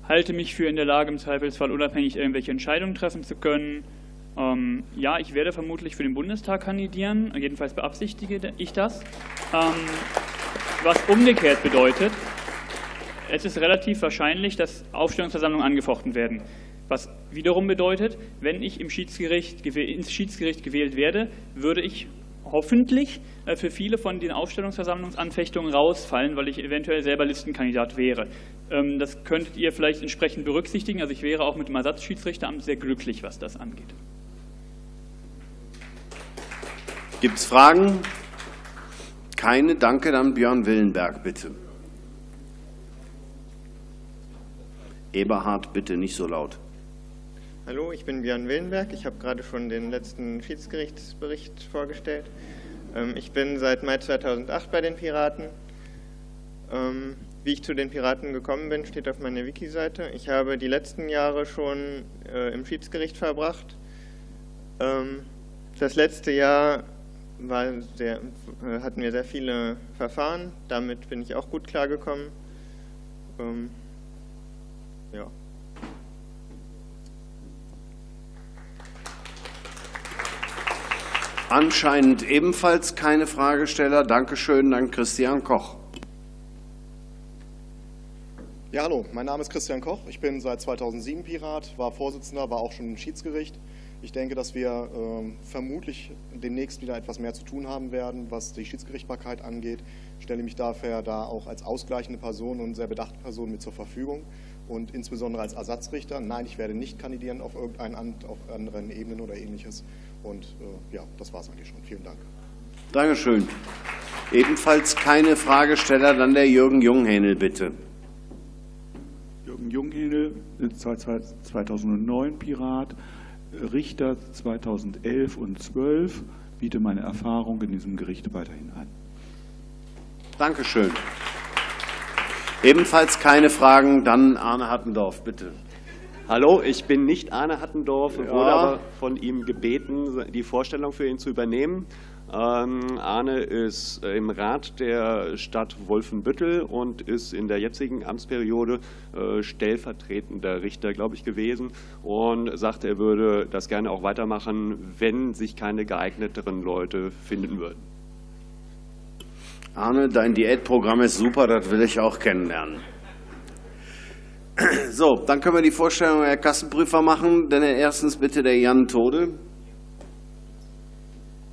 S35: Halte mich für in der Lage, im Zweifelsfall unabhängig irgendwelche Entscheidungen treffen zu können. Ähm, ja, ich werde vermutlich für den Bundestag kandidieren, jedenfalls beabsichtige ich das. Ähm, was umgekehrt bedeutet, es ist relativ wahrscheinlich, dass Aufstellungsversammlungen angefochten werden. Was wiederum bedeutet, wenn ich im Schiedsgericht, ins Schiedsgericht gewählt werde, würde ich hoffentlich äh, für viele von den Aufstellungsversammlungsanfechtungen rausfallen, weil ich eventuell selber Listenkandidat wäre. Ähm, Das könntet ihr vielleicht entsprechend berücksichtigen. Also ich wäre auch mit dem Ersatzschiedsrichteramt sehr glücklich, was das angeht.
S13: Gibt es Fragen? Keine. Danke. Dann Björn Willenberg, bitte. Eberhard, bitte nicht so laut.
S32: Hallo, ich bin Björn Willenberg. Ich habe gerade schon den letzten Schiedsgerichtsbericht vorgestellt. Ähm, Ich bin seit Mai 2008 bei den Piraten. Ähm, Wie ich zu den Piraten gekommen bin, steht auf meiner Wiki-Seite. Ich habe die letzten Jahre schon äh, im Schiedsgericht verbracht. Ähm, Das letzte Jahr sehr, äh, hatten wir sehr viele Verfahren. Damit bin ich auch gut klargekommen.
S13: Anscheinend ebenfalls keine Fragesteller. Dankeschön, dann Christian Koch.
S36: Ja, hallo, mein Name ist Christian Koch. Ich bin seit 2007 Pirat, war Vorsitzender, war auch schon im Schiedsgericht. Ich denke, dass wir ähm, vermutlich demnächst wieder etwas mehr zu tun haben werden, was die Schiedsgerichtbarkeit angeht. Ich stelle mich dafür da auch als ausgleichende Person und sehr bedachte Person mit zur Verfügung und insbesondere als Ersatzrichter. Nein, ich werde nicht kandidieren auf irgendein Amt auf anderen Ebenen oder ähnliches. Und äh, ja, das war es eigentlich schon. Vielen Dank.
S13: Dankeschön. Ebenfalls keine Fragesteller, dann der Jürgen Junghähnel, bitte.
S33: Jürgen seit 2009 Pirat, Richter 2011 und 12, biete meine Erfahrung in diesem Gericht weiterhin an.
S13: Dankeschön. Ebenfalls keine Fragen, dann Arne Hattendorf, bitte.
S37: Hallo, ich bin nicht Arne Hattendorf,
S13: Ja.
S37: wurde aber von ihm gebeten, die Vorstellung für ihn zu übernehmen. Ähm, Arne ist im Rat der Stadt Wolfenbüttel und ist in der jetzigen Amtsperiode äh, stellvertretender Richter, glaube ich, gewesen und sagte, er würde das gerne auch weitermachen, wenn sich keine geeigneteren Leute finden würden.
S13: Arne, dein Diätprogramm ist super, das will ich auch kennenlernen. So, dann können wir die Vorstellung der Kassenprüfer machen. Denn erstens bitte der Jan Tode.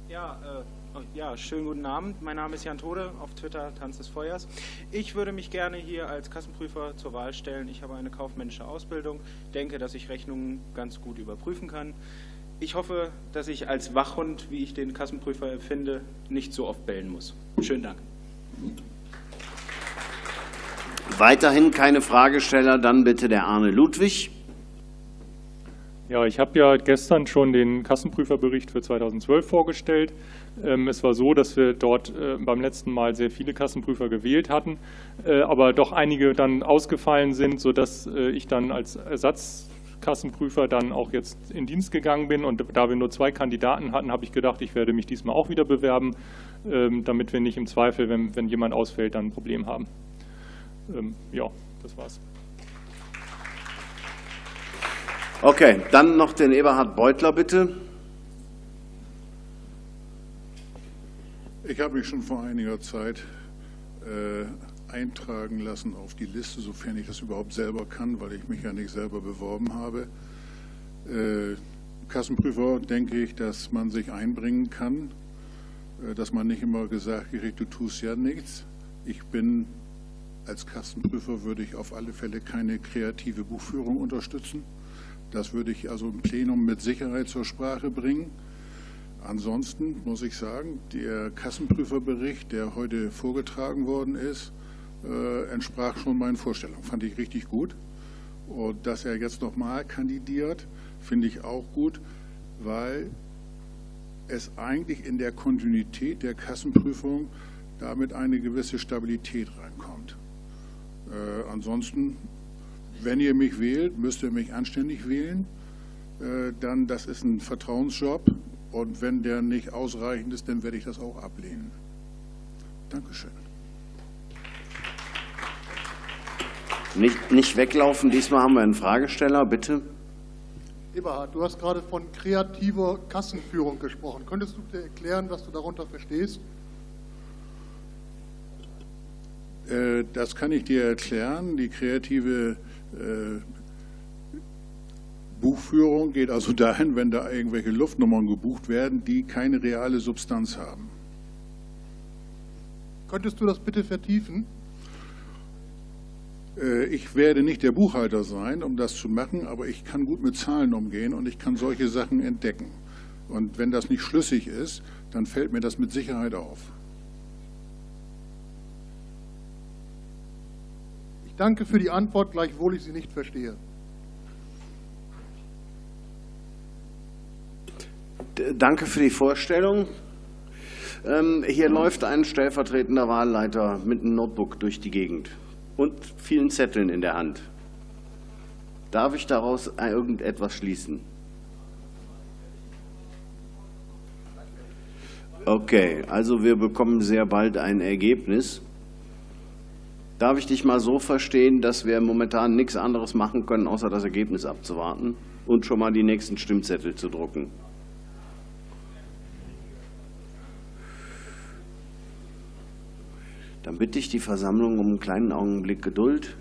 S38: Ja, äh, ja, schönen guten Abend. Mein Name ist Jan Tode, auf Twitter Tanz des Feuers. Ich würde mich gerne hier als Kassenprüfer zur Wahl stellen. Ich habe eine kaufmännische Ausbildung, denke, dass ich Rechnungen ganz gut überprüfen kann. Ich hoffe, dass ich als Wachhund, wie ich den Kassenprüfer empfinde, nicht so oft bellen muss. Schönen Dank.
S13: Weiterhin keine Fragesteller, dann bitte der Arne Ludwig.
S39: Ja, ich habe ja gestern schon den Kassenprüferbericht für 2012 vorgestellt. Ähm, es war so, dass wir dort äh, beim letzten Mal sehr viele Kassenprüfer gewählt hatten, äh, aber doch einige dann ausgefallen sind, sodass äh, ich dann als Ersatzkassenprüfer dann auch jetzt in Dienst gegangen bin. Und da wir nur zwei Kandidaten hatten, habe ich gedacht, ich werde mich diesmal auch wieder bewerben, ähm, damit wir nicht im Zweifel, wenn, wenn jemand ausfällt, dann ein Problem haben. Ähm, ja, das war's.
S13: Okay, dann noch den Eberhard Beutler, bitte.
S40: Ich habe mich schon vor einiger Zeit äh, eintragen lassen auf die Liste, sofern ich das überhaupt selber kann, weil ich mich ja nicht selber beworben habe. Äh, Kassenprüfer denke ich, dass man sich einbringen kann, äh, dass man nicht immer gesagt kriegt, du tust ja nichts. Ich bin als Kassenprüfer würde ich auf alle Fälle keine kreative Buchführung unterstützen. Das würde ich also im Plenum mit Sicherheit zur Sprache bringen. Ansonsten muss ich sagen, der Kassenprüferbericht, der heute vorgetragen worden ist, äh, entsprach schon meinen Vorstellungen. Fand ich richtig gut. Und dass er jetzt nochmal kandidiert, finde ich auch gut, weil es eigentlich in der Kontinuität der Kassenprüfung damit eine gewisse Stabilität reinkommt. Äh, ansonsten wenn ihr mich wählt, müsst ihr mich anständig wählen. Äh, dann, das ist ein Vertrauensjob. Und wenn der nicht ausreichend ist, dann werde ich das auch ablehnen. Dankeschön.
S13: Nicht, nicht weglaufen, diesmal haben wir einen Fragesteller, bitte.
S25: Eberhard, du hast gerade von kreativer Kassenführung gesprochen. Könntest du dir erklären, was du darunter verstehst?
S40: Äh, das kann ich dir erklären. Die kreative äh, Buchführung geht also dahin, wenn da irgendwelche Luftnummern gebucht werden, die keine reale Substanz haben.
S25: Könntest du das bitte vertiefen?
S40: Äh, ich werde nicht der Buchhalter sein, um das zu machen, aber ich kann gut mit Zahlen umgehen und ich kann solche Sachen entdecken. Und wenn das nicht schlüssig ist, dann fällt mir das mit Sicherheit auf.
S25: Ich danke für die Antwort, gleichwohl ich sie nicht verstehe.
S13: Danke für die Vorstellung. Ähm, hier läuft ein stellvertretender Wahlleiter mit einem Notebook durch die Gegend und vielen Zetteln in der Hand. Darf ich daraus irgendetwas schließen? Okay, also wir bekommen sehr bald ein Ergebnis. Darf ich dich mal so verstehen, dass wir momentan nichts anderes machen können, außer das Ergebnis abzuwarten und schon mal die nächsten Stimmzettel zu drucken? Dann bitte ich die Versammlung um einen kleinen Augenblick Geduld.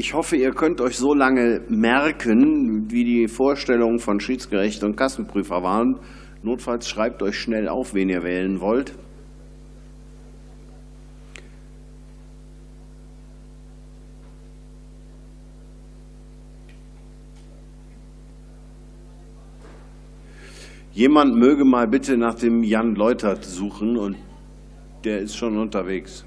S13: Ich hoffe, ihr könnt euch so lange merken, wie die Vorstellungen von Schiedsgericht und Kassenprüfer waren. Notfalls schreibt euch schnell auf, wen ihr wählen wollt. Jemand möge mal bitte nach dem Jan Leutert suchen und der ist schon unterwegs.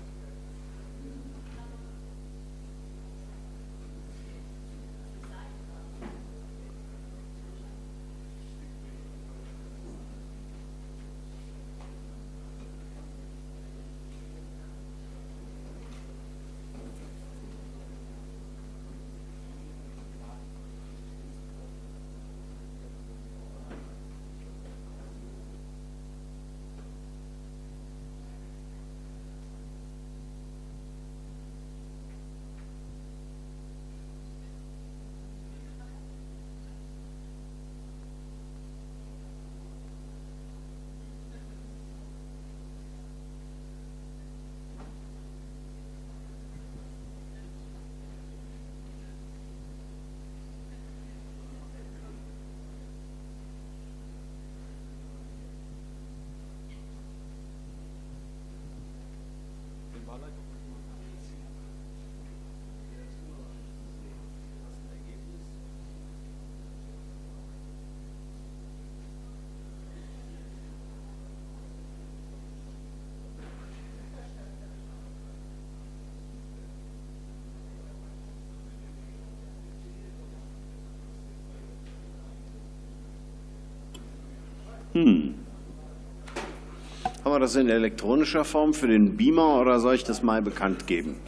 S13: Das in elektronischer Form für den Beamer oder soll ich das mal bekannt geben?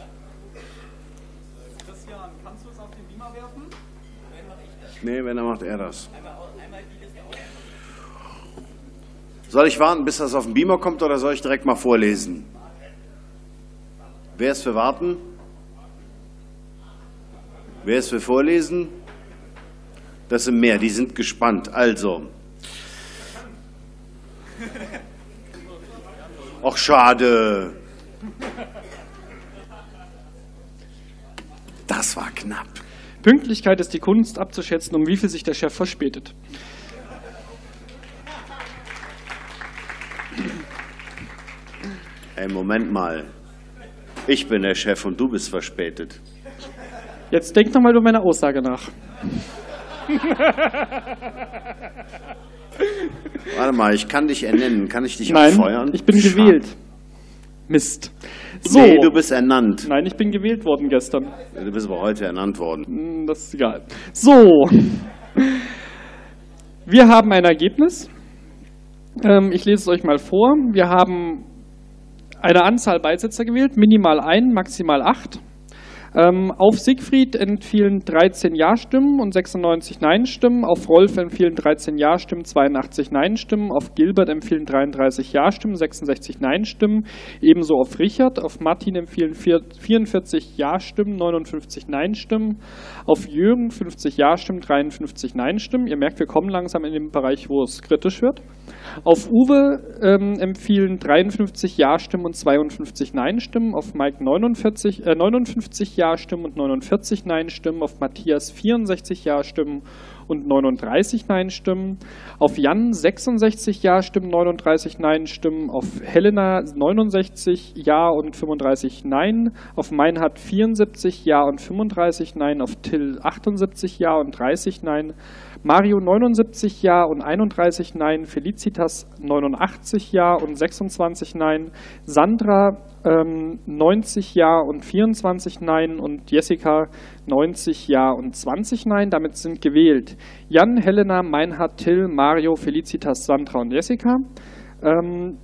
S19: Christian, kannst du es auf den Beamer werfen?
S13: Nee, wenn, dann macht er das. Soll ich warten, bis das auf den Beamer kommt oder soll ich direkt mal vorlesen? Wer ist für warten? Wer ist für vorlesen? Das sind mehr, die sind gespannt. Also. Ach, schade. Das war knapp.
S19: Pünktlichkeit ist die Kunst abzuschätzen, um wie viel sich der Chef verspätet.
S13: Ey, Moment mal. Ich bin der Chef und du bist verspätet.
S19: Jetzt denk noch mal über meine Aussage nach.
S13: Warte mal, ich kann dich ernennen. Kann ich dich
S19: Nein,
S13: abfeuern?
S19: ich bin
S13: Schade.
S19: gewählt. Mist. So.
S13: Nee, du bist ernannt.
S19: Nein, ich bin gewählt worden gestern.
S13: Du bist aber heute ernannt worden.
S19: Hm, Das ist egal. So. Wir haben ein Ergebnis. Ähm, Ich lese es euch mal vor. Wir haben eine Anzahl Beisitzer gewählt, minimal ein, maximal acht. Ähm, Auf Siegfried entfielen 13 Ja-Stimmen und 96 Nein-Stimmen. Auf Rolf entfielen 13 Ja-Stimmen, 82 Nein-Stimmen. Auf Gilbert empfiehlen 33 Ja-Stimmen, 66 Nein-Stimmen. Ebenso auf Richard. Auf Martin empfiehlen vier- 44 Ja-Stimmen, 59 Nein-Stimmen. Auf Jürgen 50 Ja-Stimmen, 53 Nein-Stimmen. Ihr merkt, wir kommen langsam in den Bereich, wo es kritisch wird. Auf Uwe ähm, empfiehlen 53 Ja-Stimmen und 52 Nein-Stimmen. Auf Mike 49, äh, 59 Ja-Stimmen und 49 Nein-Stimmen. Auf Matthias 64 Ja-Stimmen und 39 Nein-Stimmen. Auf Jan 66 Ja-Stimmen, 39 Nein-Stimmen. Auf Helena 69 Ja und 35 Nein. Auf Meinhard 74 Ja und 35 Nein. Auf Till 78 Ja und 30 Nein. Mario 79 Ja und 31 Nein, Felicitas 89 Ja und 26 Nein, Sandra ähm, 90 Ja und 24 Nein und Jessica 90 Ja und 20 Nein. Damit sind gewählt Jan, Helena, Meinhard, Till, Mario, Felicitas, Sandra und Jessica. Ähm,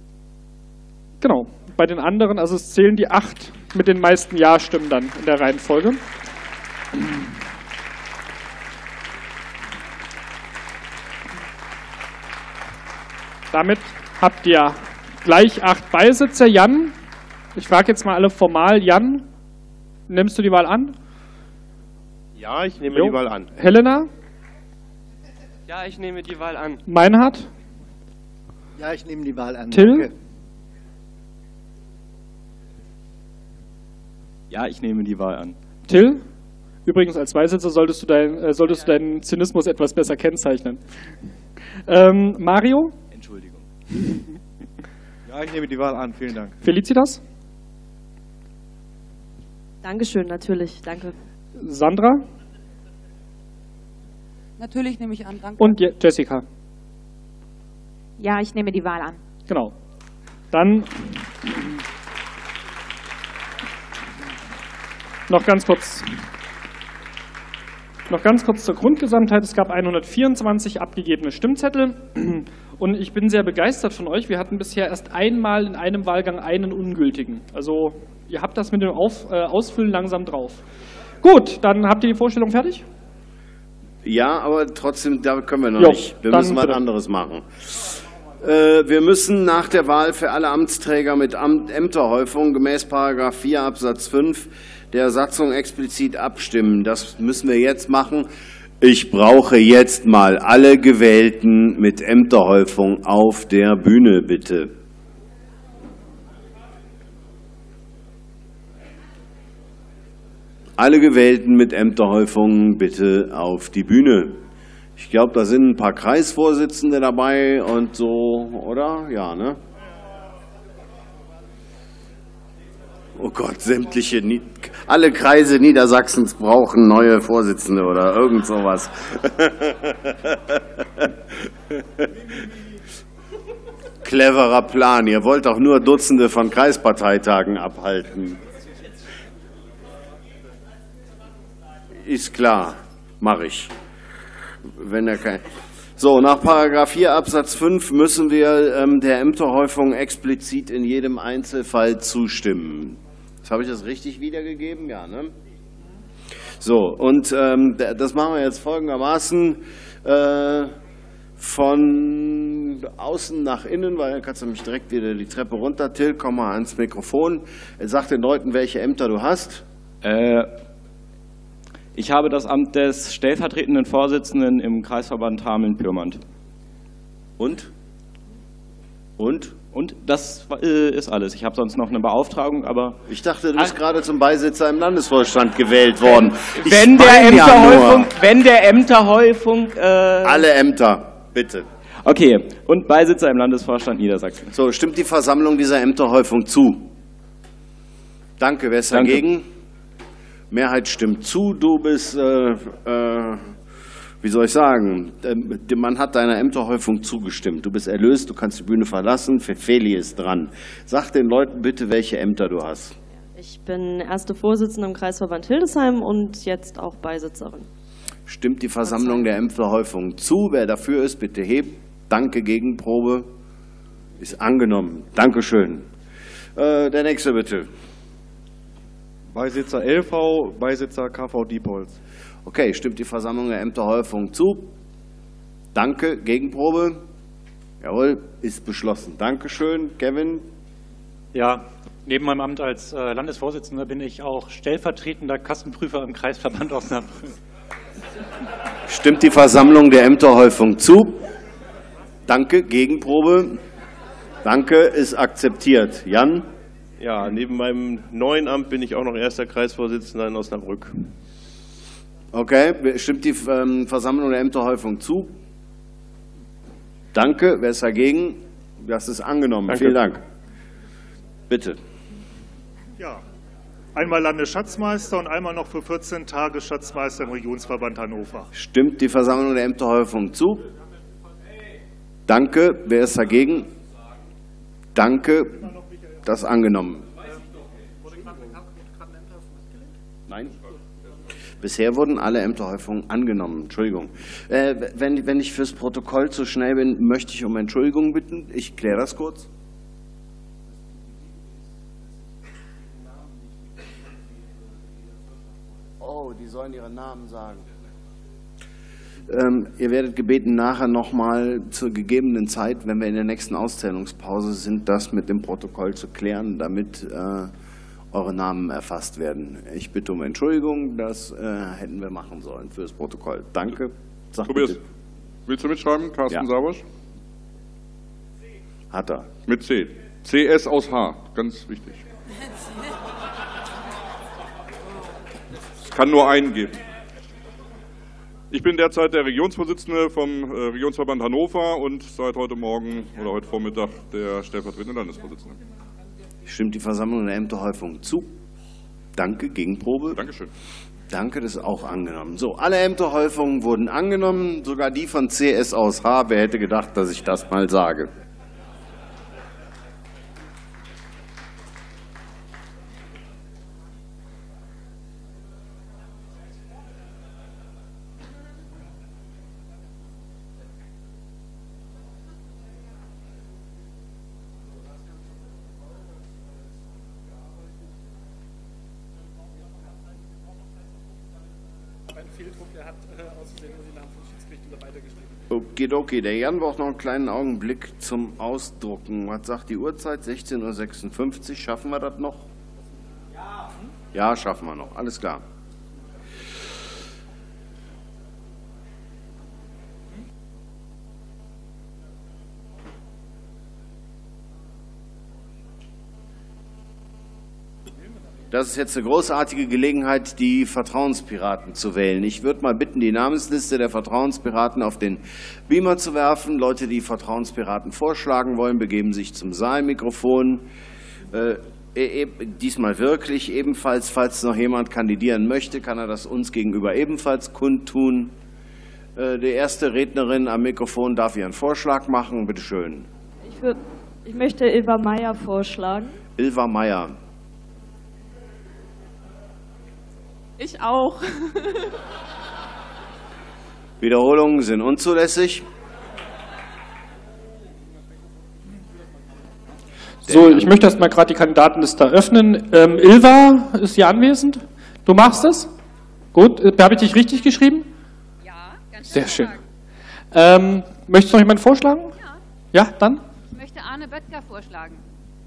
S19: genau, bei den anderen, also es zählen die acht mit den meisten Ja-Stimmen dann in der Reihenfolge. Damit habt ihr gleich acht Beisitzer. Jan, ich frage jetzt mal alle formal. Jan, nimmst du die Wahl an?
S41: Ja, ich nehme
S19: Jo.
S41: die Wahl an.
S19: Helena,
S41: Ja, ich nehme die Wahl an.
S19: Meinhard,
S20: Ja, ich nehme die Wahl an.
S19: Till?
S20: Danke.
S27: Ja, ich nehme die Wahl an.
S19: Till. Übrigens, als Beisitzer solltest du, dein, äh, solltest du deinen Zynismus etwas besser kennzeichnen. Ähm, Mario.
S34: Ja, ich nehme die Wahl an. Vielen Dank.
S19: Felicitas,
S42: Dankeschön, natürlich, danke.
S19: Sandra
S43: Natürlich nehme ich an, danke.
S19: und Je Jessica.
S30: Ja, ich nehme die Wahl an.
S19: Genau. Dann noch ganz kurz. Noch ganz kurz zur Grundgesamtheit. Es gab 124 abgegebene Stimmzettel und ich bin sehr begeistert von euch. Wir hatten bisher erst einmal in einem Wahlgang einen ungültigen. Also ihr habt das mit dem Auf, äh, Ausfüllen langsam drauf. Gut, dann habt ihr die Vorstellung fertig?
S13: Ja, aber trotzdem, da können wir noch
S19: Jo,
S13: nicht. Wir müssen was
S19: bitte.
S13: anderes machen. Äh, wir müssen nach der Wahl für alle Amtsträger mit Amt Ämterhäufung gemäß Paragraph 4 Absatz 5 der Satzung explizit abstimmen. Das müssen wir jetzt machen. Ich brauche jetzt mal alle Gewählten mit Ämterhäufung auf der Bühne, bitte. Alle Gewählten mit Ämterhäufungen bitte auf die Bühne. Ich glaube, da sind ein paar Kreisvorsitzende dabei und so, oder? Ja, ne? Oh Gott, sämtliche, alle Kreise Niedersachsens brauchen neue Vorsitzende oder irgend sowas. Cleverer Plan. Ihr wollt doch nur Dutzende von Kreisparteitagen abhalten. Ist klar, mache ich. Wenn er kein. So, nach Paragraph 4 Absatz 5 müssen wir ähm, der Ämterhäufung explizit in jedem Einzelfall zustimmen. Das habe ich das richtig wiedergegeben? Ja, ne? So, und ähm, das machen wir jetzt folgendermaßen. Äh, von außen nach innen, weil dann kannst du mich direkt wieder die Treppe runter. Till, komm mal ans Mikrofon. Sag den Leuten, welche Ämter du hast.
S27: Äh, ich habe das Amt des stellvertretenden Vorsitzenden im Kreisverband Hameln-Pyrmont.
S13: Und? Und?
S27: Und das äh, ist alles. Ich habe sonst noch eine Beauftragung, aber.
S13: Ich dachte, du bist gerade zum Beisitzer im Landesvorstand gewählt worden.
S27: Wenn der, Ämterhäufung, wenn der Ämterhäufung. Äh,
S13: Alle Ämter, bitte.
S27: Okay, und Beisitzer im Landesvorstand Niedersachsen.
S13: So, stimmt die Versammlung dieser Ämterhäufung zu? Danke, wer ist
S27: Danke.
S13: dagegen? Mehrheit stimmt zu. Du bist, äh, äh, wie soll ich sagen, ähm, man hat deiner Ämterhäufung zugestimmt. Du bist erlöst, du kannst die Bühne verlassen. Fefeli ist dran. Sag den Leuten bitte, welche Ämter du hast.
S42: Ich bin erste Vorsitzende im Kreisverband Hildesheim und jetzt auch Beisitzerin.
S13: Stimmt die Versammlung der Ämterhäufung zu? Wer dafür ist, bitte hebt. Danke, Gegenprobe. Ist angenommen. Dankeschön. Äh, der nächste bitte.
S34: Beisitzer LV, Beisitzer KV Diepholz.
S13: Okay, stimmt die Versammlung der Ämterhäufung zu? Danke, Gegenprobe. Jawohl, ist beschlossen. Dankeschön, Kevin.
S44: Ja, neben meinem Amt als äh, Landesvorsitzender bin ich auch stellvertretender Kassenprüfer im Kreisverband Osnabrück.
S13: Stimmt die Versammlung der Ämterhäufung zu? Danke, Gegenprobe. Danke, ist akzeptiert. Jan?
S41: Ja, neben meinem neuen Amt bin ich auch noch erster Kreisvorsitzender in Osnabrück.
S13: Okay, stimmt die ähm, Versammlung der Ämterhäufung zu? Danke, wer ist dagegen? Das ist angenommen.
S45: Danke.
S13: Vielen Dank. Bitte.
S45: Ja, einmal Landesschatzmeister und einmal noch für 14 Tage Schatzmeister im Regionsverband Hannover.
S13: Stimmt die Versammlung der Ämterhäufung zu? Danke. Wer ist dagegen? Danke. Das ist angenommen. Nein? Bisher wurden alle Ämterhäufungen angenommen. Entschuldigung. Äh, wenn, wenn ich fürs Protokoll zu schnell bin, möchte ich um Entschuldigung bitten. Ich kläre das kurz. Oh, die sollen ihre Namen sagen. Ähm, ihr werdet gebeten, nachher nochmal zur gegebenen Zeit, wenn wir in der nächsten Auszählungspause sind, das mit dem Protokoll zu klären, damit äh, eure Namen erfasst werden. Ich bitte um Entschuldigung, das äh, hätten wir machen sollen fürs Protokoll. Danke. Sag
S46: Tobias,
S13: bitte.
S46: willst du mitschreiben? Carsten
S13: Ja.
S46: Sabosch?
S13: Hat er.
S46: Mit C. CS aus H, ganz wichtig. Es kann nur einen geben. Ich bin derzeit der Regionsvorsitzende vom äh, Regionsverband Hannover und seit heute Morgen oder heute Vormittag der stellvertretende Landesvorsitzende.
S13: Stimmt die Versammlung der Ämterhäufung zu? Danke. Gegenprobe?
S46: Dankeschön.
S13: Danke, das ist auch angenommen. So, alle Ämterhäufungen wurden angenommen, sogar die von CS aus H. Wer hätte gedacht, dass ich das mal sage?
S25: Ein Fehldruck, der hat äh, aus Versehen nur die Namen von Schiedsrichtern weitergeschrieben.
S13: Okidoki, der Jan braucht noch einen kleinen Augenblick zum Ausdrucken. Was sagt die Uhrzeit? 16.56 Uhr. Schaffen wir das noch? Ja. Ja, schaffen wir noch. Alles klar. Das ist jetzt eine großartige Gelegenheit, die Vertrauenspiraten zu wählen. Ich würde mal bitten, die Namensliste der Vertrauenspiraten auf den Beamer zu werfen. Leute, die Vertrauenspiraten vorschlagen wollen, begeben sich zum Saalmikrofon. Äh, e- e- diesmal wirklich ebenfalls, falls noch jemand kandidieren möchte, kann er das uns gegenüber ebenfalls kundtun. Äh, die erste Rednerin am Mikrofon darf ihren Vorschlag machen. Bitte schön.
S42: Ich, würd, ich möchte Ilva Meyer vorschlagen.
S13: Ilva Meyer.
S43: Ich auch.
S13: Wiederholungen sind unzulässig.
S19: So, ich möchte erstmal gerade die Kandidatenliste eröffnen. Ähm, Ilva ist hier anwesend. Du machst es? Gut, äh, habe ich dich richtig geschrieben? Ja, ganz Sehr schön. Ähm, möchtest du noch jemanden vorschlagen? Ja. Ja, dann?
S47: Ich möchte Arne Böttger vorschlagen.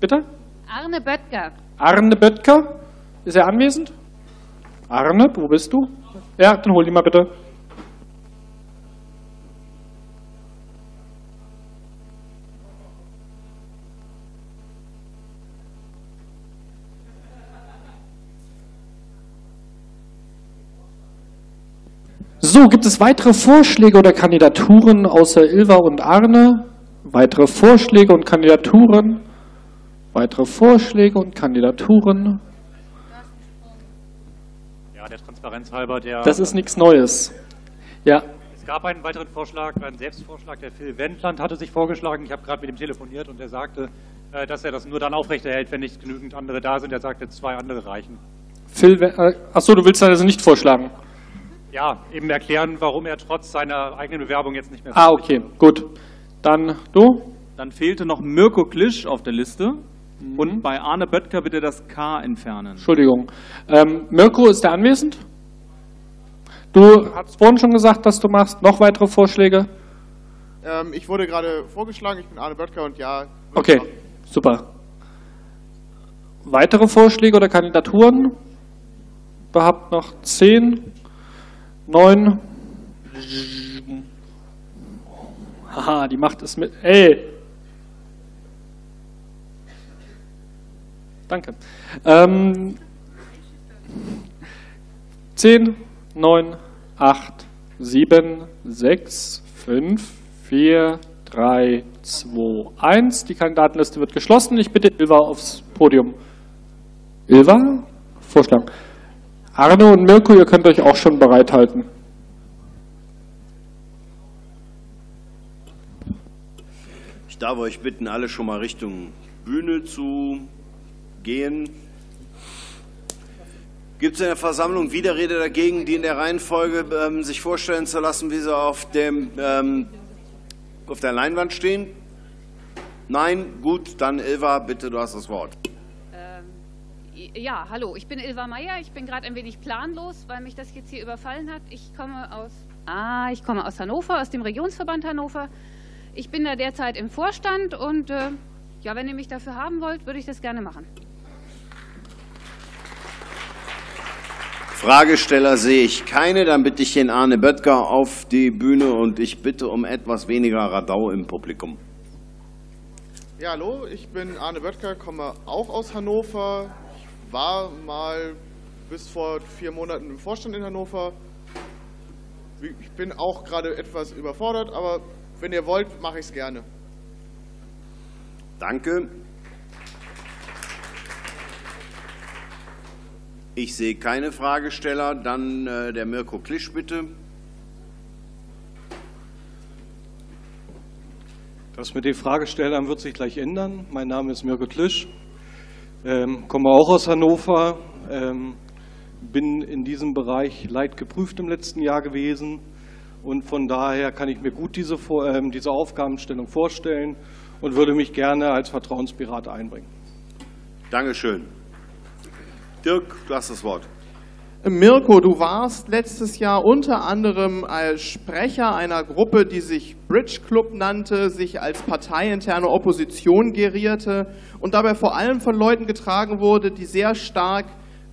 S19: Bitte?
S47: Arne Böttger.
S19: Arne Böttger? Ist er anwesend? Arne, wo bist du? Ja, dann hol ihn mal bitte. So, gibt es weitere Vorschläge oder Kandidaturen außer Ilva und Arne? Weitere Vorschläge und Kandidaturen? Weitere Vorschläge und Kandidaturen?
S44: Transparenz halber, der.
S19: Das ist nichts Neues. Ja.
S44: Es gab einen weiteren Vorschlag, einen Selbstvorschlag. Der Phil Wendland hatte sich vorgeschlagen. Ich habe gerade mit ihm telefoniert und er sagte, äh, dass er das nur dann aufrechterhält, wenn nicht genügend andere da sind. Er sagte, zwei andere reichen.
S19: Phil, äh, achso, du willst also nicht vorschlagen?
S44: Ja, eben erklären, warum er trotz seiner eigenen Bewerbung jetzt nicht mehr.
S19: Ah, okay, gut. Dann du?
S27: Dann fehlte noch Mirko Klisch auf der Liste. Und bei Arne Böttger bitte das K entfernen.
S19: Entschuldigung. Ähm, Mirko, ist der anwesend? Du hast vorhin schon gesagt, dass du machst. Noch weitere Vorschläge?
S48: Ähm, ich wurde gerade vorgeschlagen, ich bin Arne Böttger und ja.
S19: Okay, super. Weitere Vorschläge oder Kandidaturen? Überhaupt noch zehn, neun. Haha, die macht es mit. Ey! Danke. Ähm, 10, 9, 8, 7, 6, 5, 4, 3, 2, 1. Die Kandidatenliste wird geschlossen. Ich bitte Ilva aufs Podium. Ilva? Vorschlag. Arno und Mirko, ihr könnt euch auch schon bereithalten.
S49: Ich darf euch bitten, alle schon mal Richtung Bühne zu gehen. Gibt es in der Versammlung Widerrede dagegen, die in der Reihenfolge ähm, sich vorstellen zu lassen, wie sie auf, dem, ähm, auf der Leinwand stehen? Nein? Gut, dann Ilva, bitte, du hast das Wort.
S47: Ähm, ja, hallo, ich bin Ilva Meyer. Ich bin gerade ein wenig planlos, weil mich das jetzt hier überfallen hat. Ich komme aus, ah, ich komme aus Hannover, aus dem Regionsverband Hannover. Ich bin da derzeit im Vorstand und äh, ja, wenn ihr mich dafür haben wollt, würde ich das gerne machen.
S49: Fragesteller sehe ich keine. Dann bitte ich den Arne Böttger auf die Bühne und ich bitte um etwas weniger Radau im Publikum.
S48: Ja, hallo, ich bin Arne Böttger, komme auch aus Hannover. Ich war mal bis vor vier Monaten im Vorstand in Hannover. Ich bin auch gerade etwas überfordert, aber wenn ihr wollt, mache ich es gerne.
S49: Danke. Ich sehe keine Fragesteller. Dann äh, der Mirko Klisch, bitte.
S50: Das mit den Fragestellern wird sich gleich ändern. Mein Name ist Mirko Klisch, ähm, komme auch aus Hannover, ähm, bin in diesem Bereich leidgeprüft im letzten Jahr gewesen und von daher kann ich mir gut diese, äh, diese Aufgabenstellung vorstellen und würde mich gerne als Vertrauenspirat einbringen.
S49: Dankeschön. Dirk, du hast das Wort.
S48: Mirko, du warst letztes Jahr unter anderem als Sprecher einer Gruppe, die sich Bridge Club nannte, sich als parteiinterne Opposition gerierte und dabei vor allem von Leuten getragen wurde, die sehr stark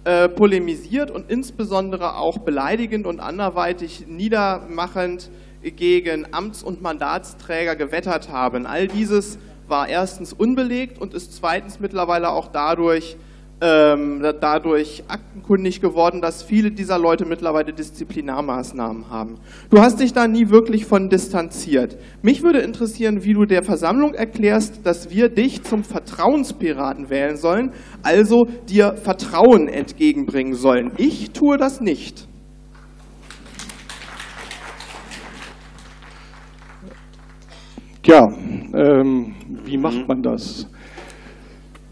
S48: äh, polemisiert und insbesondere auch beleidigend und anderweitig niedermachend gegen Amts- und Mandatsträger gewettert haben. All dieses war erstens unbelegt und ist zweitens mittlerweile auch dadurch ähm, dadurch aktenkundig geworden, dass viele dieser Leute mittlerweile Disziplinarmaßnahmen haben. Du hast dich da nie wirklich von distanziert. Mich würde interessieren, wie du der Versammlung erklärst, dass wir dich zum Vertrauenspiraten wählen sollen, also dir Vertrauen entgegenbringen sollen. Ich tue das nicht.
S50: Ja, ähm, wie macht man das?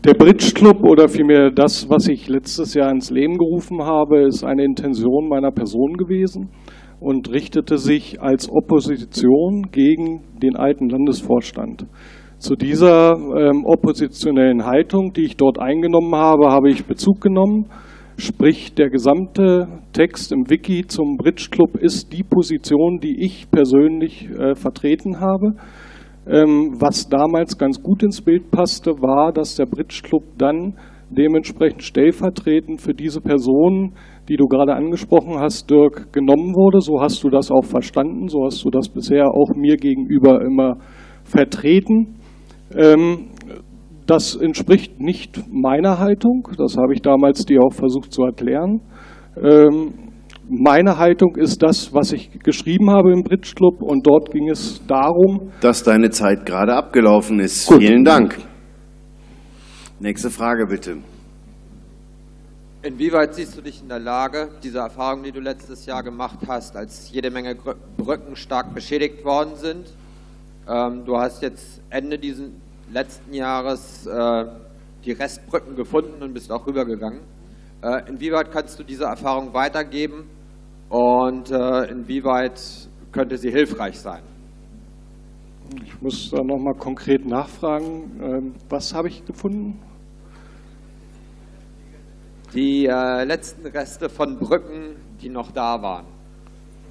S50: Der Bridge Club oder vielmehr das, was ich letztes Jahr ins Leben gerufen habe, ist eine Intention meiner Person gewesen und richtete sich als Opposition gegen den alten Landesvorstand. Zu dieser ähm, oppositionellen Haltung, die ich dort eingenommen habe, habe ich Bezug genommen. Sprich, der gesamte Text im Wiki zum Bridge Club ist die Position, die ich persönlich äh, vertreten habe. Ähm, was damals ganz gut ins Bild passte, war, dass der Bridge Club dann dementsprechend stellvertretend für diese Personen, die du gerade angesprochen hast, Dirk, genommen wurde. So hast du das auch verstanden, so hast du das bisher auch mir gegenüber immer vertreten. Ähm, das entspricht nicht meiner Haltung, das habe ich damals dir auch versucht zu erklären. Meine Haltung ist das, was ich geschrieben habe im Bridge Club und dort ging es darum,
S13: dass deine Zeit gerade abgelaufen ist. Gut. Vielen Dank. Nächste Frage bitte.
S51: Inwieweit siehst du dich in der Lage, diese Erfahrung, die du letztes Jahr gemacht hast, als jede Menge Brücken stark beschädigt worden sind? Ähm, du hast jetzt Ende dieses letzten Jahres äh, die Restbrücken gefunden und bist auch rübergegangen. Äh, inwieweit kannst du diese Erfahrung weitergeben und äh, inwieweit könnte sie hilfreich sein?
S50: Ich muss da nochmal konkret nachfragen. Ähm, was habe ich gefunden?
S51: Die äh, letzten Reste von Brücken, die noch da waren,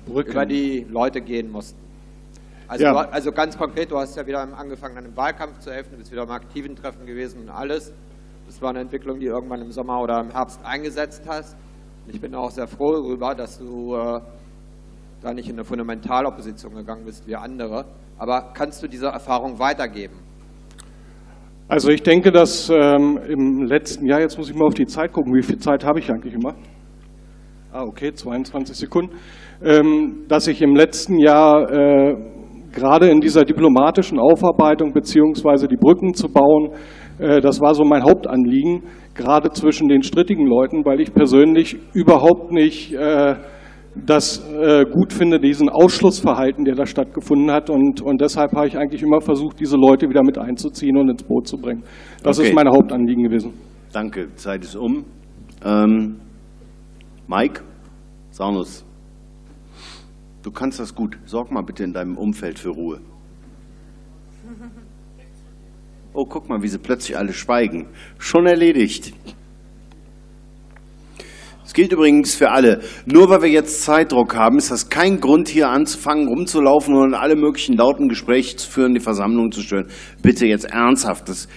S51: Brücken. über die Leute gehen mussten. Also, ja. du, also ganz konkret, du hast ja wieder angefangen, an einem Wahlkampf zu helfen, du bist wieder im aktiven Treffen gewesen und alles. Das war eine Entwicklung, die irgendwann im Sommer oder im Herbst eingesetzt hast. Ich bin auch sehr froh darüber, dass du äh, da nicht in eine Fundamentalopposition gegangen bist wie andere. Aber kannst du diese Erfahrung weitergeben?
S50: Also ich denke, dass ähm, im letzten Jahr, jetzt muss ich mal auf die Zeit gucken, wie viel Zeit habe ich eigentlich immer? Ah, okay, 22 Sekunden. Ähm, dass ich im letzten Jahr äh, gerade in dieser diplomatischen Aufarbeitung beziehungsweise die Brücken zu bauen, äh, das war so mein Hauptanliegen, gerade zwischen den strittigen Leuten, weil ich persönlich überhaupt nicht äh, das äh, gut finde, diesen Ausschlussverhalten, der da stattgefunden hat. Und, und deshalb habe ich eigentlich immer versucht, diese Leute wieder mit einzuziehen und ins Boot zu bringen. Das okay. ist mein Hauptanliegen gewesen.
S13: Danke, Zeit ist um. Ähm, Mike, Saunus, du kannst das gut. Sorg mal bitte in deinem Umfeld für Ruhe. Oh, guck mal, wie sie plötzlich alle schweigen. Schon erledigt. Das gilt übrigens für alle. Nur weil wir jetzt Zeitdruck haben, ist das kein Grund, hier anzufangen, rumzulaufen und alle möglichen lauten Gespräche zu führen, die Versammlung zu stören. Bitte jetzt ernsthaft. Das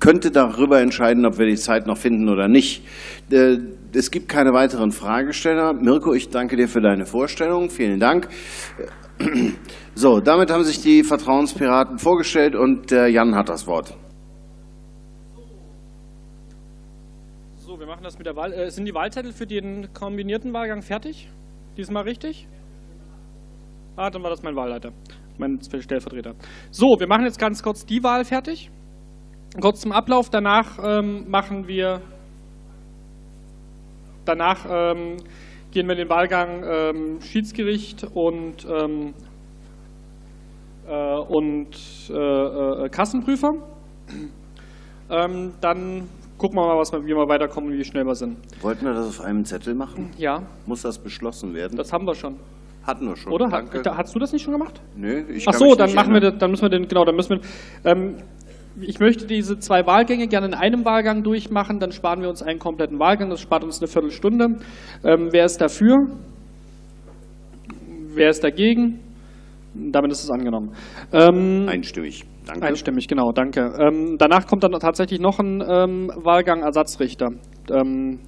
S13: könnte darüber entscheiden, ob wir die Zeit noch finden oder nicht. Äh, es gibt keine weiteren Fragesteller. Mirko, ich danke dir für deine Vorstellung. Vielen Dank. So, damit haben sich die Vertrauenspiraten vorgestellt und Jan hat das Wort.
S19: wir machen das mit der Wahl. Äh, sind die Wahlzettel für den kombinierten Wahlgang fertig? Diesmal richtig? Ah, dann war das mein Wahlleiter, mein Stellvertreter. So, wir machen jetzt ganz kurz die Wahl fertig. Kurz zum Ablauf. Danach ähm, machen wir. Danach ähm, gehen wir in den Wahlgang ähm, Schiedsgericht und, ähm, äh, und äh, äh, Kassenprüfer. Ähm, dann gucken wir mal, was wir, wie wir weiterkommen und wie schnell wir sind.
S13: Wollten wir das auf einem Zettel machen?
S19: Ja.
S13: Muss das beschlossen werden?
S19: Das haben wir schon.
S13: Hatten wir schon.
S19: Oder? Danke. hast du das nicht schon gemacht?
S13: Nö,
S19: ich Ach so, dann machen wir das, dann müssen wir den, genau, dann müssen wir, ähm, ich möchte diese zwei Wahlgänge gerne in einem Wahlgang durchmachen, dann sparen wir uns einen kompletten Wahlgang, das spart uns eine Viertelstunde. Ähm, wer ist dafür? Wer ist dagegen? Damit ist es angenommen.
S13: Ähm, Einstimmig.
S19: Danke. Einstimmig, genau, danke. Ähm, danach kommt dann tatsächlich noch ein ähm, Wahlgang Ersatzrichter. Ähm,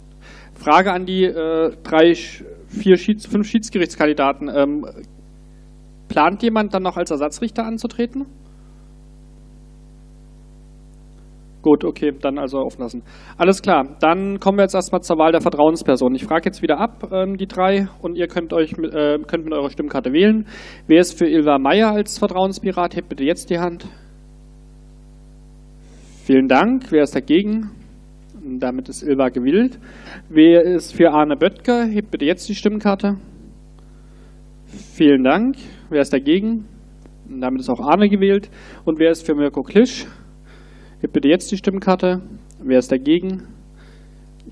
S19: Frage an die äh, drei, vier, Schieds-, fünf Schiedsgerichtskandidaten. Ähm, plant jemand dann noch als Ersatzrichter anzutreten? Gut, okay, dann also auflassen. Alles klar, dann kommen wir jetzt erstmal zur Wahl der Vertrauensperson. Ich frage jetzt wieder ab, ähm, die drei, und ihr könnt euch mit, äh, könnt mit eurer Stimmkarte wählen. Wer ist für Ilva Meyer als Vertrauenspirat? Hebt bitte jetzt die Hand. Vielen Dank. Wer ist dagegen? Damit ist Ilva gewählt. Wer ist für Arne Böttger? Hebt bitte jetzt die Stimmkarte. Vielen Dank. Wer ist dagegen? Damit ist auch Arne gewählt. Und wer ist für Mirko Klisch? Hebt bitte jetzt die Stimmkarte. Wer ist dagegen?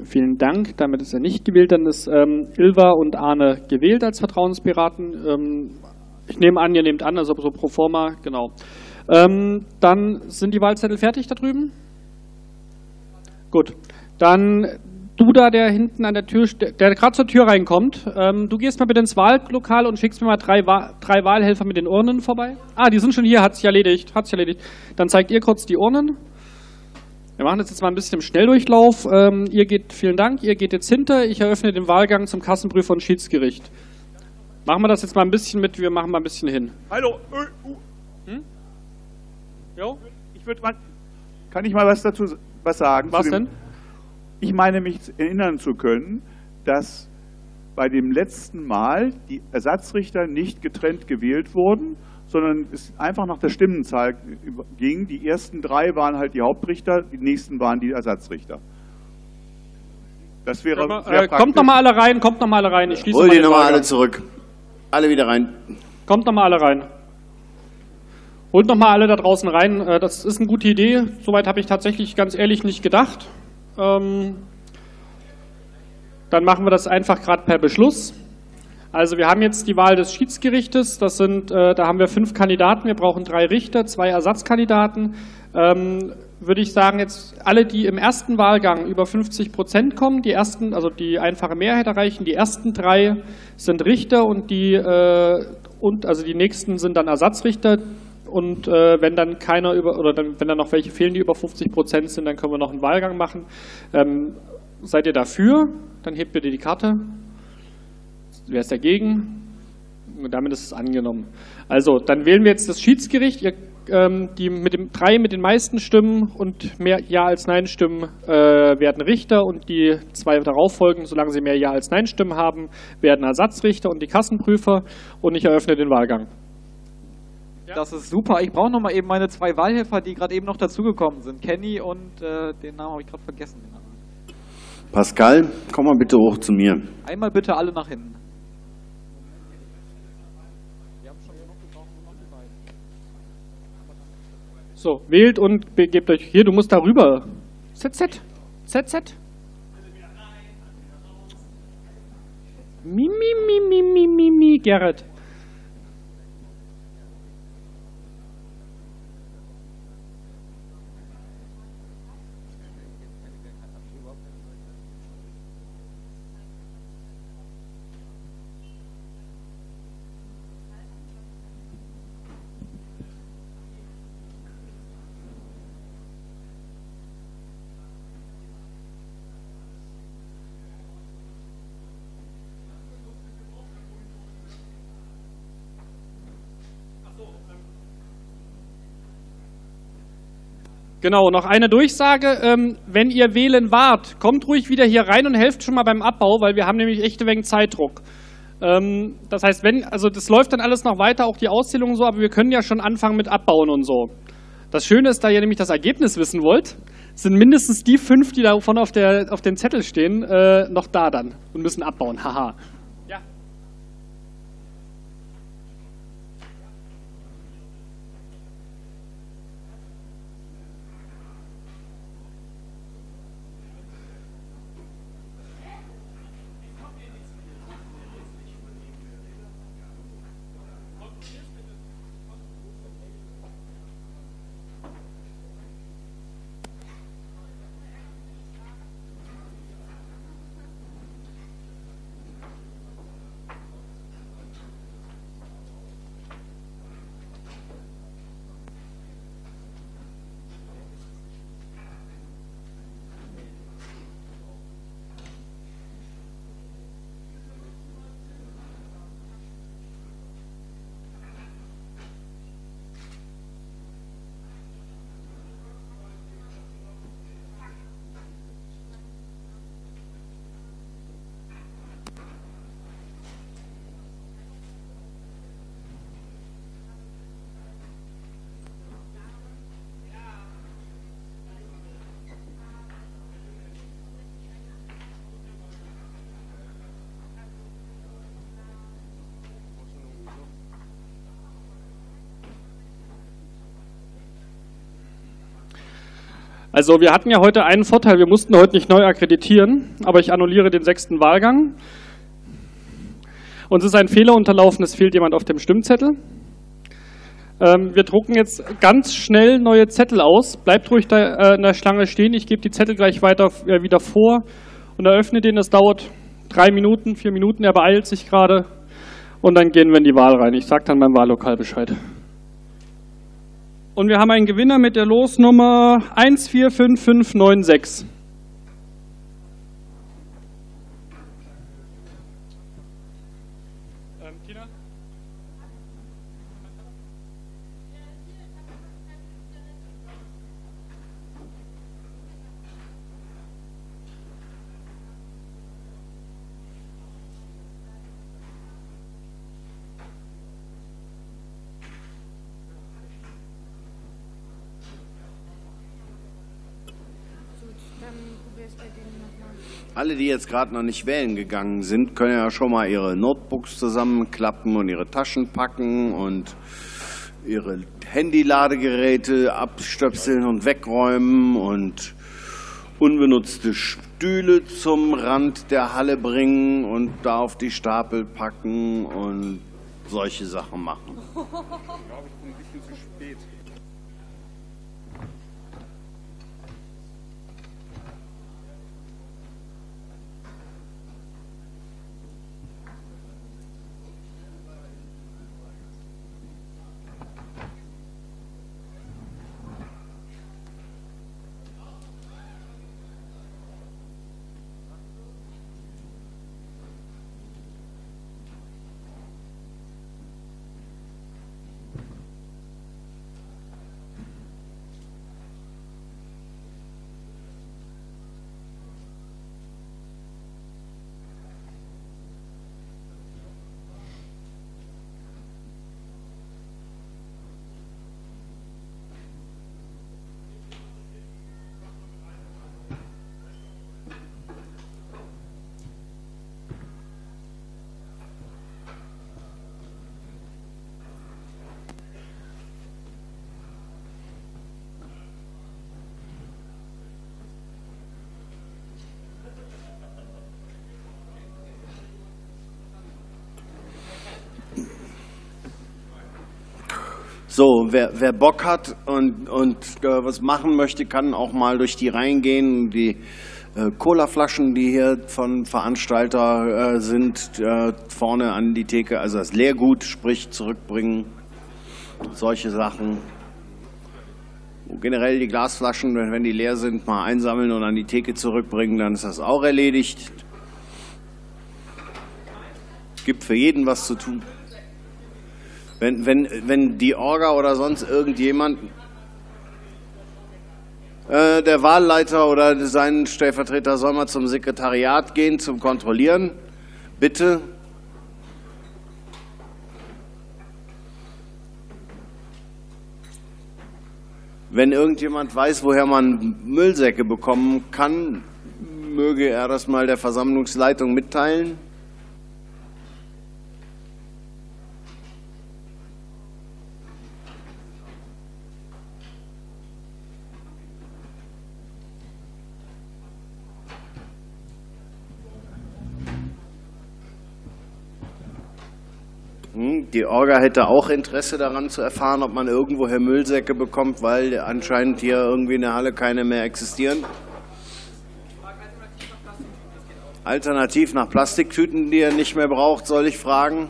S19: Vielen Dank. Damit ist er nicht gewählt. Dann ist ähm, Ilva und Arne gewählt als Vertrauenspiraten. Ähm, ich nehme an, ihr nehmt an, also so pro forma, genau. Ähm, dann sind die Wahlzettel fertig da drüben? Gut. Dann du da, der hinten an der Tür, der gerade zur Tür reinkommt, ähm, du gehst mal bitte ins Wahllokal und schickst mir mal drei, drei Wahlhelfer mit den Urnen vorbei. Ah, die sind schon hier, hat sich erledigt, hat sich erledigt. Dann zeigt ihr kurz die Urnen. Wir machen das jetzt mal ein bisschen im Schnelldurchlauf. Ähm, ihr geht, vielen Dank, ihr geht jetzt hinter. Ich eröffne den Wahlgang zum Kassenprüfer und Schiedsgericht. Machen wir das jetzt mal ein bisschen mit, wir machen mal ein bisschen hin.
S52: Hallo. Hm? Jo? Ich würde mal, kann ich mal was dazu was sagen?
S19: Was denn?
S52: Ich meine, mich erinnern zu können, dass bei dem letzten Mal die Ersatzrichter nicht getrennt gewählt wurden, sondern es einfach nach der Stimmenzahl ging. Die ersten drei waren halt die Hauptrichter, die nächsten waren die Ersatzrichter. Das wäre
S19: mal, äh, Kommt nochmal alle rein, kommt nochmal alle rein. Ich schließe
S49: Hol die nochmal alle zurück. Alle wieder rein.
S19: Kommt nochmal alle rein. Holt nochmal alle da draußen rein. Äh, das ist eine gute Idee. Soweit habe ich tatsächlich ganz ehrlich nicht gedacht. Ähm, dann machen wir das einfach gerade per Beschluss. Also wir haben jetzt die Wahl des Schiedsgerichtes. Das sind, äh, da haben wir fünf Kandidaten. Wir brauchen drei Richter, zwei Ersatzkandidaten. Ähm, würde ich sagen, jetzt alle, die im ersten Wahlgang über 50 Prozent kommen, die ersten, also die einfache Mehrheit erreichen, die ersten drei sind Richter und die äh, und also die nächsten sind dann Ersatzrichter. Und äh, wenn dann keiner über oder dann, wenn dann noch welche fehlen, die über 50 Prozent sind, dann können wir noch einen Wahlgang machen. Ähm, seid ihr dafür? Dann hebt bitte die Karte. Wer ist dagegen? Und damit ist es angenommen. Also, dann wählen wir jetzt das Schiedsgericht. Ihr, ähm, die mit dem drei mit den meisten Stimmen und mehr Ja als Nein Stimmen äh, werden Richter und die zwei darauffolgenden, solange sie mehr Ja als Nein Stimmen haben, werden Ersatzrichter und die Kassenprüfer. Und ich eröffne den Wahlgang.
S53: Das ist super. Ich brauche noch mal eben meine zwei Wahlhelfer, die gerade eben noch dazugekommen sind. Kenny und äh, den Namen habe ich gerade vergessen.
S49: Pascal, komm mal bitte hoch zu mir.
S53: Einmal bitte alle nach hinten.
S19: So, wählt und gebt euch hier, du musst da rüber. ZZ. ZZ. Mi, mi, mi, mi, mi, mi, mi, Gerrit. Genau, noch eine Durchsage. Ähm, wenn ihr wählen wart, kommt ruhig wieder hier rein und helft schon mal beim Abbau, weil wir haben nämlich echte wegen Zeitdruck. Ähm, das heißt, wenn, also das läuft dann alles noch weiter, auch die Auszählung so, aber wir können ja schon anfangen mit Abbauen und so. Das Schöne ist, da ihr nämlich das Ergebnis wissen wollt, sind mindestens die fünf, die davon auf, der, auf dem Zettel stehen, äh, noch da dann und müssen abbauen. Haha. Also wir hatten ja heute einen Vorteil, wir mussten heute nicht neu akkreditieren, aber ich annulliere den sechsten Wahlgang. Uns ist ein Fehler unterlaufen, es fehlt jemand auf dem Stimmzettel. Ähm, wir drucken jetzt ganz schnell neue Zettel aus. Bleibt ruhig da äh, in der Schlange stehen. Ich gebe die Zettel gleich weiter äh, wieder vor und eröffne den. Das dauert drei Minuten, vier Minuten. Er beeilt sich gerade. Und dann gehen wir in die Wahl rein. Ich sage dann beim Wahllokal Bescheid. Und wir haben einen Gewinner mit der Losnummer 145596.
S13: Alle, die jetzt gerade noch nicht wählen gegangen sind, können ja schon mal ihre Notebooks zusammenklappen und ihre Taschen packen und ihre Handyladegeräte abstöpseln und wegräumen und unbenutzte Stühle zum Rand der Halle bringen und da auf die Stapel packen und solche Sachen machen. So, wer, wer Bock hat und, und äh, was machen möchte, kann auch mal durch die Reihen gehen. Die äh, Colaflaschen, die hier von Veranstalter äh, sind, äh, vorne an die Theke, also das Leergut, sprich zurückbringen, solche Sachen. Generell die Glasflaschen, wenn, die leer sind, mal einsammeln und an die Theke zurückbringen, dann ist das auch erledigt. Gibt für jeden was zu tun. Wenn, wenn, wenn die Orga oder sonst irgendjemand, äh, der Wahlleiter oder sein Stellvertreter soll mal zum Sekretariat gehen, zum Kontrollieren. Bitte. Wenn irgendjemand weiß, woher man Müllsäcke bekommen kann, möge er das mal der Versammlungsleitung mitteilen. Die Orga hätte auch Interesse daran zu erfahren, ob man irgendwoher Müllsäcke bekommt, weil anscheinend hier irgendwie in der Halle keine mehr existieren. Alternativ nach Plastiktüten, die er nicht mehr braucht, soll ich fragen.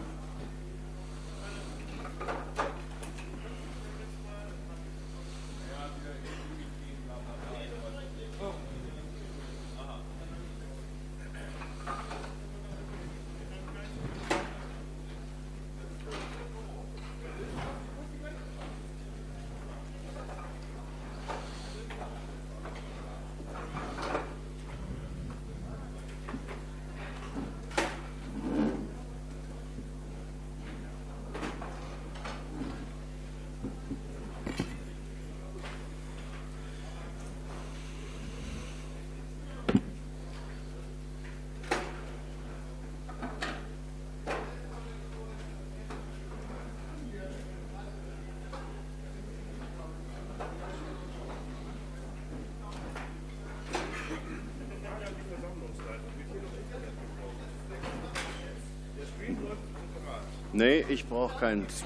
S13: Ich brauche keins.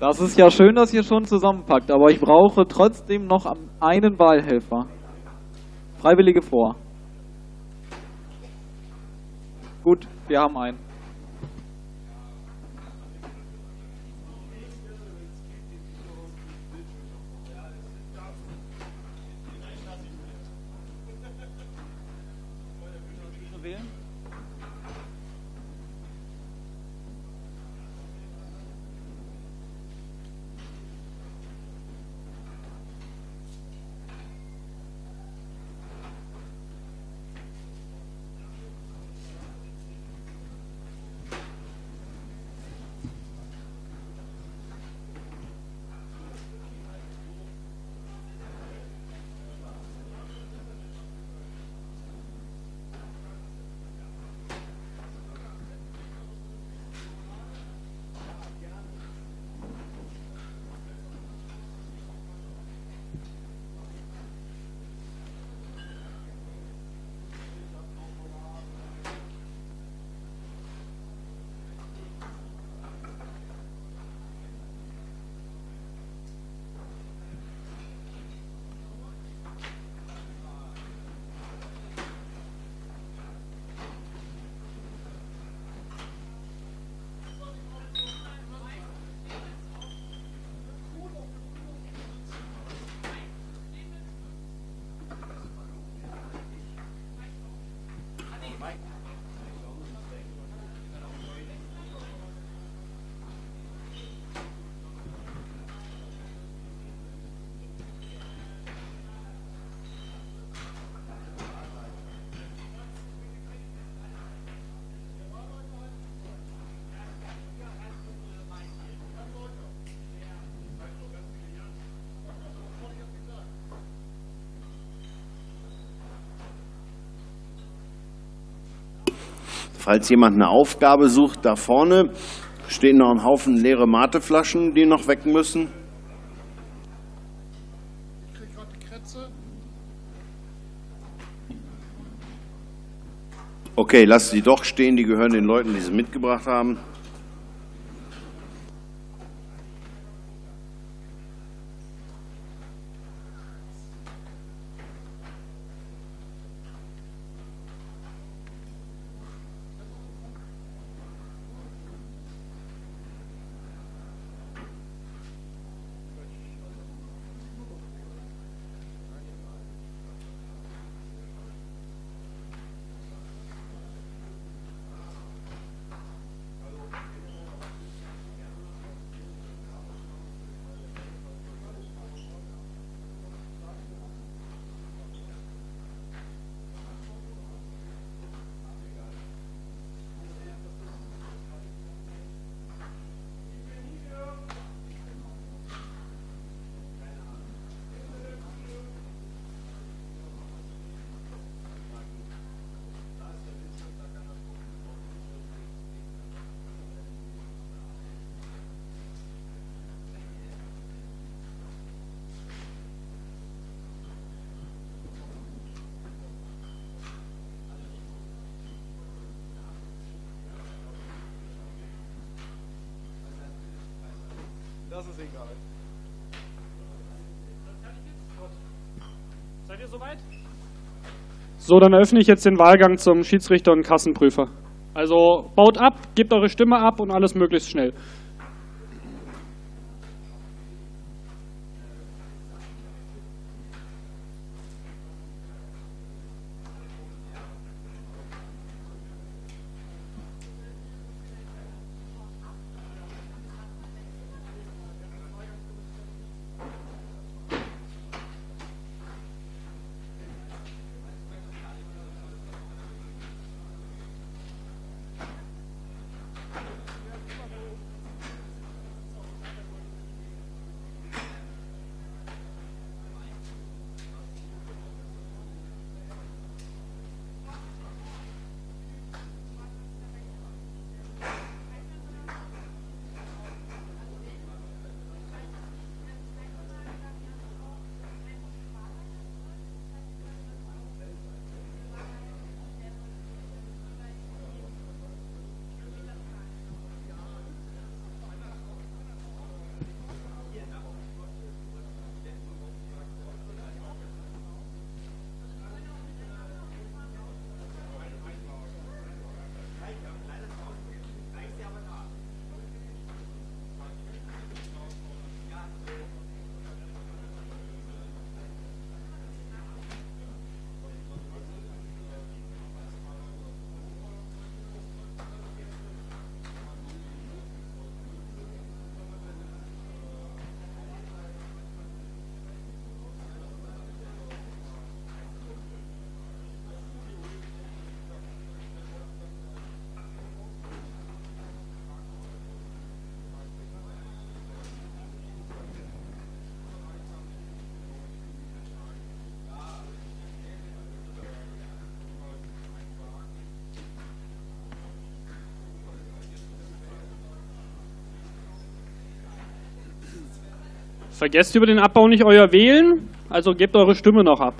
S4: Das ist ja schön, dass ihr schon zusammenpackt, aber ich brauche trotzdem noch einen Wahlhelfer. Freiwillige vor. Gut, wir haben einen.
S13: Falls jemand eine Aufgabe sucht, da vorne stehen noch ein Haufen leere Mateflaschen, die noch weg müssen. Okay, lass sie doch stehen, die gehören den Leuten, die sie mitgebracht haben.
S19: Das ist egal. Seid ihr soweit? So, dann eröffne ich jetzt den Wahlgang zum Schiedsrichter und Kassenprüfer. Also baut ab, gebt eure Stimme ab und alles möglichst schnell. Vergesst über den Abbau nicht euer Wählen, also gebt eure Stimme noch ab.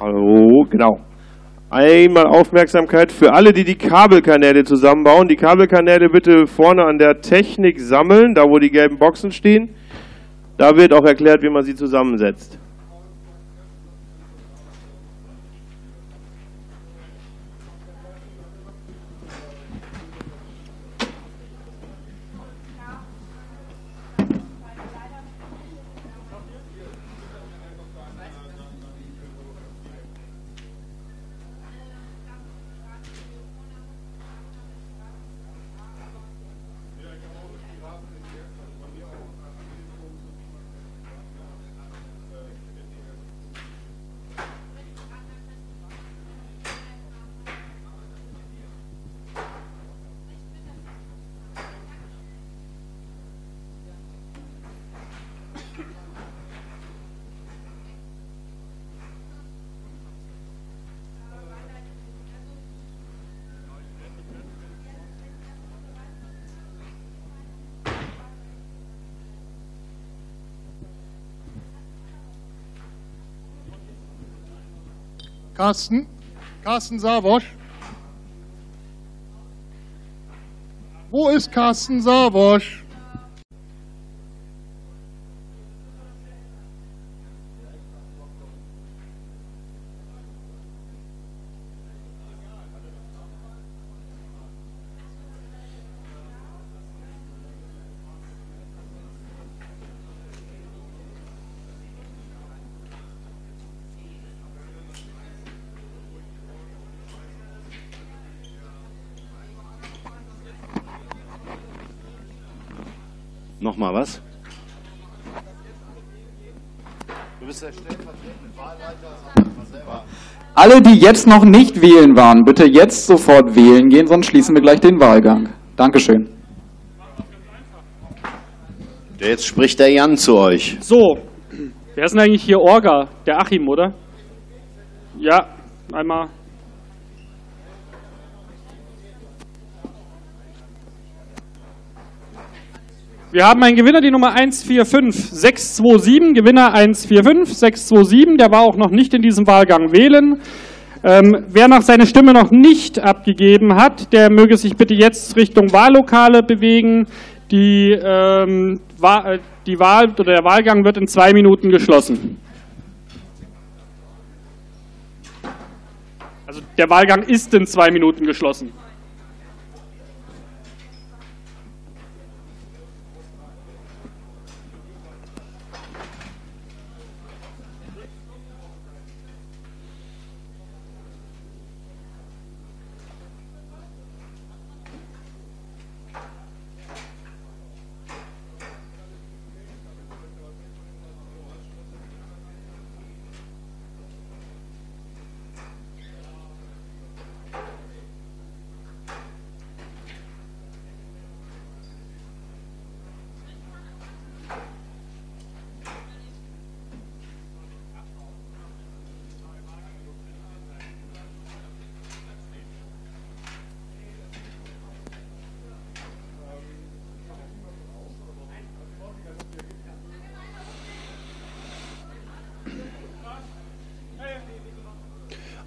S41: Hallo, genau. Einmal Aufmerksamkeit für alle, die die Kabelkanäle zusammenbauen. Die Kabelkanäle bitte vorne an der Technik sammeln, da wo die gelben Boxen stehen. Da wird auch erklärt, wie man sie zusammensetzt.
S25: Carsten? Carsten Savosch? Wo ist Carsten Savosch?
S49: Nochmal was?
S13: Du bist der stellvertretende Wahlleiter, mal.
S53: Alle, die jetzt noch nicht wählen waren, bitte jetzt sofort wählen gehen, sonst schließen wir gleich den Wahlgang. Dankeschön.
S49: Jetzt spricht der Jan zu euch.
S19: So, wer ist denn eigentlich hier Orga? Der Achim, oder? Ja, einmal. Wir haben einen Gewinner, die Nummer 145627, Gewinner 145627, der war auch noch nicht in diesem Wahlgang wählen. Ähm, wer noch seine Stimme noch nicht abgegeben hat, der möge sich bitte jetzt Richtung Wahllokale bewegen. Die, ähm, Wa- äh, die Wahl oder der Wahlgang wird in zwei Minuten geschlossen. Also der Wahlgang ist in zwei Minuten geschlossen.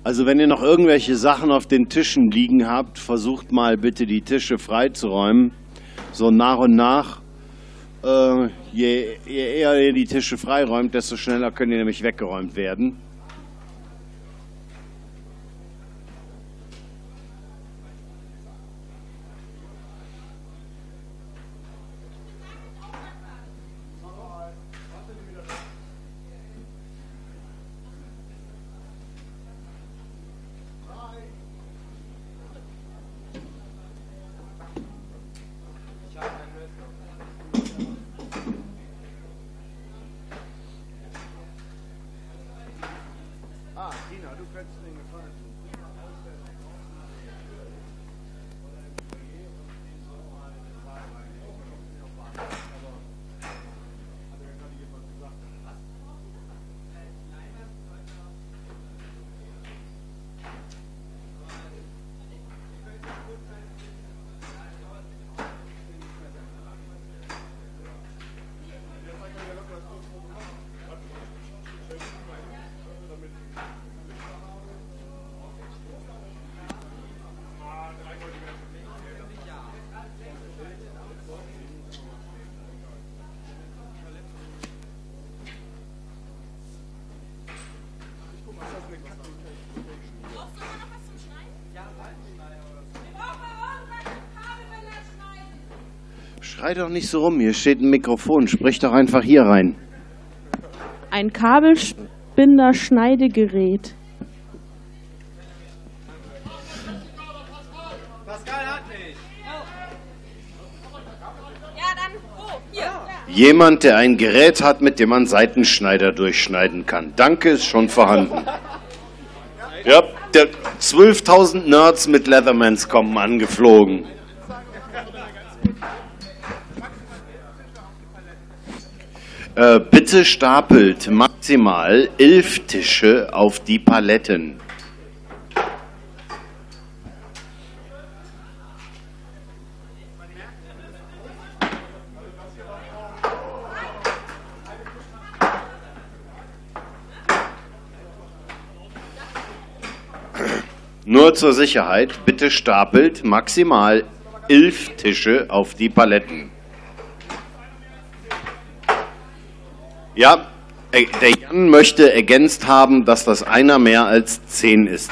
S13: Also wenn ihr noch irgendwelche Sachen auf den Tischen liegen habt, versucht mal bitte die Tische freizuräumen. So nach und nach. Äh, je, je eher ihr die Tische freiräumt, desto schneller können die nämlich weggeräumt werden. Schrei doch nicht so rum, hier steht ein Mikrofon, sprich doch einfach hier rein.
S54: Ein Kabelbinder-Schneidegerät.
S13: Jemand, der ein Gerät hat, mit dem man Seitenschneider durchschneiden kann. Danke, ist schon vorhanden. Ja, der 12.000 Nerds mit Leathermans kommen angeflogen. Bitte stapelt maximal elf Tische auf die Paletten. Nur zur Sicherheit, bitte stapelt maximal elf Tische auf die Paletten. Ja, äh, der Jan möchte ergänzt haben, dass das einer mehr als zehn ist.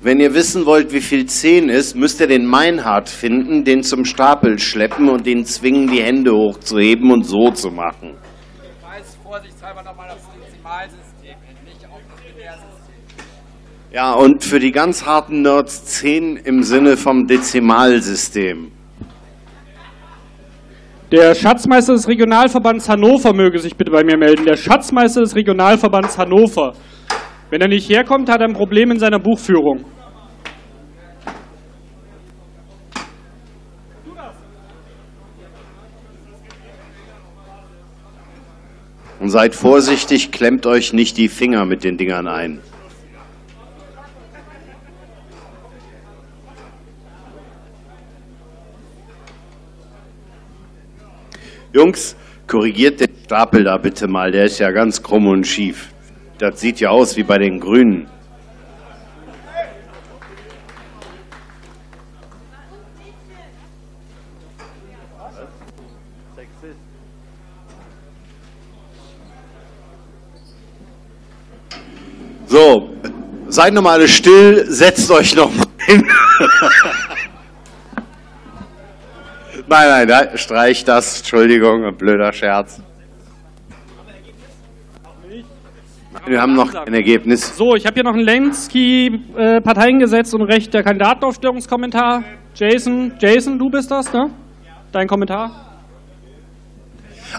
S13: Wenn ihr wissen wollt, wie viel 10 ist, müsst ihr den Meinhard finden, den zum Stapel schleppen und den zwingen, die Hände hochzuheben und so zu machen.
S55: Ich weiß vorsichtshalber nochmal das Dezimalsystem, nicht auf das Binärsystem.
S13: Ja, und für die ganz harten Nerds 10 im Sinne vom Dezimalsystem.
S19: Der Schatzmeister des Regionalverbands Hannover möge sich bitte bei mir melden. Der Schatzmeister des Regionalverbands Hannover. Wenn er nicht herkommt, hat er ein Problem in seiner Buchführung.
S13: Und seid vorsichtig, klemmt euch nicht die Finger mit den Dingern ein. Jungs, korrigiert den Stapel da bitte mal, der ist ja ganz krumm und schief. Das sieht ja aus wie bei den Grünen. So, seid noch mal alle still, setzt euch noch mal hin. nein, nein, nein, streich das, Entschuldigung, ein blöder Scherz. Wir haben noch kein Ergebnis.
S19: So, ich habe hier noch ein Lenski-Parteiengesetz und Recht der Kandidatenaufstellungskommentar. Jason, Jason, du bist das, ne? Dein Kommentar?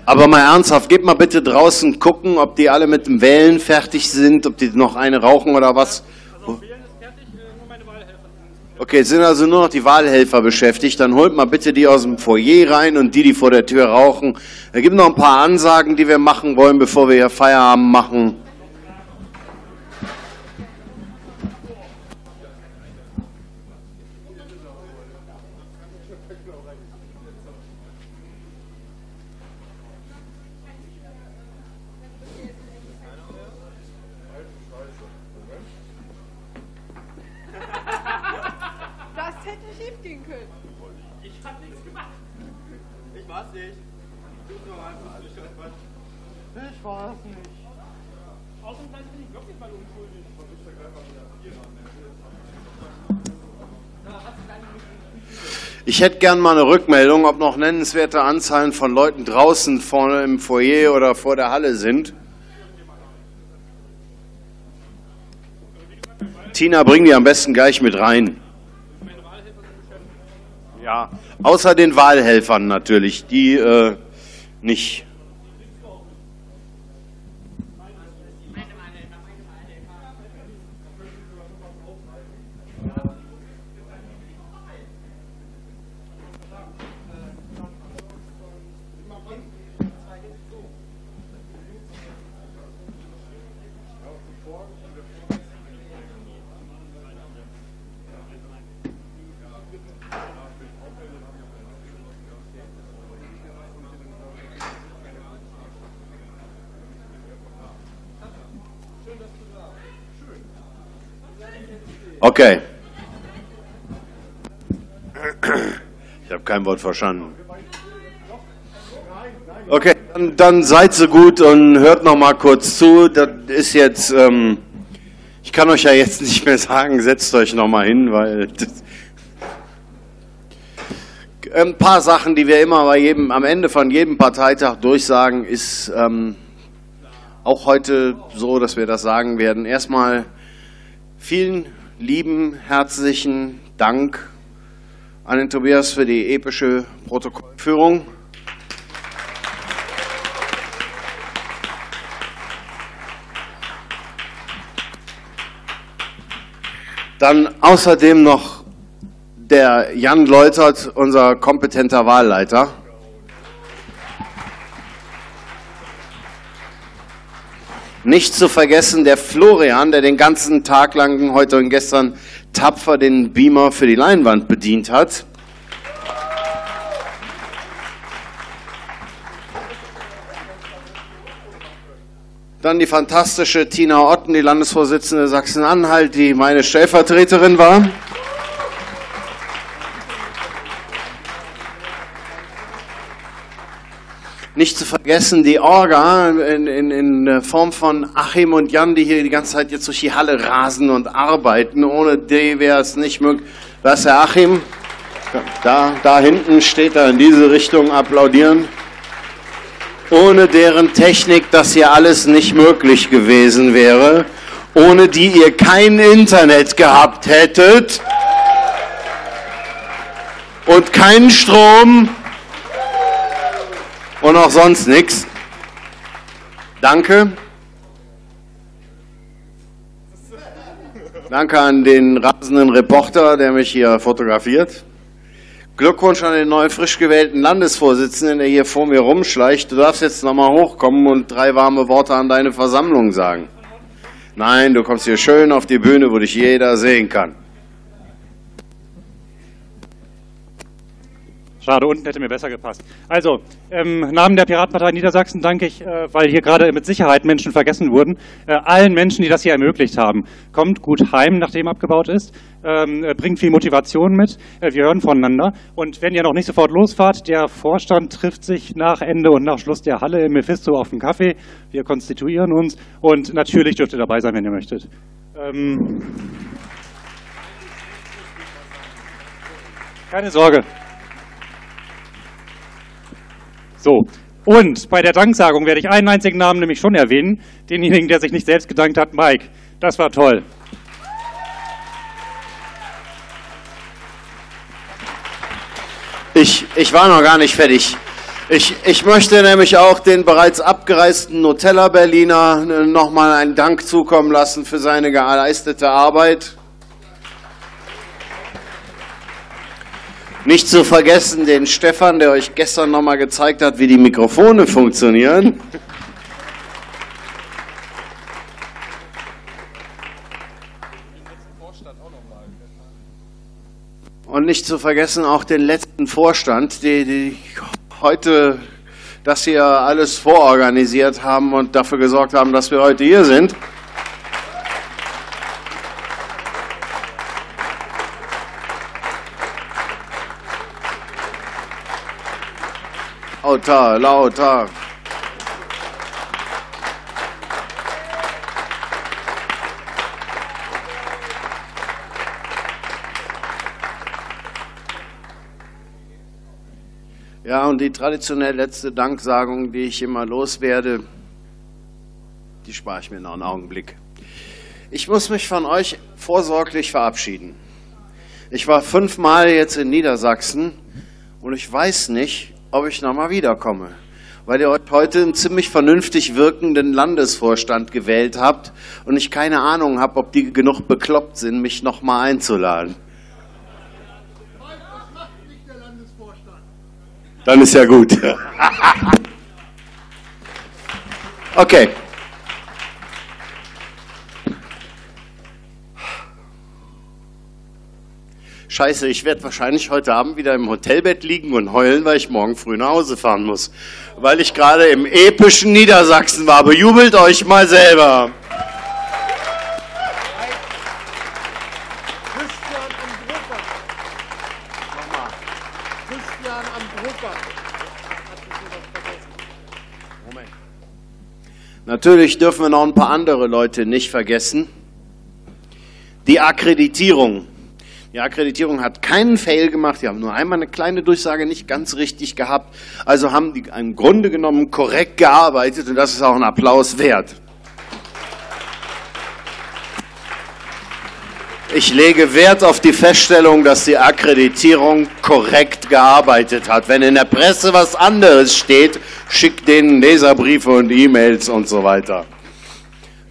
S13: Aber mal ernsthaft, geht mal bitte draußen gucken, ob die alle mit dem Wählen fertig sind, ob die noch eine rauchen oder was. Okay, es sind also nur noch die Wahlhelfer beschäftigt. Dann holt mal bitte die aus dem Foyer rein und die, die vor der Tür rauchen. Da gibt noch ein paar Ansagen, die wir machen wollen, bevor wir hier Feierabend machen.
S56: Ich
S13: hätte gern mal eine Rückmeldung, ob noch nennenswerte Anzahlen von Leuten draußen vorne im Foyer oder vor der Halle sind. Tina, bring die am besten gleich mit rein. Ja, außer den Wahlhelfern natürlich, die äh, nicht. Okay. Ich habe kein Wort verstanden. Okay, dann, dann seid so gut und hört noch mal kurz zu. Das ist jetzt, ähm, ich kann euch ja jetzt nicht mehr sagen, setzt euch noch mal hin, weil ein paar Sachen, die wir immer bei jedem, am Ende von jedem Parteitag durchsagen, ist ähm, auch heute so, dass wir das sagen werden. Erstmal vielen lieben, herzlichen Dank an den Tobias für die epische Protokollführung. Dann außerdem noch der Jan Läutert, unser kompetenter Wahlleiter. Nicht zu vergessen der Florian, der den ganzen Tag lang heute und gestern tapfer den Beamer für die Leinwand bedient hat. Dann die fantastische Tina Otten, die Landesvorsitzende Sachsen-Anhalt, die meine Stellvertreterin war. Nicht zu vergessen die Orga in, in, in Form von Achim und Jan, die hier die ganze Zeit jetzt durch die Halle rasen und arbeiten. Ohne die wäre es nicht möglich. Da ist der Achim. Da, da hinten steht er in diese Richtung applaudieren. Ohne deren Technik das hier alles nicht möglich gewesen wäre. Ohne die ihr kein Internet gehabt hättet. Und keinen Strom und auch sonst nichts. Danke. Danke an den rasenden Reporter, der mich hier fotografiert. Glückwunsch an den neuen frisch gewählten Landesvorsitzenden, der hier vor mir rumschleicht. Du darfst jetzt nochmal hochkommen und drei warme Worte an deine Versammlung sagen. Nein, du kommst hier schön auf die Bühne, wo dich jeder sehen kann.
S44: Schade, unten hätte mir besser gepasst. Also, im Namen der Piratenpartei Niedersachsen danke ich, äh, weil hier gerade mit Sicherheit Menschen vergessen wurden, äh, allen Menschen, die das hier ermöglicht haben. Kommt gut heim, nachdem abgebaut ist, ähm, äh, bringt viel Motivation mit, wir hören voneinander. Und wenn ihr noch nicht sofort losfahrt, der Vorstand trifft sich nach Ende und nach Schluss der Halle im Mephisto auf dem Kaffee. Wir konstituieren uns und natürlich dürft ihr dabei sein, wenn ihr möchtet. Ähm keine Sorge. So. Und bei der Danksagung werde ich einen einzigen Namen nämlich schon erwähnen. Denjenigen, der sich nicht selbst gedankt hat, Mike. Das war toll.
S13: Ich, ich war noch gar nicht fertig. Ich, ich möchte nämlich auch den bereits abgereisten Nutella-Berliner äh, nochmal einen Dank zukommen lassen für seine geleistete Arbeit. Nicht zu vergessen den Stefan, der euch gestern nochmal gezeigt hat, wie die Mikrofone funktionieren. Und nicht zu vergessen auch den letzten Vorstand, die, die heute das hier alles vororganisiert haben und dafür gesorgt haben, dass wir heute hier sind. Lauter, lauter. Ja, und die traditionell letzte Danksagung, die ich immer loswerde, die spare ich mir noch einen Augenblick. Ich muss mich von euch vorsorglich verabschieden. Ich war fünfmal jetzt in Niedersachsen und ich weiß nicht, ob ich nochmal wiederkomme, weil ihr heute einen ziemlich vernünftig wirkenden Landesvorstand gewählt habt und ich keine Ahnung habe, ob die genug bekloppt sind, mich nochmal einzuladen. Dann ist ja gut. okay. Scheiße, ich werde wahrscheinlich heute Abend wieder im Hotelbett liegen und heulen, weil ich morgen früh nach Hause fahren muss. Weil ich gerade im epischen Niedersachsen war. Bejubelt euch mal selber. Natürlich dürfen wir noch ein paar andere Leute nicht vergessen. Die Akkreditierung. Die Akkreditierung hat keinen Fail gemacht. Die haben nur einmal eine kleine Durchsage nicht ganz richtig gehabt. Also haben die im Grunde genommen korrekt gearbeitet und das ist auch ein Applaus wert. Ich lege Wert auf die Feststellung, dass die Akkreditierung korrekt gearbeitet hat. Wenn in der Presse was anderes steht, schickt denen Leserbriefe und E-Mails und so weiter.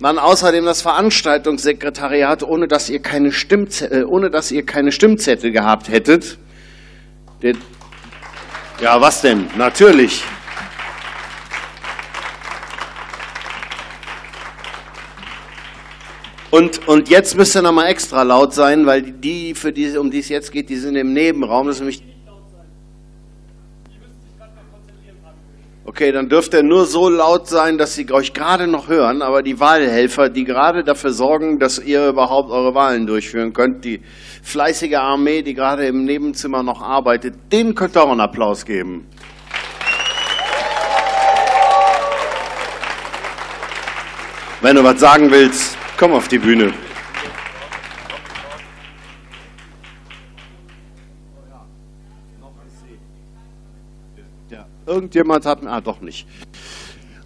S13: Dann außerdem das Veranstaltungssekretariat, ohne dass ihr keine, Stimmzettel, äh, ohne dass ihr keine Stimmzettel gehabt hättet. Ja, was denn? Natürlich. Und, und jetzt müsst ihr nochmal extra laut sein, weil die, für die, um die es jetzt geht, die sind im Nebenraum. Das ist nämlich Okay, dann dürft ihr nur so laut sein, dass sie euch gerade noch hören, aber die Wahlhelfer, die gerade dafür sorgen, dass ihr überhaupt eure Wahlen durchführen könnt, die fleißige Armee, die gerade im Nebenzimmer noch arbeitet, denen könnt ihr auch einen Applaus geben. Wenn du was sagen willst, komm auf die Bühne. Irgendjemand hat mir, ah doch nicht.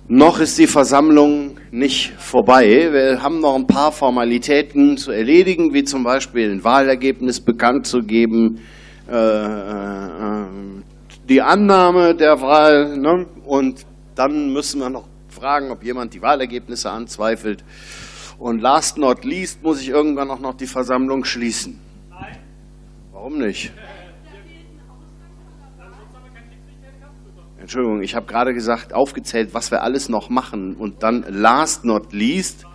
S13: Noch ist die Versammlung nicht vorbei. Wir haben noch ein paar Formalitäten zu erledigen, wie zum Beispiel ein Wahlergebnis bekannt zu geben, äh, äh, die Annahme der Wahl ne? und dann müssen wir noch fragen, ob jemand die Wahlergebnisse anzweifelt. Und last not least muss ich irgendwann auch noch die Versammlung schließen. Nein. Warum nicht? Entschuldigung, ich habe gerade gesagt, aufgezählt, was wir alles noch machen. Und dann last not least,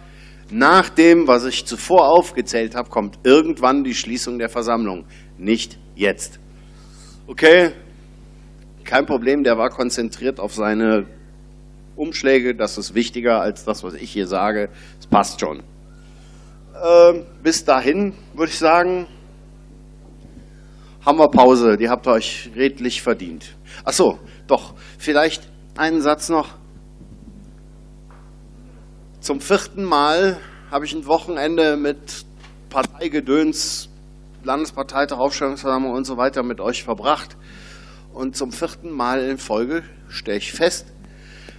S13: nach dem, was ich zuvor aufgezählt habe, kommt irgendwann die Schließung der Versammlung. Nicht jetzt. Okay? Kein Problem, der war konzentriert auf seine Umschläge. Das ist wichtiger als das, was ich hier sage. Es passt schon. Ähm, bis dahin würde ich sagen, haben wir Pause. Die habt ihr euch redlich verdient. Ach so, doch, vielleicht einen Satz noch. Zum vierten Mal habe ich ein Wochenende mit Parteigedöns, Landesparteitag, Aufstellungsversammlung und so weiter mit euch verbracht. Und zum vierten Mal in Folge stelle ich fest,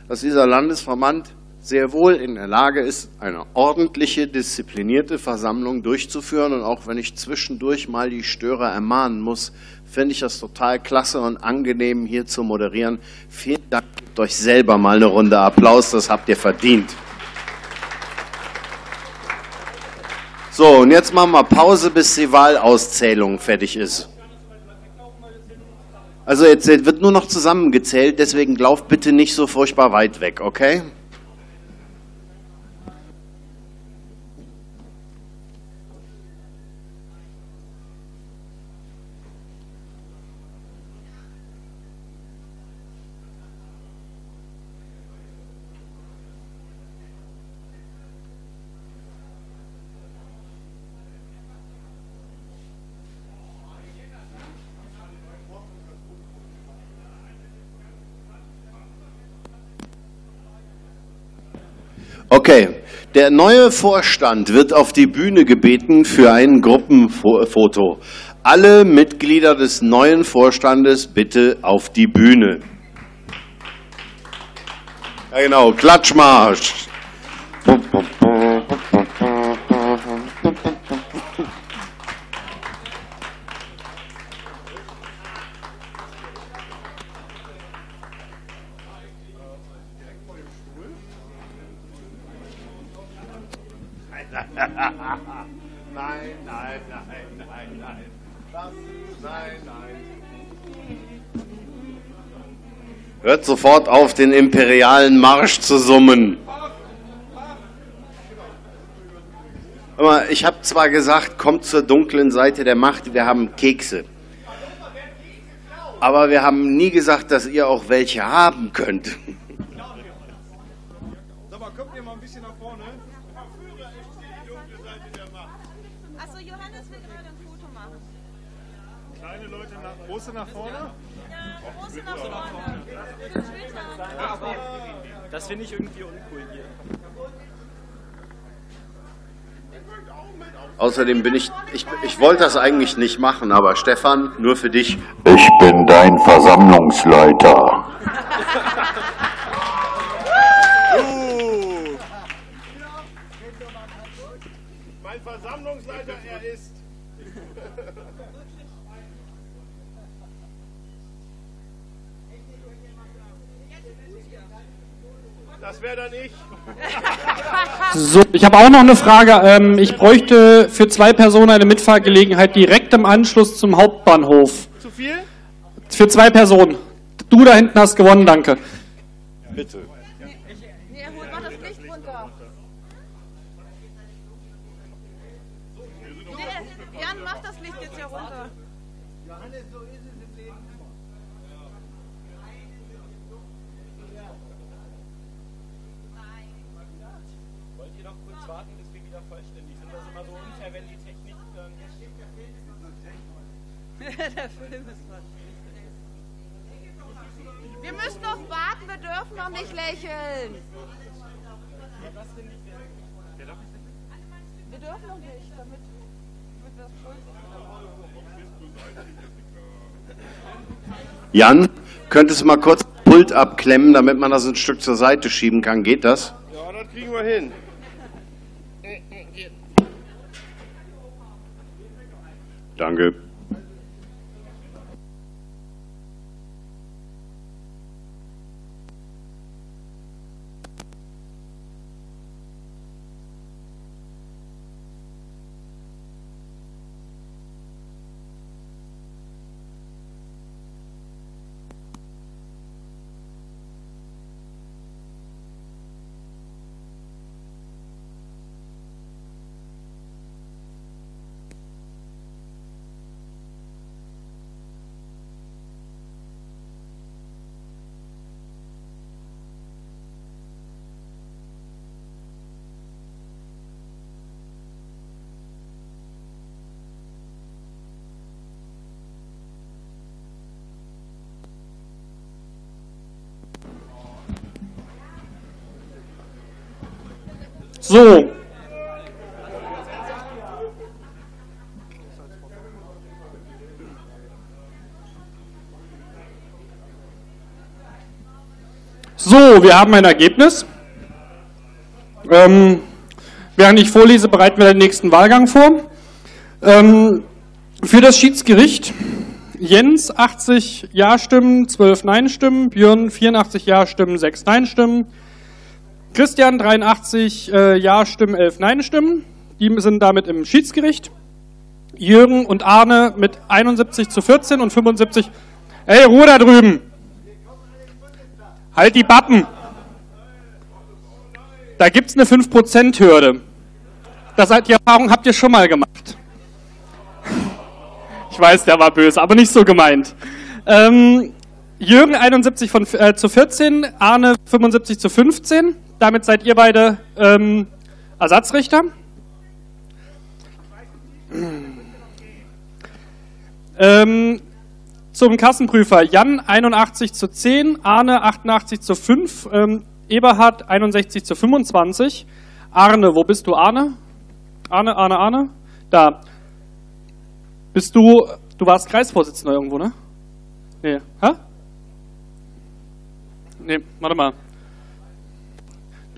S13: dass dieser Landesverband sehr wohl in der Lage ist, eine ordentliche, disziplinierte Versammlung durchzuführen. Und auch wenn ich zwischendurch mal die Störer ermahnen muss, finde ich das total klasse und angenehm, hier zu moderieren. Vielen Dank, gebt euch selber mal eine Runde Applaus, das habt ihr verdient. So, und jetzt machen wir Pause, bis die Wahlauszählung fertig ist. Also jetzt wird nur noch zusammengezählt, deswegen lauft bitte nicht so furchtbar weit weg, okay? Okay, der neue Vorstand wird auf die Bühne gebeten für ein Gruppenfoto. Alle Mitglieder des neuen Vorstandes bitte auf die Bühne. Ja genau, Klatschmarsch. nein, sofort auf, den imperialen Marsch zu summen. Aber ich habe zwar gesagt, kommt zur dunklen Seite der Macht, wir haben Kekse. Aber wir haben nie gesagt, dass ihr auch welche haben könnt.
S46: Sag mal, kommt ihr mal ein bisschen nach vorne?
S43: Achso, Johannes will gerade ein Foto machen.
S57: Kleine Leute nach, große nach vorne?
S43: Große nach vorne.
S58: Das finde ich irgendwie uncool hier.
S13: Außerdem bin ich, ich, ich wollte das eigentlich nicht machen, aber Stefan, nur für dich.
S59: Ich bin dein Versammlungsleiter.
S46: Das wäre dann ich.
S19: So, ich habe auch noch eine Frage. Ähm, ich bräuchte für zwei Personen eine Mitfahrgelegenheit direkt im Anschluss zum Hauptbahnhof.
S46: Zu viel?
S19: Für zwei Personen. Du da hinten hast gewonnen, danke.
S46: Bitte.
S43: Nee, er holt mal das Licht runter. Nee, Jan, mach das Licht jetzt hier runter. Johannes, so ist es im Leben.
S58: Wollt ihr noch kurz warten, bis wir wieder vollständig sind? Das ist immer so unfair, wenn die Technik dann.
S43: Der Film ist was. Wir müssen noch warten, wir dürfen noch nicht lächeln. Wir dürfen noch nicht, damit, damit wir das Pult
S13: Jan, könntest du mal kurz das Pult abklemmen, damit man das ein Stück zur Seite schieben kann? Geht das?
S46: Ja, das kriegen wir hin.
S13: Danke.
S19: So. So, wir haben ein Ergebnis. Ähm, während ich vorlese, bereiten wir den nächsten Wahlgang vor. Ähm, für das Schiedsgericht Jens 80 Ja-Stimmen, 12 Nein-Stimmen, Björn 84 Ja-Stimmen, 6 Nein-Stimmen, Christian 83 äh, Ja-Stimmen, 11 Nein-Stimmen. Die sind damit im Schiedsgericht. Jürgen und Arne mit 71 zu 14 und 75. Ey, Ruhe da drüben! Halt die Bappen! Da gibt's eine 5%-Hürde. Das hat die Erfahrung habt ihr schon mal gemacht. Ich weiß, der war böse, aber nicht so gemeint. Ähm, Jürgen 71 von, äh, zu 14, Arne 75 zu 15. Damit seid ihr beide ähm, Ersatzrichter. Ähm, zum Kassenprüfer Jan 81 zu 10, Arne 88 zu 5. Ähm, Eberhard 61 zu 25. Arne, wo bist du, Arne? Arne, Arne, Arne? Da. Bist du, du warst Kreisvorsitzender irgendwo, ne? Nee, hä? Nee, warte mal.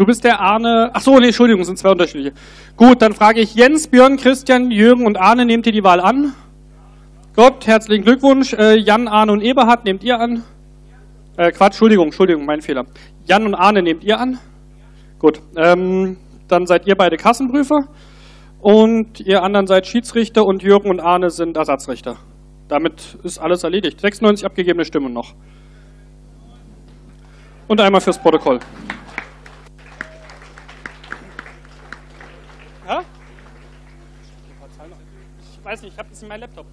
S19: Du bist der Arne. Ach so, nee, Entschuldigung, sind zwei unterschiedliche. Gut, dann frage ich Jens, Björn, Christian, Jürgen und Arne, nehmt ihr die Wahl an? Gut, herzlichen Glückwunsch. Äh, Jan, Arne und Eberhard, nehmt ihr an? Äh, Quatsch, Entschuldigung, Entschuldigung, mein Fehler. Jan und Arne nehmt ihr an? Gut, ähm, dann seid ihr beide Kassenprüfer und ihr anderen seid Schiedsrichter und Jürgen und Arne sind Ersatzrichter. Damit ist alles erledigt. 96 abgegebene Stimmen noch. Und einmal fürs Protokoll. Ja? Ich weiß nicht, ich habe das in meinem Laptop.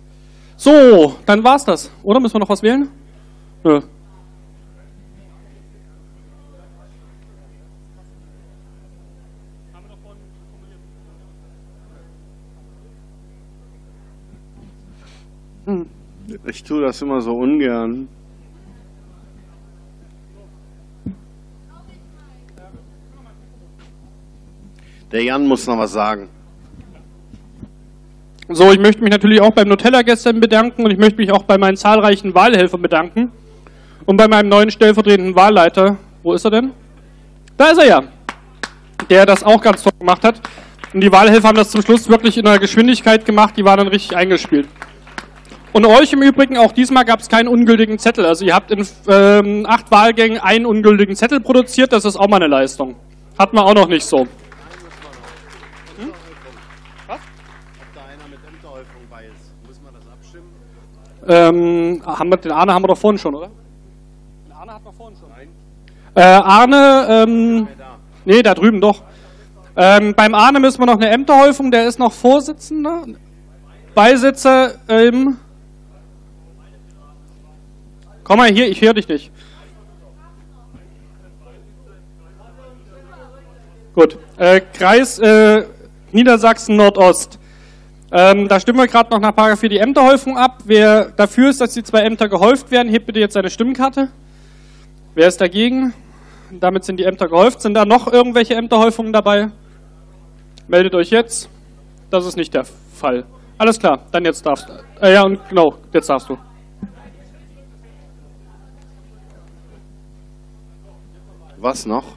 S19: So, dann war's das. Oder müssen wir noch was wählen? Nö.
S13: Hm. Ich tue das immer so ungern. Der Jan muss noch was sagen.
S19: So, ich möchte mich natürlich auch beim Nutella gestern bedanken und ich möchte mich auch bei meinen zahlreichen Wahlhelfern bedanken und bei meinem neuen stellvertretenden Wahlleiter. Wo ist er denn? Da ist er ja. Der das auch ganz toll gemacht hat. Und die Wahlhelfer haben das zum Schluss wirklich in einer Geschwindigkeit gemacht, die waren dann richtig eingespielt. Und euch im Übrigen, auch diesmal gab es keinen ungültigen Zettel. Also ihr habt in ähm, acht Wahlgängen einen ungültigen Zettel produziert, das ist auch mal eine Leistung. Hatten wir auch noch nicht so. Ähm, haben wir, den Arne haben wir doch vorhin schon, oder? Den Arne hatten wir vorhin schon. Nein. Äh, Arne, ähm, nee, da drüben doch. Ähm, beim Arne müssen wir noch eine Ämterhäufung, der ist noch Vorsitzender. Beisitzer, ähm, komm mal hier, ich höre dich nicht. Gut, äh, Kreis äh, Niedersachsen Nordost. Ähm, da stimmen wir gerade noch nach Paragraph 4 die Ämterhäufung ab. Wer dafür ist, dass die zwei Ämter gehäuft werden, hebt bitte jetzt seine Stimmkarte. Wer ist dagegen? Damit sind die Ämter gehäuft. Sind da noch irgendwelche Ämterhäufungen dabei? Meldet euch jetzt. Das ist nicht der Fall. Alles klar, dann jetzt darfst du. Äh, ja, und genau, jetzt darfst du.
S13: Was noch?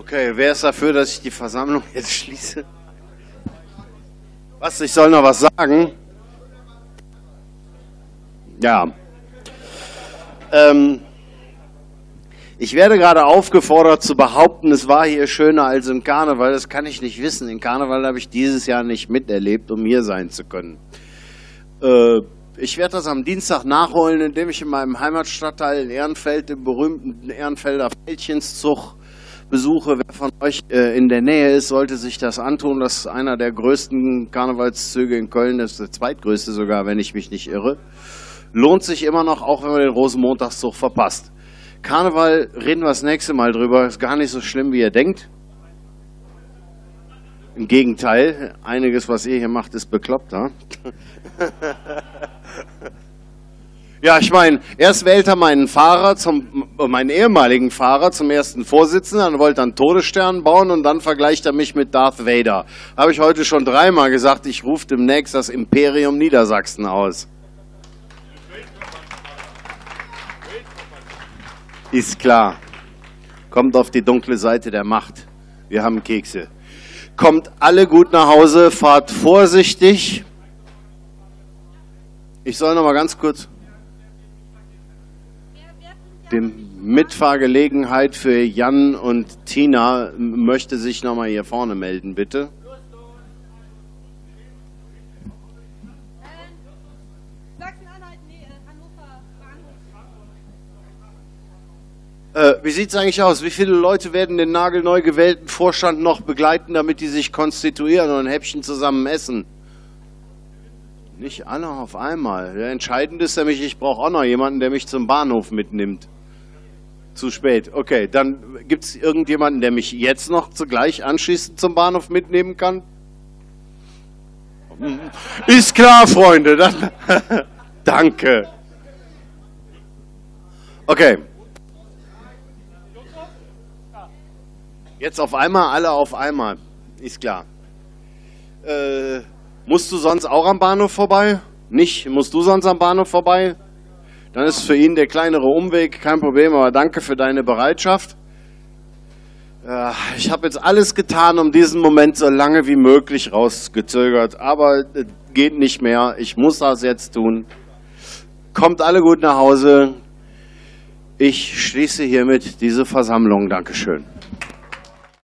S13: Okay, wer ist dafür, dass ich die Versammlung jetzt schließe? Was, ich soll noch was sagen? Ja. Ähm, ich werde gerade aufgefordert zu behaupten, es war hier schöner als im Karneval. Das kann ich nicht wissen. Den Karneval habe ich dieses Jahr nicht miterlebt, um hier sein zu können. Äh, ich werde das am Dienstag nachholen, indem ich in meinem Heimatstadtteil in Ehrenfeld den berühmten Ehrenfelder Fältchenszug besuche. Wer von euch äh, in der Nähe ist, sollte sich das antun. Das ist einer der größten Karnevalszüge in Köln. Das ist der zweitgrößte sogar, wenn ich mich nicht irre. Lohnt sich immer noch, auch wenn man den Rosenmontagszug verpasst. Karneval reden wir das nächste Mal drüber. Ist gar nicht so schlimm, wie ihr denkt. Im Gegenteil, einiges, was ihr hier macht, ist bekloppter. Ja, ich meine, erst wählt er meinen Fahrer zum, meinen ehemaligen Fahrer zum ersten Vorsitzenden, dann wollte er einen Todesstern bauen und dann vergleicht er mich mit Darth Vader. Habe ich heute schon dreimal gesagt, ich rufe demnächst das Imperium Niedersachsen aus. Ist klar. Kommt auf die dunkle Seite der Macht. Wir haben Kekse. Kommt alle gut nach Hause, fahrt vorsichtig. Ich soll noch mal ganz kurz die Mitfahrgelegenheit für Jan und Tina möchte sich noch mal hier vorne melden, bitte. Äh, wie sieht es eigentlich aus? Wie viele Leute werden den nagelneu gewählten Vorstand noch begleiten, damit die sich konstituieren und ein Häppchen zusammen essen? Nicht alle auf einmal. Der Entscheidende ist nämlich, ich brauche auch noch jemanden, der mich zum Bahnhof mitnimmt. Zu spät. Okay, dann gibt es irgendjemanden, der mich jetzt noch zugleich anschließend zum Bahnhof mitnehmen kann? Ist klar, Freunde. Dann Danke. Okay. Jetzt auf einmal, alle auf einmal. Ist klar. Äh, musst du sonst auch am Bahnhof vorbei? Nicht? Musst du sonst am Bahnhof vorbei? Dann ist für ihn der kleinere Umweg kein Problem, aber danke für deine Bereitschaft. Äh, ich habe jetzt alles getan, um diesen Moment so lange wie möglich rausgezögert, aber äh, geht nicht mehr. Ich muss das jetzt tun. Kommt alle gut nach Hause. Ich schließe hiermit diese Versammlung. Dankeschön.